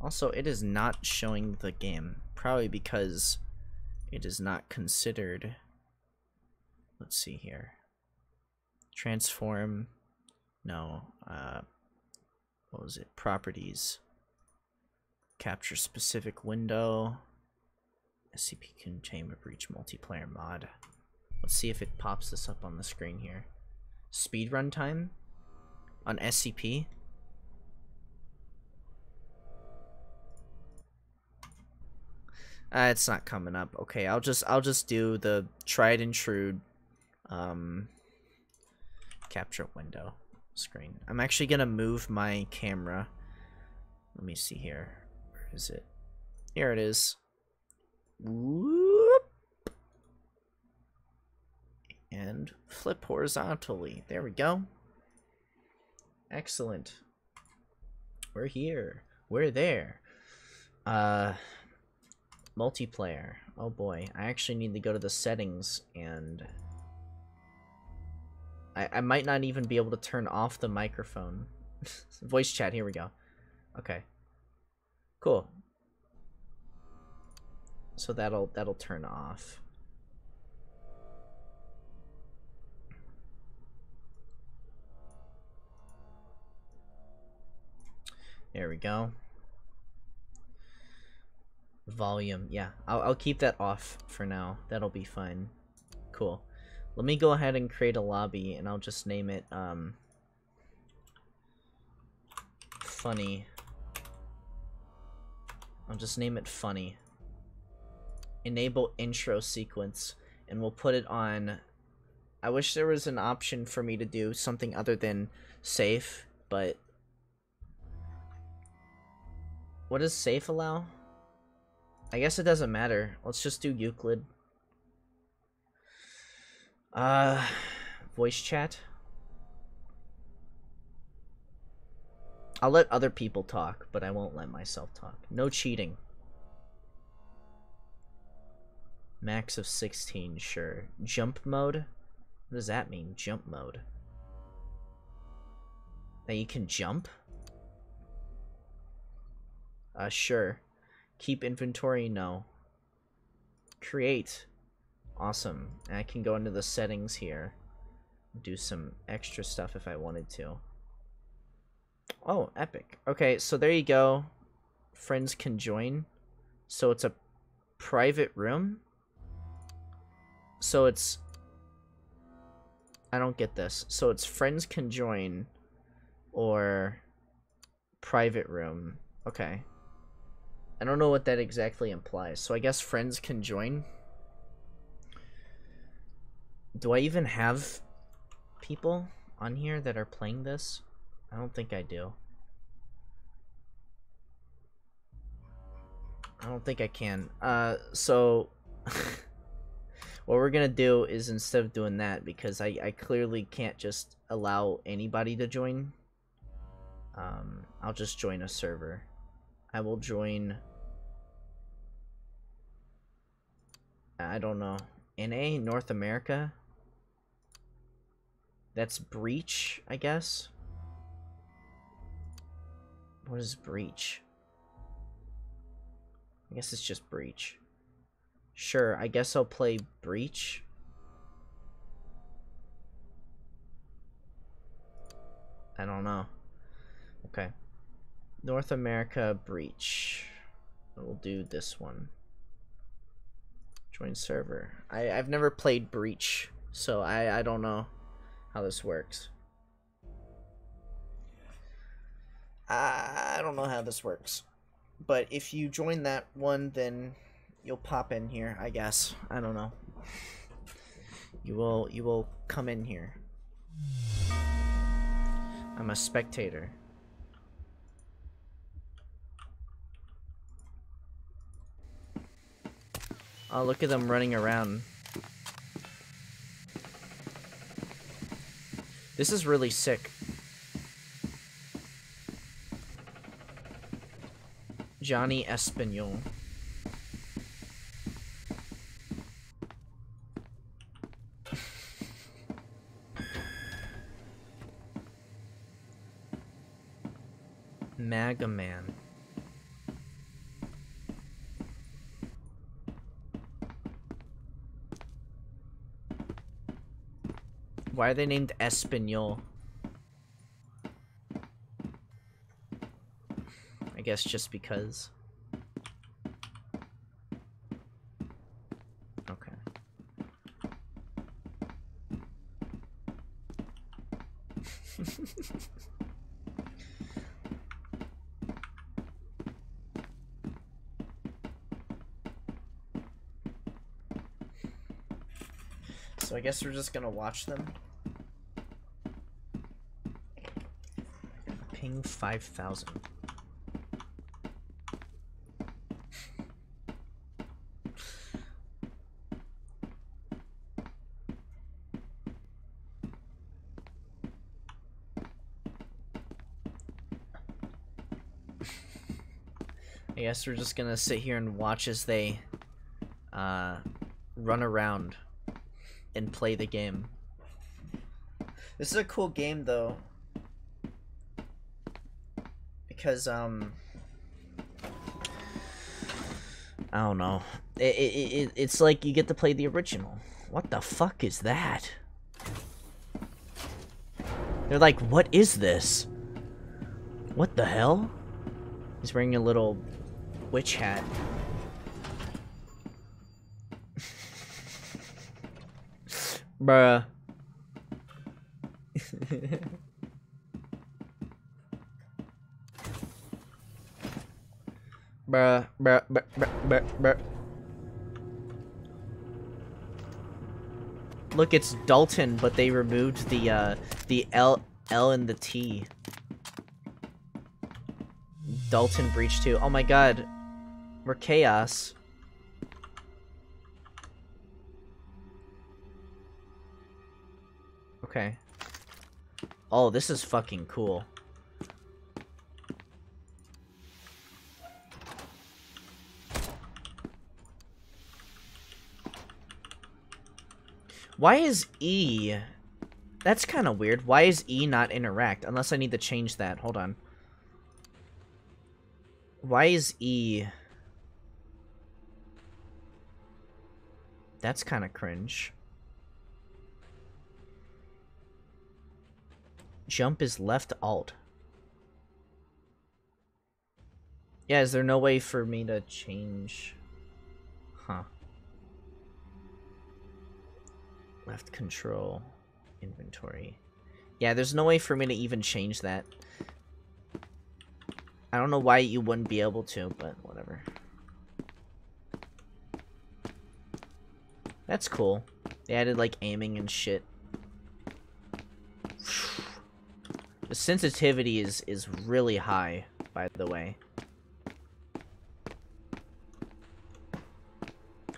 Also, it is not showing the game, probably because it is not considered. Let's see here. Transform. No. Uh, what was it? Properties. Capture specific window. SCP Containment Breach multiplayer mod. Let's see if it pops this up on the screen here. Speedrun time on SCP. Uh, it's not coming up. Okay, I'll just I'll just do the tried and true um capture window screen. I'm actually gonna move my camera. Let me see here. Is it? Here it is. Whoop. And flip horizontally. There we go. Excellent. We're here. We're there. Uh multiplayer. Oh boy, I actually need to go to the settings and I, I might not even be able to turn off the microphone. Voice chat, here we go. Okay. Cool. So that'll that'll turn off. There we go. Volume, yeah. I'll, I'll keep that off for now. That'll be fine. Cool. Let me go ahead and create a lobby, and I'll just name it, um... Funny. I'll just name it Funny. Enable intro sequence, and we'll put it on... I wish there was an option for me to do something other than safe, but... What does safe allow? I guess it doesn't matter. Let's just do Euclid. Uh, voice chat. I'll let other people talk, but I won't let myself talk. No cheating. Max of 16, sure. Jump mode? What does that mean, jump mode? That you can jump? Uh, sure. Keep inventory? No. Create. Awesome. And I can go into the settings here. Do some extra stuff if I wanted to. Oh, epic. Okay, so there you go. Friends can join. So it's a private room? So it's... I don't get this. So it's friends can join or private room. Okay. I don't know what that exactly implies. So I guess friends can join. Do I even have people on here that are playing this? I don't think I do. I don't think I can. Uh, so what we're gonna do is instead of doing that, because I, I clearly can't just allow anybody to join, um, I'll just join a server. I will join. I don't know. NA North America. That's breach, I guess. What is breach? I guess it's just breach. Sure, I guess I'll play breach. I don't know. Okay. North America breach. We'll do this one. Join server. I, I've never played breach, so I, I don't know how this works. I don't know how this works. But if you join that one, then you'll pop in here, I guess. I don't know. You will you will come in here. I'm a spectator. Oh, look at them running around. This is really sick. Johnny Espanol. Maga Man. Why are they named Espanol? Guess just because. Okay. so I guess we're just gonna watch them. Ping 5000. Guess we're just gonna sit here and watch as they uh, run around and play the game. This is a cool game though. Because um I don't know. It, it, it, it's like you get to play the original. What the fuck is that? They're like, what is this? What the hell? He's wearing a little witch hat. Bruh. bruh, bruh, bruh, bruh, bruh, bruh. Look, it's Dalton, but they removed the uh the L L and the T. Dalton Breach 2. Oh my god. We're chaos. Okay. Oh, this is fucking cool. Why is E... That's kind of weird. Why is E not interact? Unless I need to change that. Hold on. Why is E... That's kind of cringe. Jump is left alt. Yeah, is there no way for me to change? Huh. Left control. Inventory. Yeah, there's no way for me to even change that. I don't know why you wouldn't be able to, but whatever. That's cool. They added, like, aiming and shit. The sensitivity is, is really high, by the way.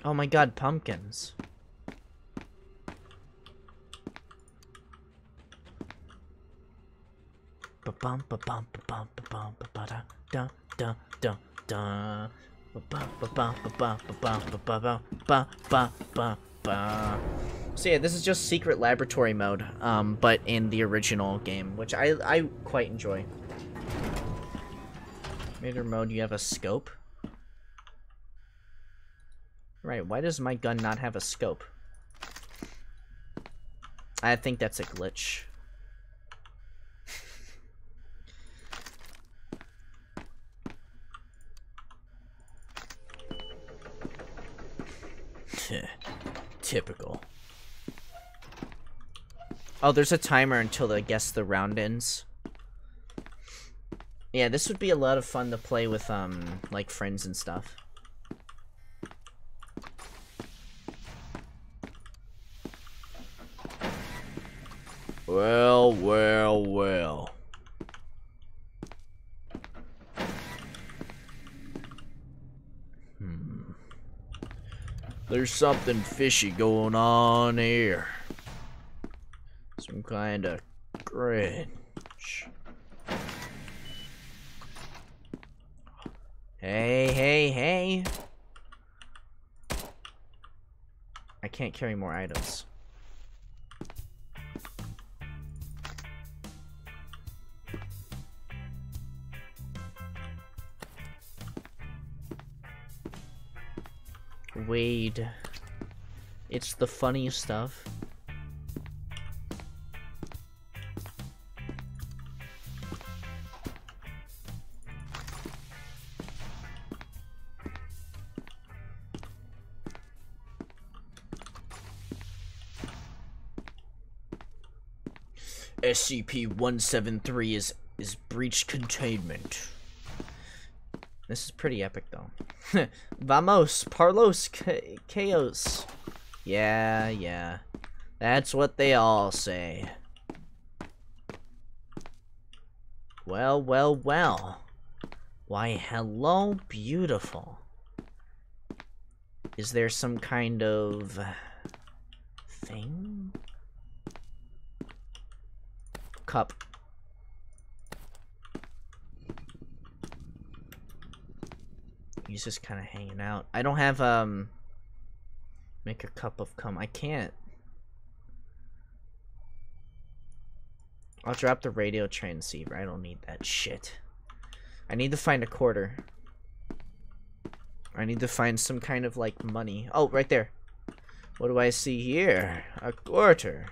Oh my god, pumpkins. Ba-bum, ba-bum, ba-bum, ba-bum, ba-ba-da, da, da, da, da. So yeah, this is just secret laboratory mode, um, but in the original game, which I I quite enjoy. Major mode, you have a scope. Right, why does my gun not have a scope? I think that's a glitch. Typical. Oh, there's a timer until I guess the round ends. Yeah, this would be a lot of fun to play with, um, like, friends and stuff. Well, well, well. There's something fishy going on here. Some kind of cringe. Hey, hey, hey. I can't carry more items. Wade. It's the funny stuff. SCP-173 is is breach containment. This is pretty epic though. Vamos, Parlos, Chaos. Yeah, yeah. That's what they all say. Well, well, well. Why, hello, beautiful. Is there some kind of thing? Cup. He's just kind of hanging out. I don't have, um, make a cup of cum. I can't. I'll drop the radio transceiver. I don't need that shit. I need to find a quarter. I need to find some kind of, like, money. Oh, right there. What do I see here? A quarter.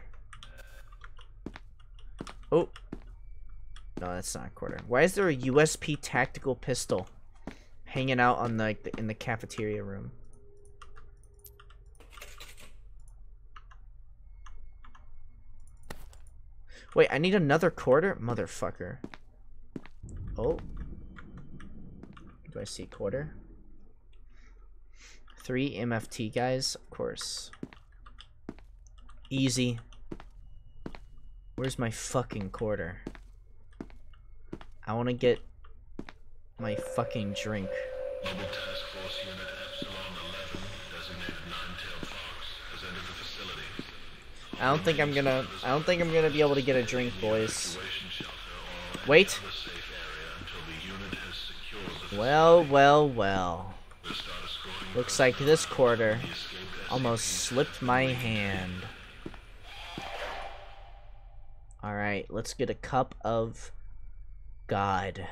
Oh. No, that's not a quarter. Why is there a USP tactical pistol hanging out on like, the in the cafeteria room? Wait, I need another quarter? Motherfucker. Oh. Do I see quarter? Three MFT guys? Of course. Easy. Where's my fucking quarter? I want to get my fucking drink. Mobile Task Force Unit Epsilon 11, designated Fox, has entered the facility. I don't think I'm gonna. I don't think I'm gonna be able to get a drink, boys. Wait. Well, well, well. Looks like this quarter almost slipped my hand. Alright, let's get a cup of God.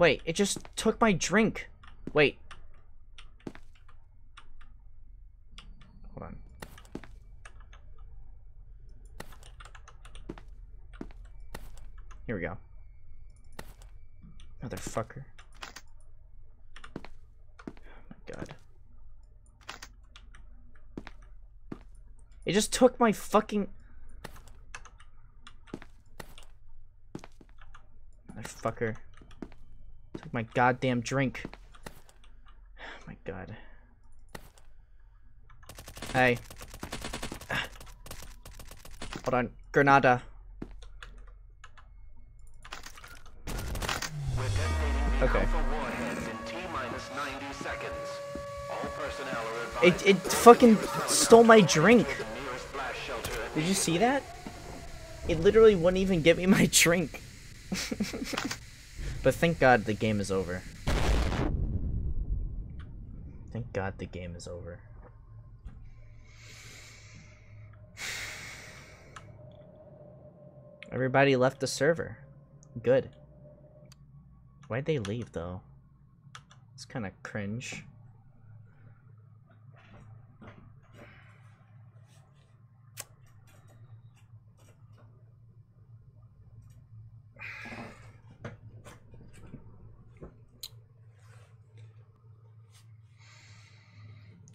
Wait, it just took my drink. Wait. Hold on. Here we go. Motherfucker. Oh my god. It just took my fucking... Motherfucker. My goddamn drink. Oh my god. Hey. Hold on. Granada. Okay. It, it fucking stole my drink. Did you see that? It literally wouldn't even give me my drink. But thank God the game is over. Thank God the game is over. Everybody left the server. Good. Why'd they leave though? It's kind of cringe.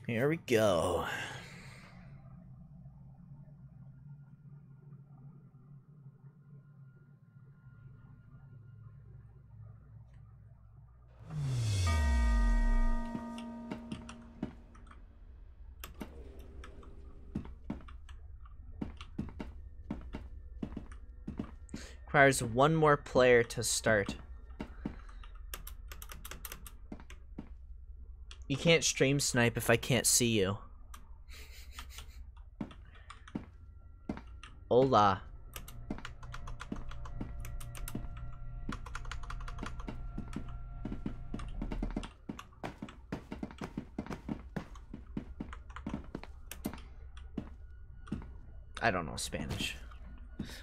Here we go. Requires one more player to start. You can't stream snipe if I can't see you. Hola. I don't know Spanish.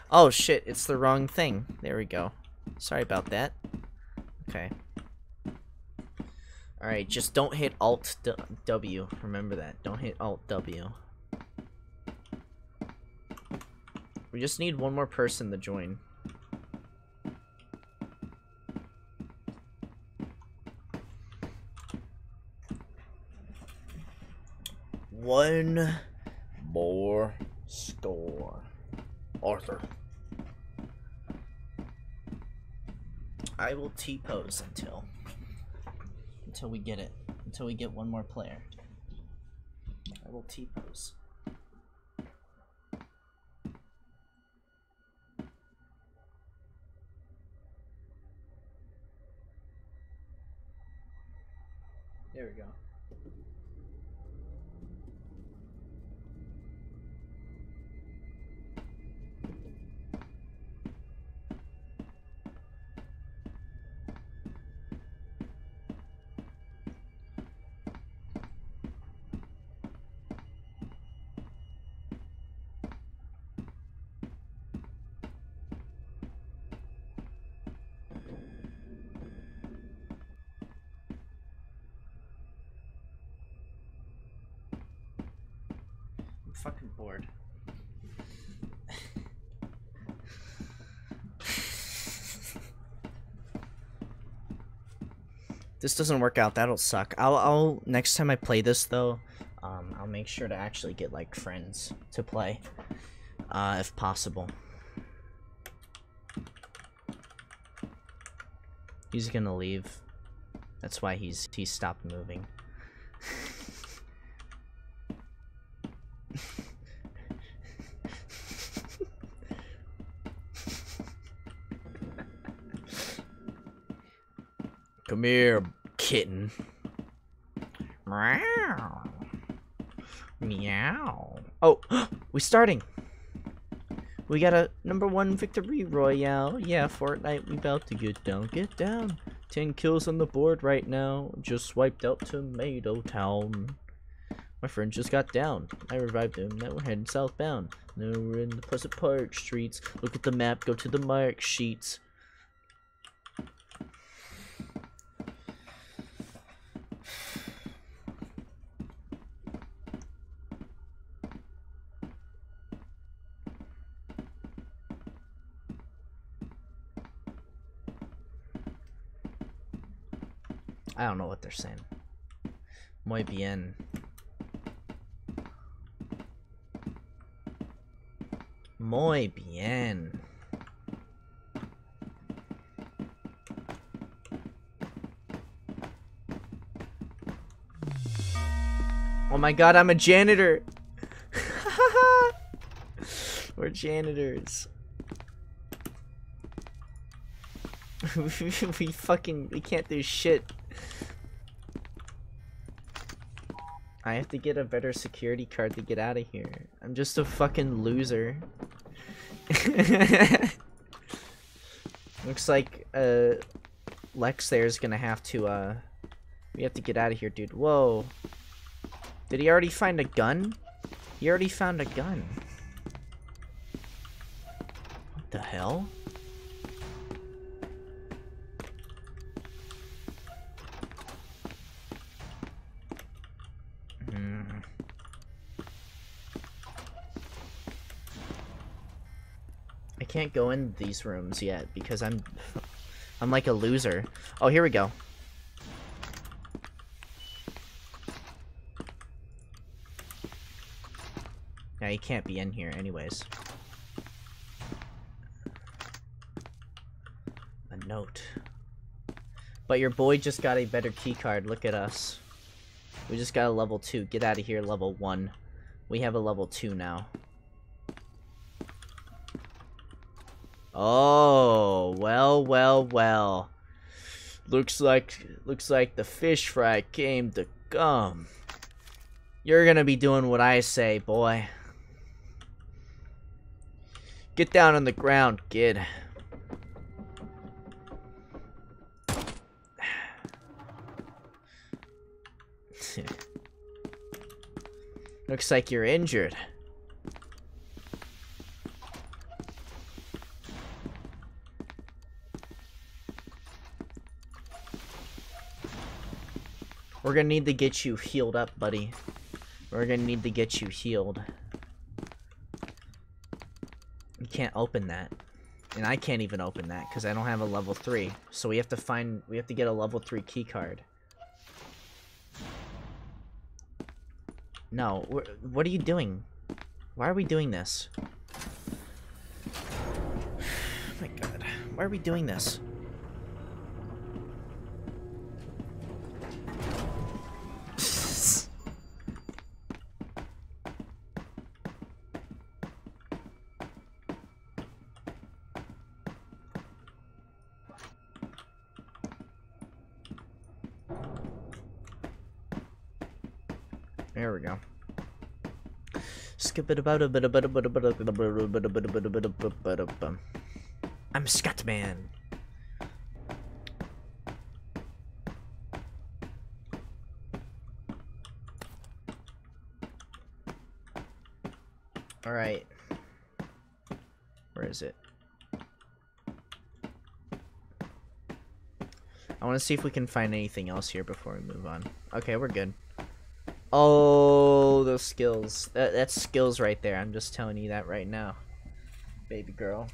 Oh shit, it's the wrong thing. There we go. Sorry about that. Okay. Alright, just don't hit Alt W. Remember that. Don't hit Alt W. We just need one more person to join. One more store. Arthur. I will T-pose until until we get it. Until we get one more player. I will T-pose. This doesn't work out, that'll suck. I'll, I'll next time I play this though, um, I'll make sure to actually get like friends to play, uh, if possible. He's gonna leave. That's why he's he stopped moving. Kitten. Meow. Meow. Oh, we're starting. We got a number one victory royale. Yeah, Fortnite, we about to get down. Get down. 10 kills on the board right now. Just wiped out Tomato Town. My friend just got down. I revived him. Now we're heading southbound. Now we're in the Pleasant Park streets. Look at the map. Go to the mark sheets. I don't know what they're saying. Muy bien. Muy bien. Oh my god, I'm a janitor. We're janitors. we fucking we can't do shit. I have to get a better security card to get out of here. I'm just a fucking loser. Looks like uh Lex there is gonna have to uh we have to get out of here, dude. Whoa. Did he already find a gun? He already found a gun. What the hell? Hmm. I can't go in these rooms yet because I'm I'm like a loser. Oh, here we go. Now you can't be in here anyways. A note. But your boy just got a better keycard. Look at us. We just got a level 2. Get out of here, level 1. We have a level 2 now. Oh, well, well, well. Looks like looks like the fish fry came to come. You're gonna be doing what I say, boy. Get down on the ground, kid. Looks like you're injured. We're gonna need to get you healed up, buddy. We're gonna need to get you healed. You can't open that. And I can't even open that because I don't have a level 3. So we have to find, we have to get a level 3 key card. No, what are you doing? Why are we doing this? Oh my god, why are we doing this? I'm Scatman. All right. Where is it? I want to see if we can find anything else here before we move on. Okay, we're good. Oh, those skills. That, that's skills right there. I'm just telling you that right now. Baby girl.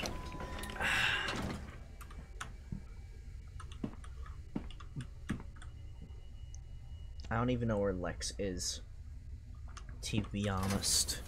I don't even know where Lex is. To be honest.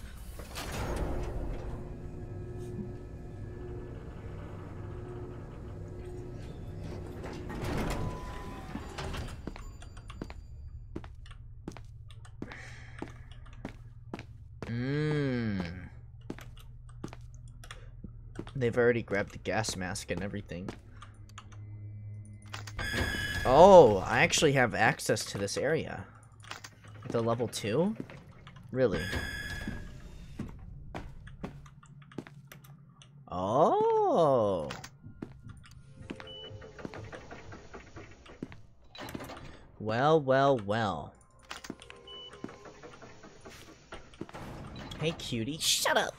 They've already grabbed the gas mask and everything. Oh, I actually have access to this area. The level 2? Really? Oh. Well, well, well. Hey, cutie. Shut up.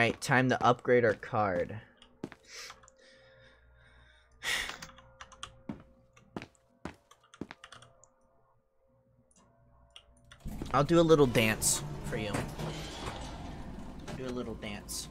Alright, time to upgrade our card. I'll do a little dance for you. Do a little dance.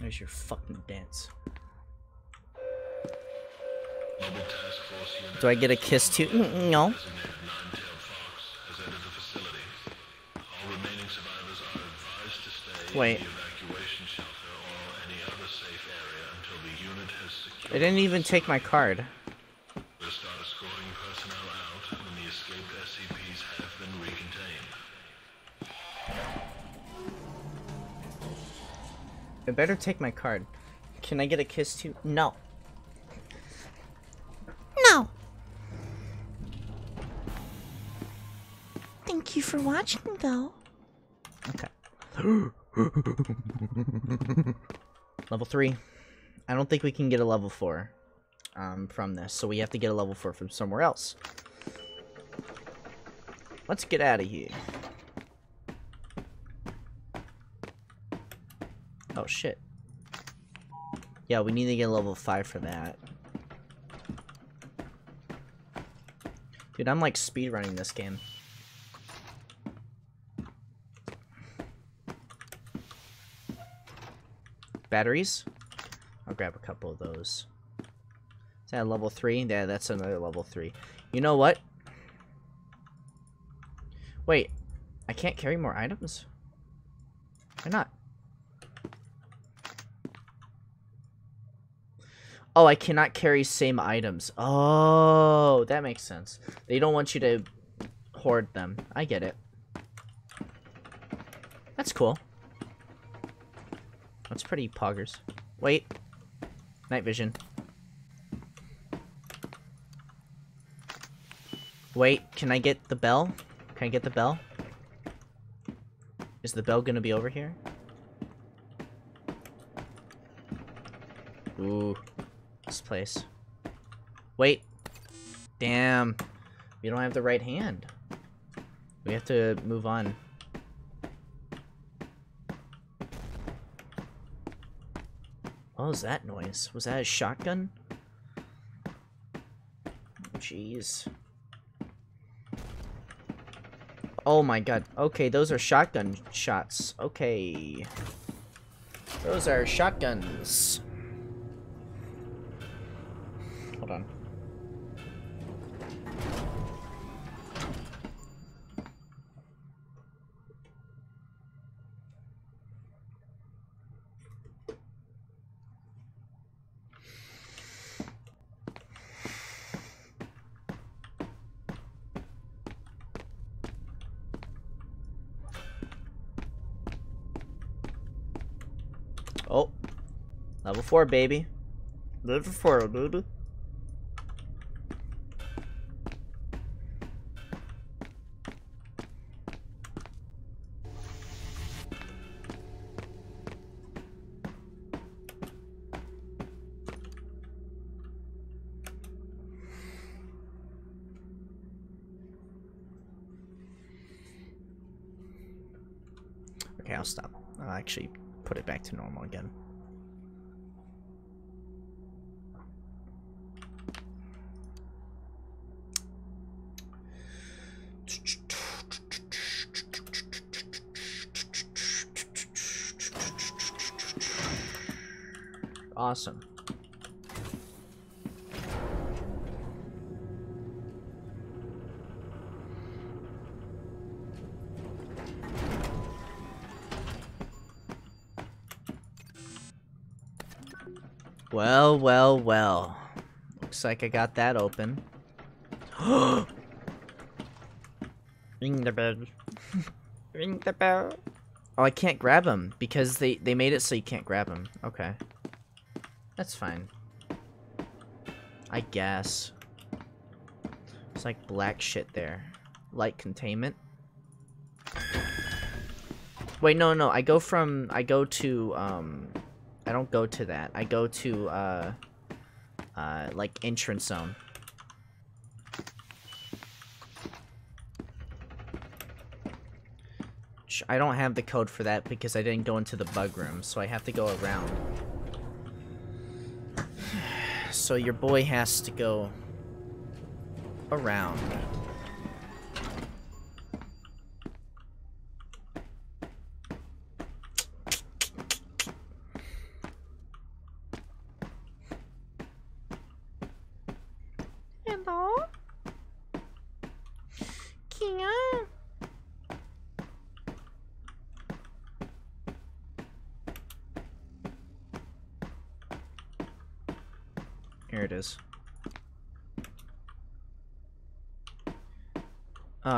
There's your. Fucking dance. Do I get a kiss too? Mm, No. designated Nine-Tailed Fox has entered the facility. Better take my card. Can I get a kiss too? No. No. Thank you for watching, though. Okay. level three. I don't think we can get a level four um, from this, so we have to get a level four from somewhere else. Let's get out of here. Oh shit. Yeah, we need to get level five for that. Dude, I'm like speedrunning this game. Batteries? I'll grab a couple of those. Is that level 3? Yeah, that's another level 3. You know what? Wait, I can't carry more items? Why not? Oh, I cannot carry same items. Oh, that makes sense. They don't want you to hoard them. I get it. That's cool. That's pretty poggers. Wait. Night vision. Wait, can I get the bell? Can I get the bell? Is the bell gonna be over here? Ooh. Place. Wait. Damn. We don't have the right hand. We have to move on. What was that noise? Was that a shotgun? Jeez. Oh my god. Okay, those are shotgun shots. Okay. Those are shotguns. 4, baby. Level 4, baby. Okay, I'll stop. I'll actually put it back to normal again. Well, well, well. Looks like I got that open. Ring the bell. Ring the bell. Oh, I can't grab them because they they made it so you can't grab them. Okay, that's fine. I guess. It's like black shit there. Light containment. Wait, no, no. I go from I go to um, I don't go to that. I go to uh, uh, like entrance zone. I don't have the code for that because I didn't go into the bug room, so I have to go around. So your boy has to go around.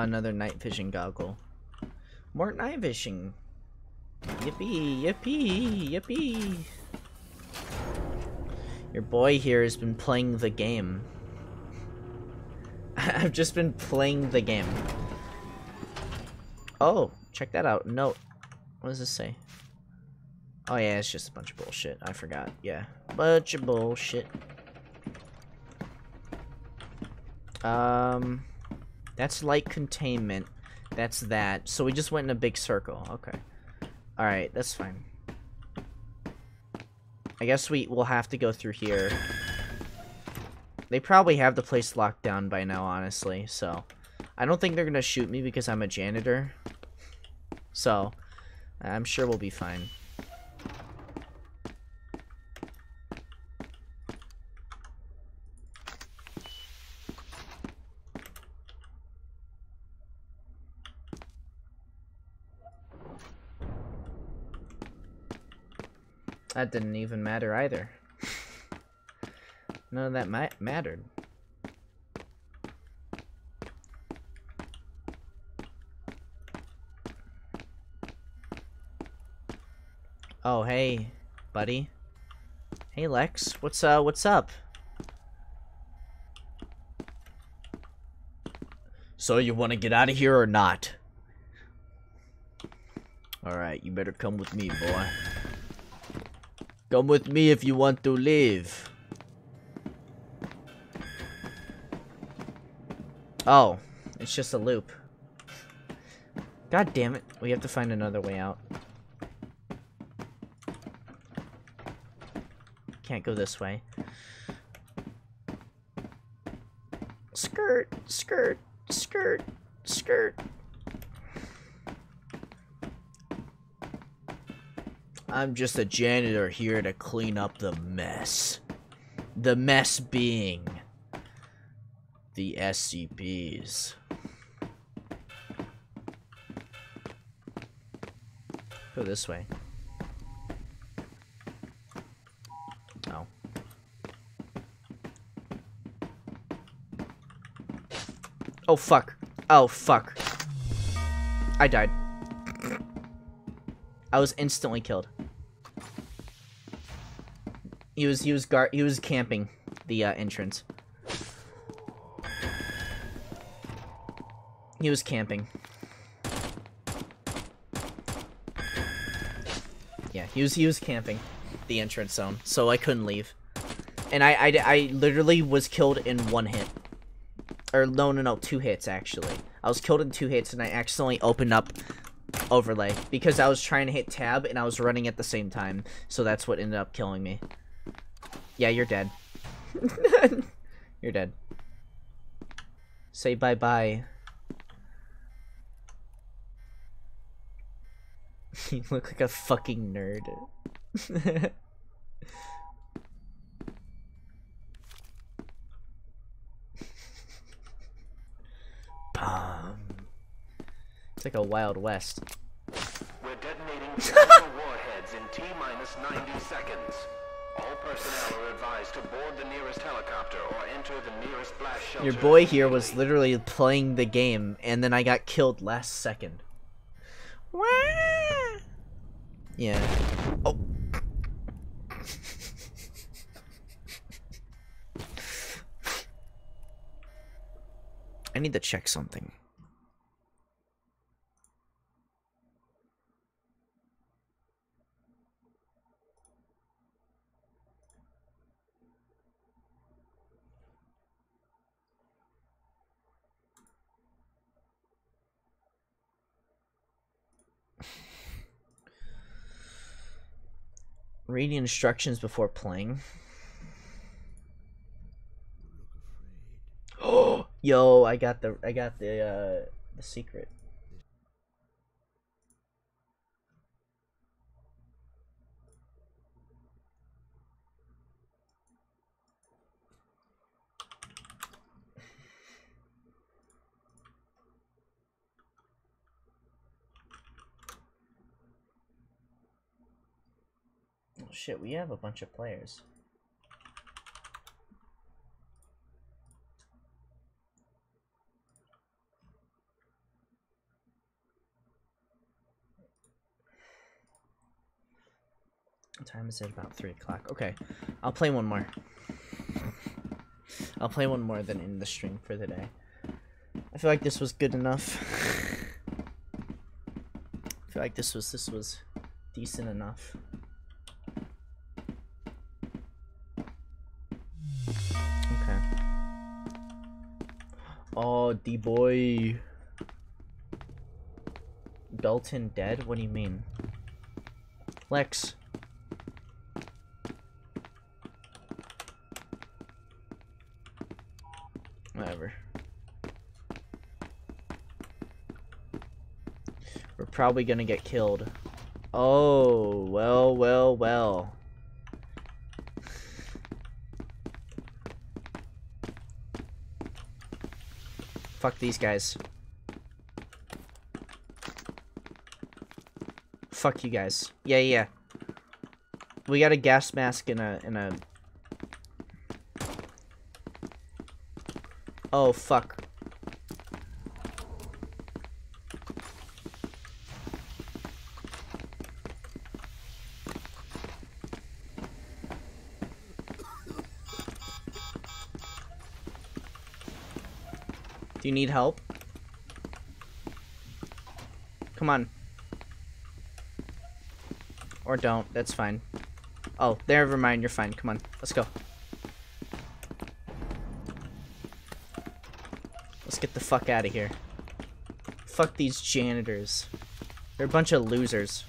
Another night vision goggle. More night vision. Yippee, yippee, yippee. Your boy here has been playing the game. I've just been playing the game. Oh, check that out. Note. What does this say? Oh yeah, it's just a bunch of bullshit. I forgot. Yeah. Bunch of bullshit. Um, that's light containment. That's that. So we just went in a big circle. Okay. Alright, that's fine. I guess we will have to go through here. They probably have the place locked down by now, honestly, so... I don't think they're gonna shoot me because I'm a janitor. So, I'm sure we'll be fine. That didn't even matter either. None of that ma mattered. Oh, hey, buddy. Hey, Lex. What's uh, what's up? So you want to get out of here or not? Alright, you better come with me, boy. Come with me if you want to live. Oh, it's just a loop. God damn it. We have to find another way out. Can't go this way. Skirt, skirt, skirt, skirt. I'm just a janitor here to clean up the mess. The mess being the SCPs. Go this way. Oh. Oh fuck. Oh fuck. I died. I was instantly killed. He was he was guard he was camping the uh, entrance. He was camping. Yeah, he was he was camping the entrance zone, so I couldn't leave. And I I, I literally was killed in one hit. Or no no no, two hits actually. I was killed in two hits and I accidentally opened up overlay because I was trying to hit tab and I was running at the same time. So that's what ended up killing me. Yeah, you're dead. you're dead. Say bye-bye. you look like a fucking nerd. Bomb. It's like a Wild West. We're detonating several warheads in T minus 90 seconds. Personnel are advised to board the nearest helicopter or enter the nearest blast shelter. Your boy here was literally playing the game, and then I got killed last second. Yeah. Oh. I need to check something. Reading instructions before playing. Oh, yo, I got the I got the uh the secret. shit, we have a bunch of players. What time is it? About 3 o'clock. Okay, I'll play one more. I'll play one more than in the stream for the day. I feel like this was good enough. I feel like this was this was decent enough. Oh, D boy. Belton dead? What do you mean? Lex. Whatever. We're probably gonna get killed. Oh, well, well, well. Fuck these guys. Fuck you guys. Yeah, yeah. We got a gas mask and a and a Oh fuck. You need help? Come on. Or don't. That's fine. Oh, never mind. You're fine. Come on. Let's go. Let's get the fuck out of here. Fuck these janitors. They're a bunch of losers.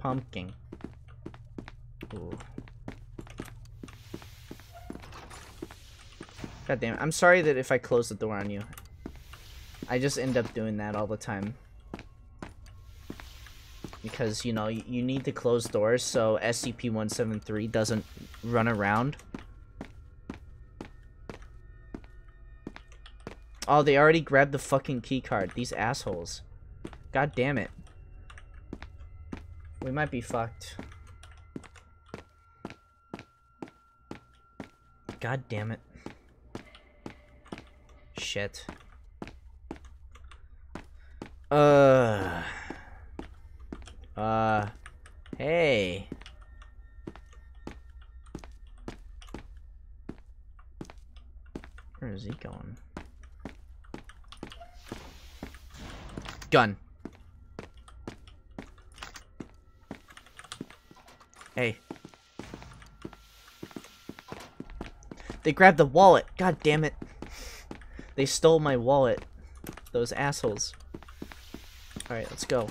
Pumpkin. Ooh. God damn it. I'm sorry that if I close the door on you. I just end up doing that all the time. Because, you know, you, need to close doors so SCP-173 doesn't run around. Oh, they already grabbed the fucking keycard. These assholes. God damn it. We might be fucked. God damn it. Shit. Uh. Uh. Hey. Where is he going? Gun. Hey. They grabbed the wallet. God damn it. They stole my wallet. Those assholes. Alright, let's go.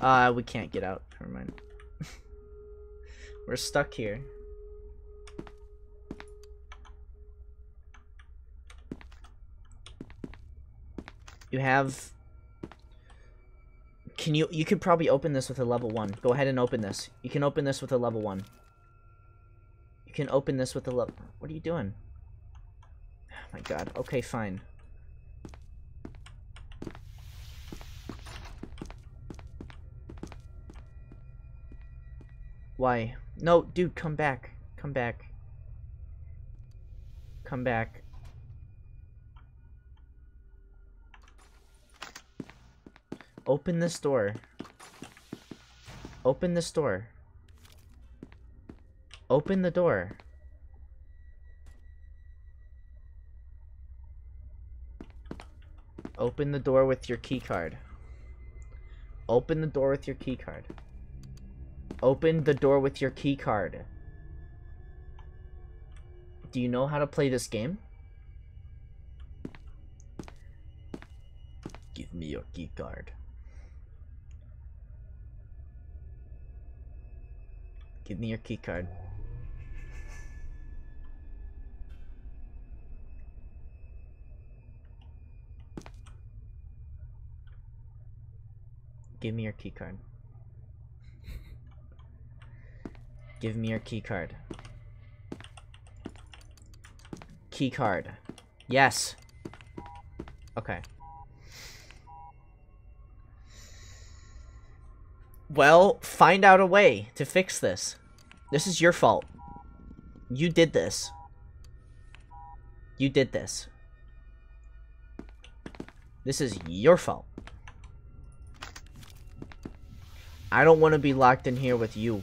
Uh, we can't get out. Never mind. We're stuck here. You have... Can you... You could probably open this with a level 1. Go ahead and open this. You can open this with a level 1. You can open this with a level... What are you doing? Oh my god. Okay, fine. Why? No, dude, come back. Come back. Come back. Open this door. Open this door. Open the door. Open the door with your keycard. Open the door with your keycard. Open the door with your keycard. Do you know how to play this game? Give me your keycard. Give me your keycard. Give me your keycard. Give me your keycard. Keycard. Yes. Okay. Well, find out a way to fix this. This is your fault. You did this. You did this. This is your fault. I don't want to be locked in here with you.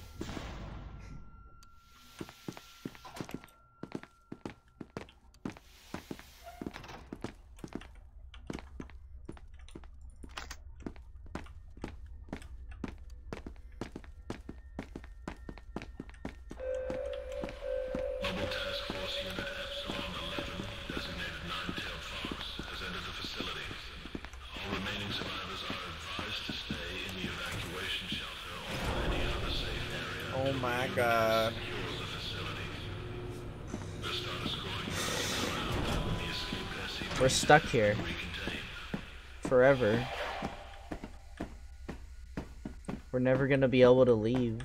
Stuck here. Forever. We're never gonna be able to leave.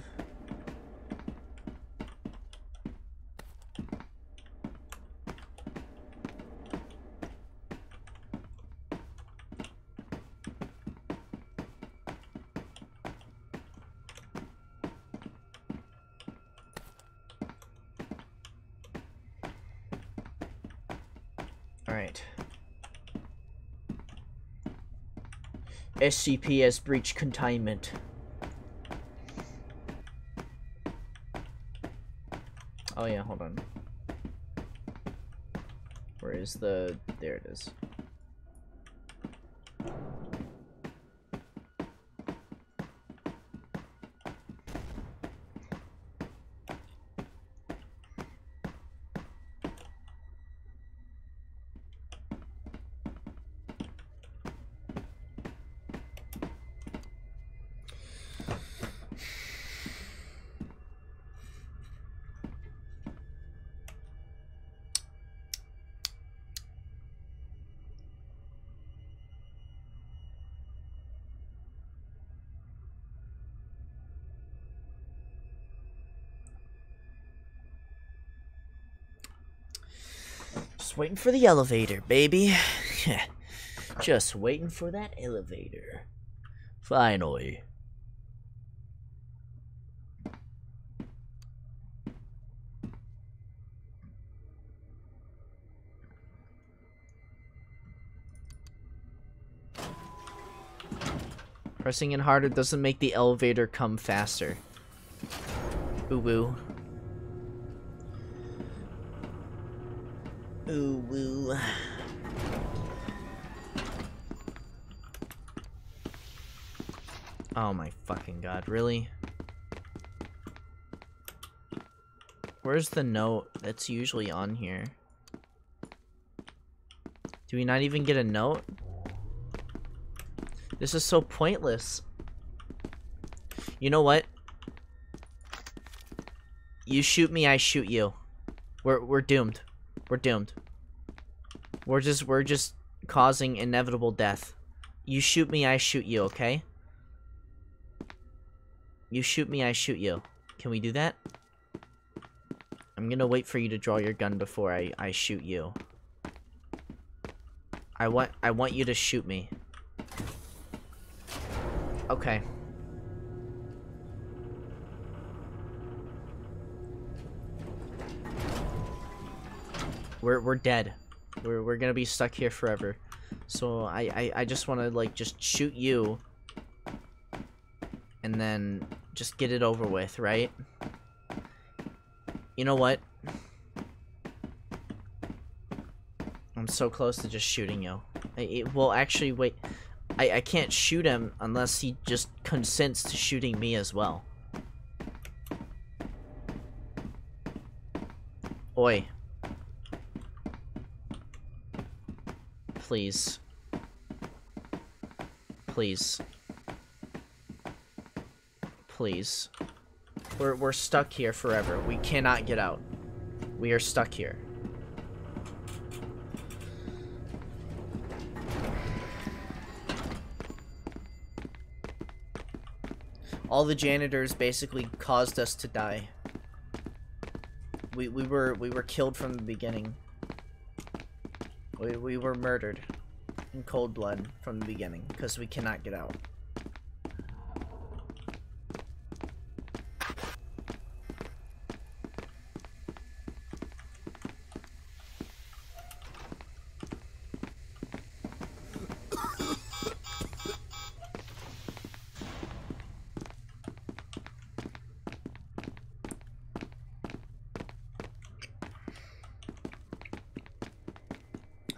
Alright. SCP has breached containment. Oh yeah, hold on. Where is the... There it is. Waiting for the elevator, baby. Just waiting for that elevator. Finally. Pressing in harder doesn't make the elevator come faster. Boo boo. Ooh woo. Oh my fucking god, really? Where's the note that's usually on here? Do we not even get a note? This is so pointless. You know what? You shoot me, I shoot you. We're we're doomed. We're doomed. We're just we're just causing inevitable death. You shoot me, I shoot you, okay? You shoot me, I shoot you. Can we do that? I'm gonna wait for you to draw your gun before I, I shoot you. I want I want you to shoot me. Okay. We're we're dead. We're we're gonna be stuck here forever. So I I, I just want to like just shoot you, and then just get it over with, right? You know what? I'm so close to just shooting you. It, well, actually, wait. I, I can't shoot him unless he just consents to shooting me as well. Oi. Please. Please. Please. We're, we're stuck here forever. We cannot get out. We are stuck here. All the janitors basically caused us to die. We, we were we were killed from the beginning. We, we were murdered in cold blood from the beginning because we cannot get out.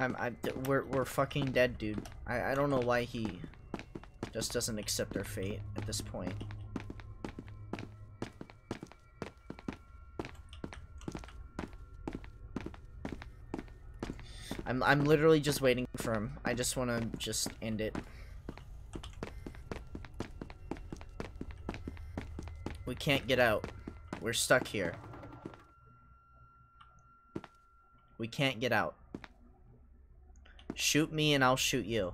I'm I we're we're fucking dead, dude. I I don't know why he just doesn't accept our fate at this point. I'm I'm literally just waiting for him. I just want to just end it. We can't get out. We're stuck here. We can't get out. Shoot me and I'll shoot you.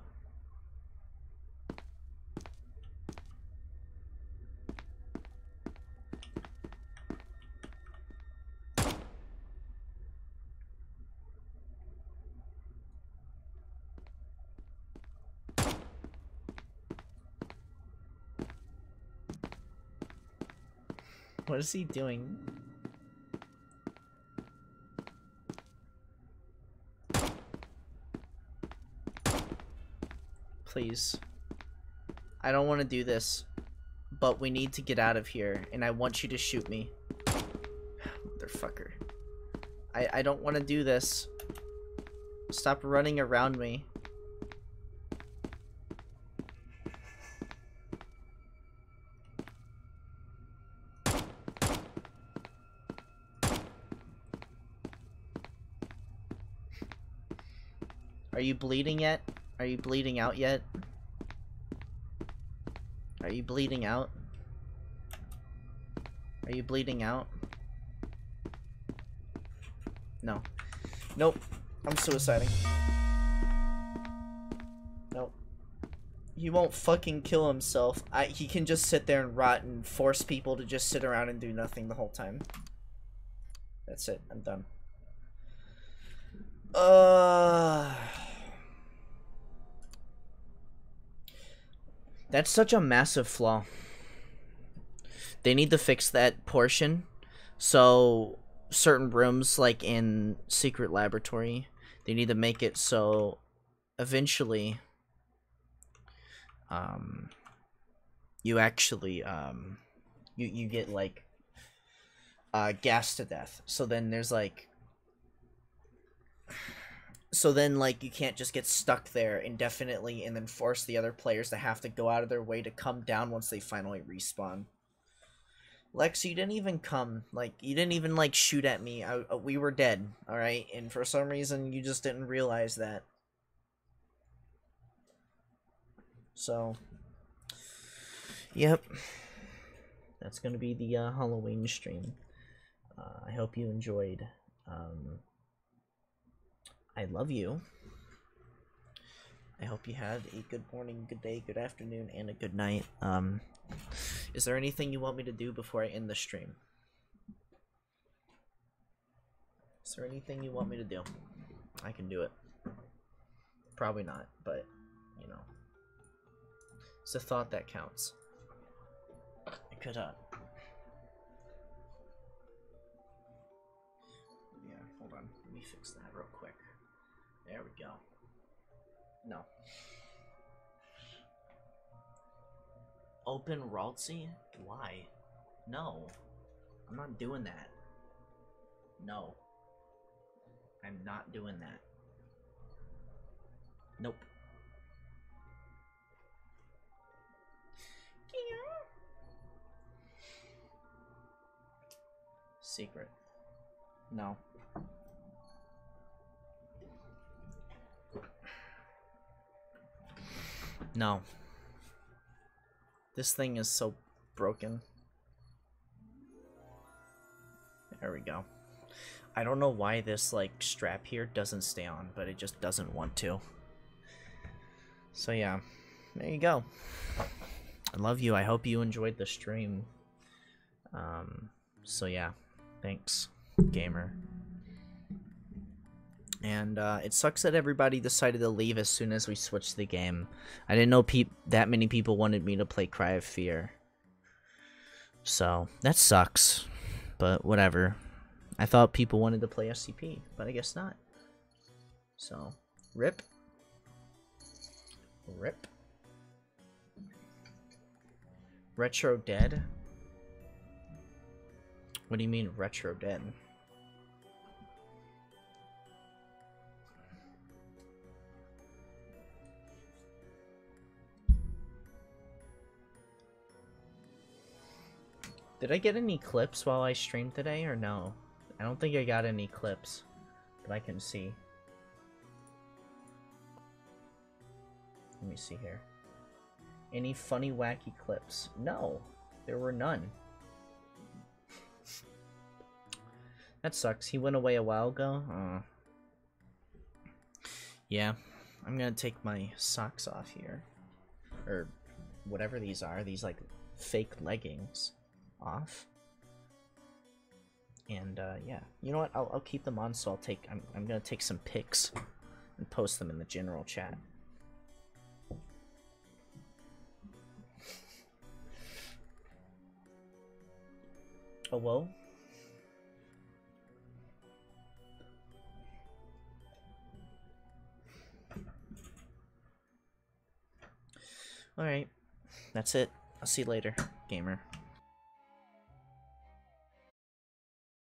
What is he doing? Please. I don't want to do this. But we need to get out of here, and I want you to shoot me. Motherfucker. I, I don't want to do this. Stop running around me. Are you bleeding yet? Are you bleeding out yet? Are you bleeding out? Are you bleeding out? No. Nope. I'm suiciding. Nope. He won't fucking kill himself. I he can just sit there and rot and force people to just sit around and do nothing the whole time. That's it. I'm done. Uh That's such a massive flaw. They need to fix that portion. So certain rooms like in secret laboratory, they need to make it so eventually um you actually um you you get like uh gas to death. So then there's like so then like you can't just get stuck there indefinitely and then force the other players to have to go out of their way to come down once they finally respawn. Lex you didn't even come like you didn't even like shoot at me. I, uh, we were dead all right and for some reason you just didn't realize that. So yep. That's gonna be the uh, halloween stream. Uh, i hope you enjoyed um I love you. I hope you had a good morning, good day, good afternoon, and a good night. Um, is there anything you want me to do before I end the stream? Is there anything you want me to do? I can do it. Probably not, but, you know. It's a thought that counts. I could, uh... There we go. No. Open Raltsy? Why? No. I'm not doing that. No. I'm not doing that. Nope. Secret. No. No. This thing is so broken. There we go. I don't know why this like strap here doesn't stay on, but it just doesn't want to. So yeah, there you go. I love you. I hope you enjoyed the stream. Um, so yeah, thanks, gamer. And uh, it sucks that everybody decided to leave as soon as we switched the game. I didn't know that many people wanted me to play Cry of Fear. So, that sucks. But whatever. I thought people wanted to play SCP, but I guess not. So, rip. Rip. Retro Dead? What do you mean, Retro Dead? Did I get any clips while I streamed today or no? I don't think I got any clips that I can see. Let me see here. Any funny, wacky clips? No, there were none. that sucks. He went away a while ago. Uh, yeah, I'm gonna take my socks off here. Or whatever these are. These, like, fake leggings off. And, uh, yeah. You know what? I'll, I'll keep them on, so I'll take... I'm, I'm gonna take some pics and post them in the general chat. Oh, well. Alright. That's it. I'll see you later, gamer.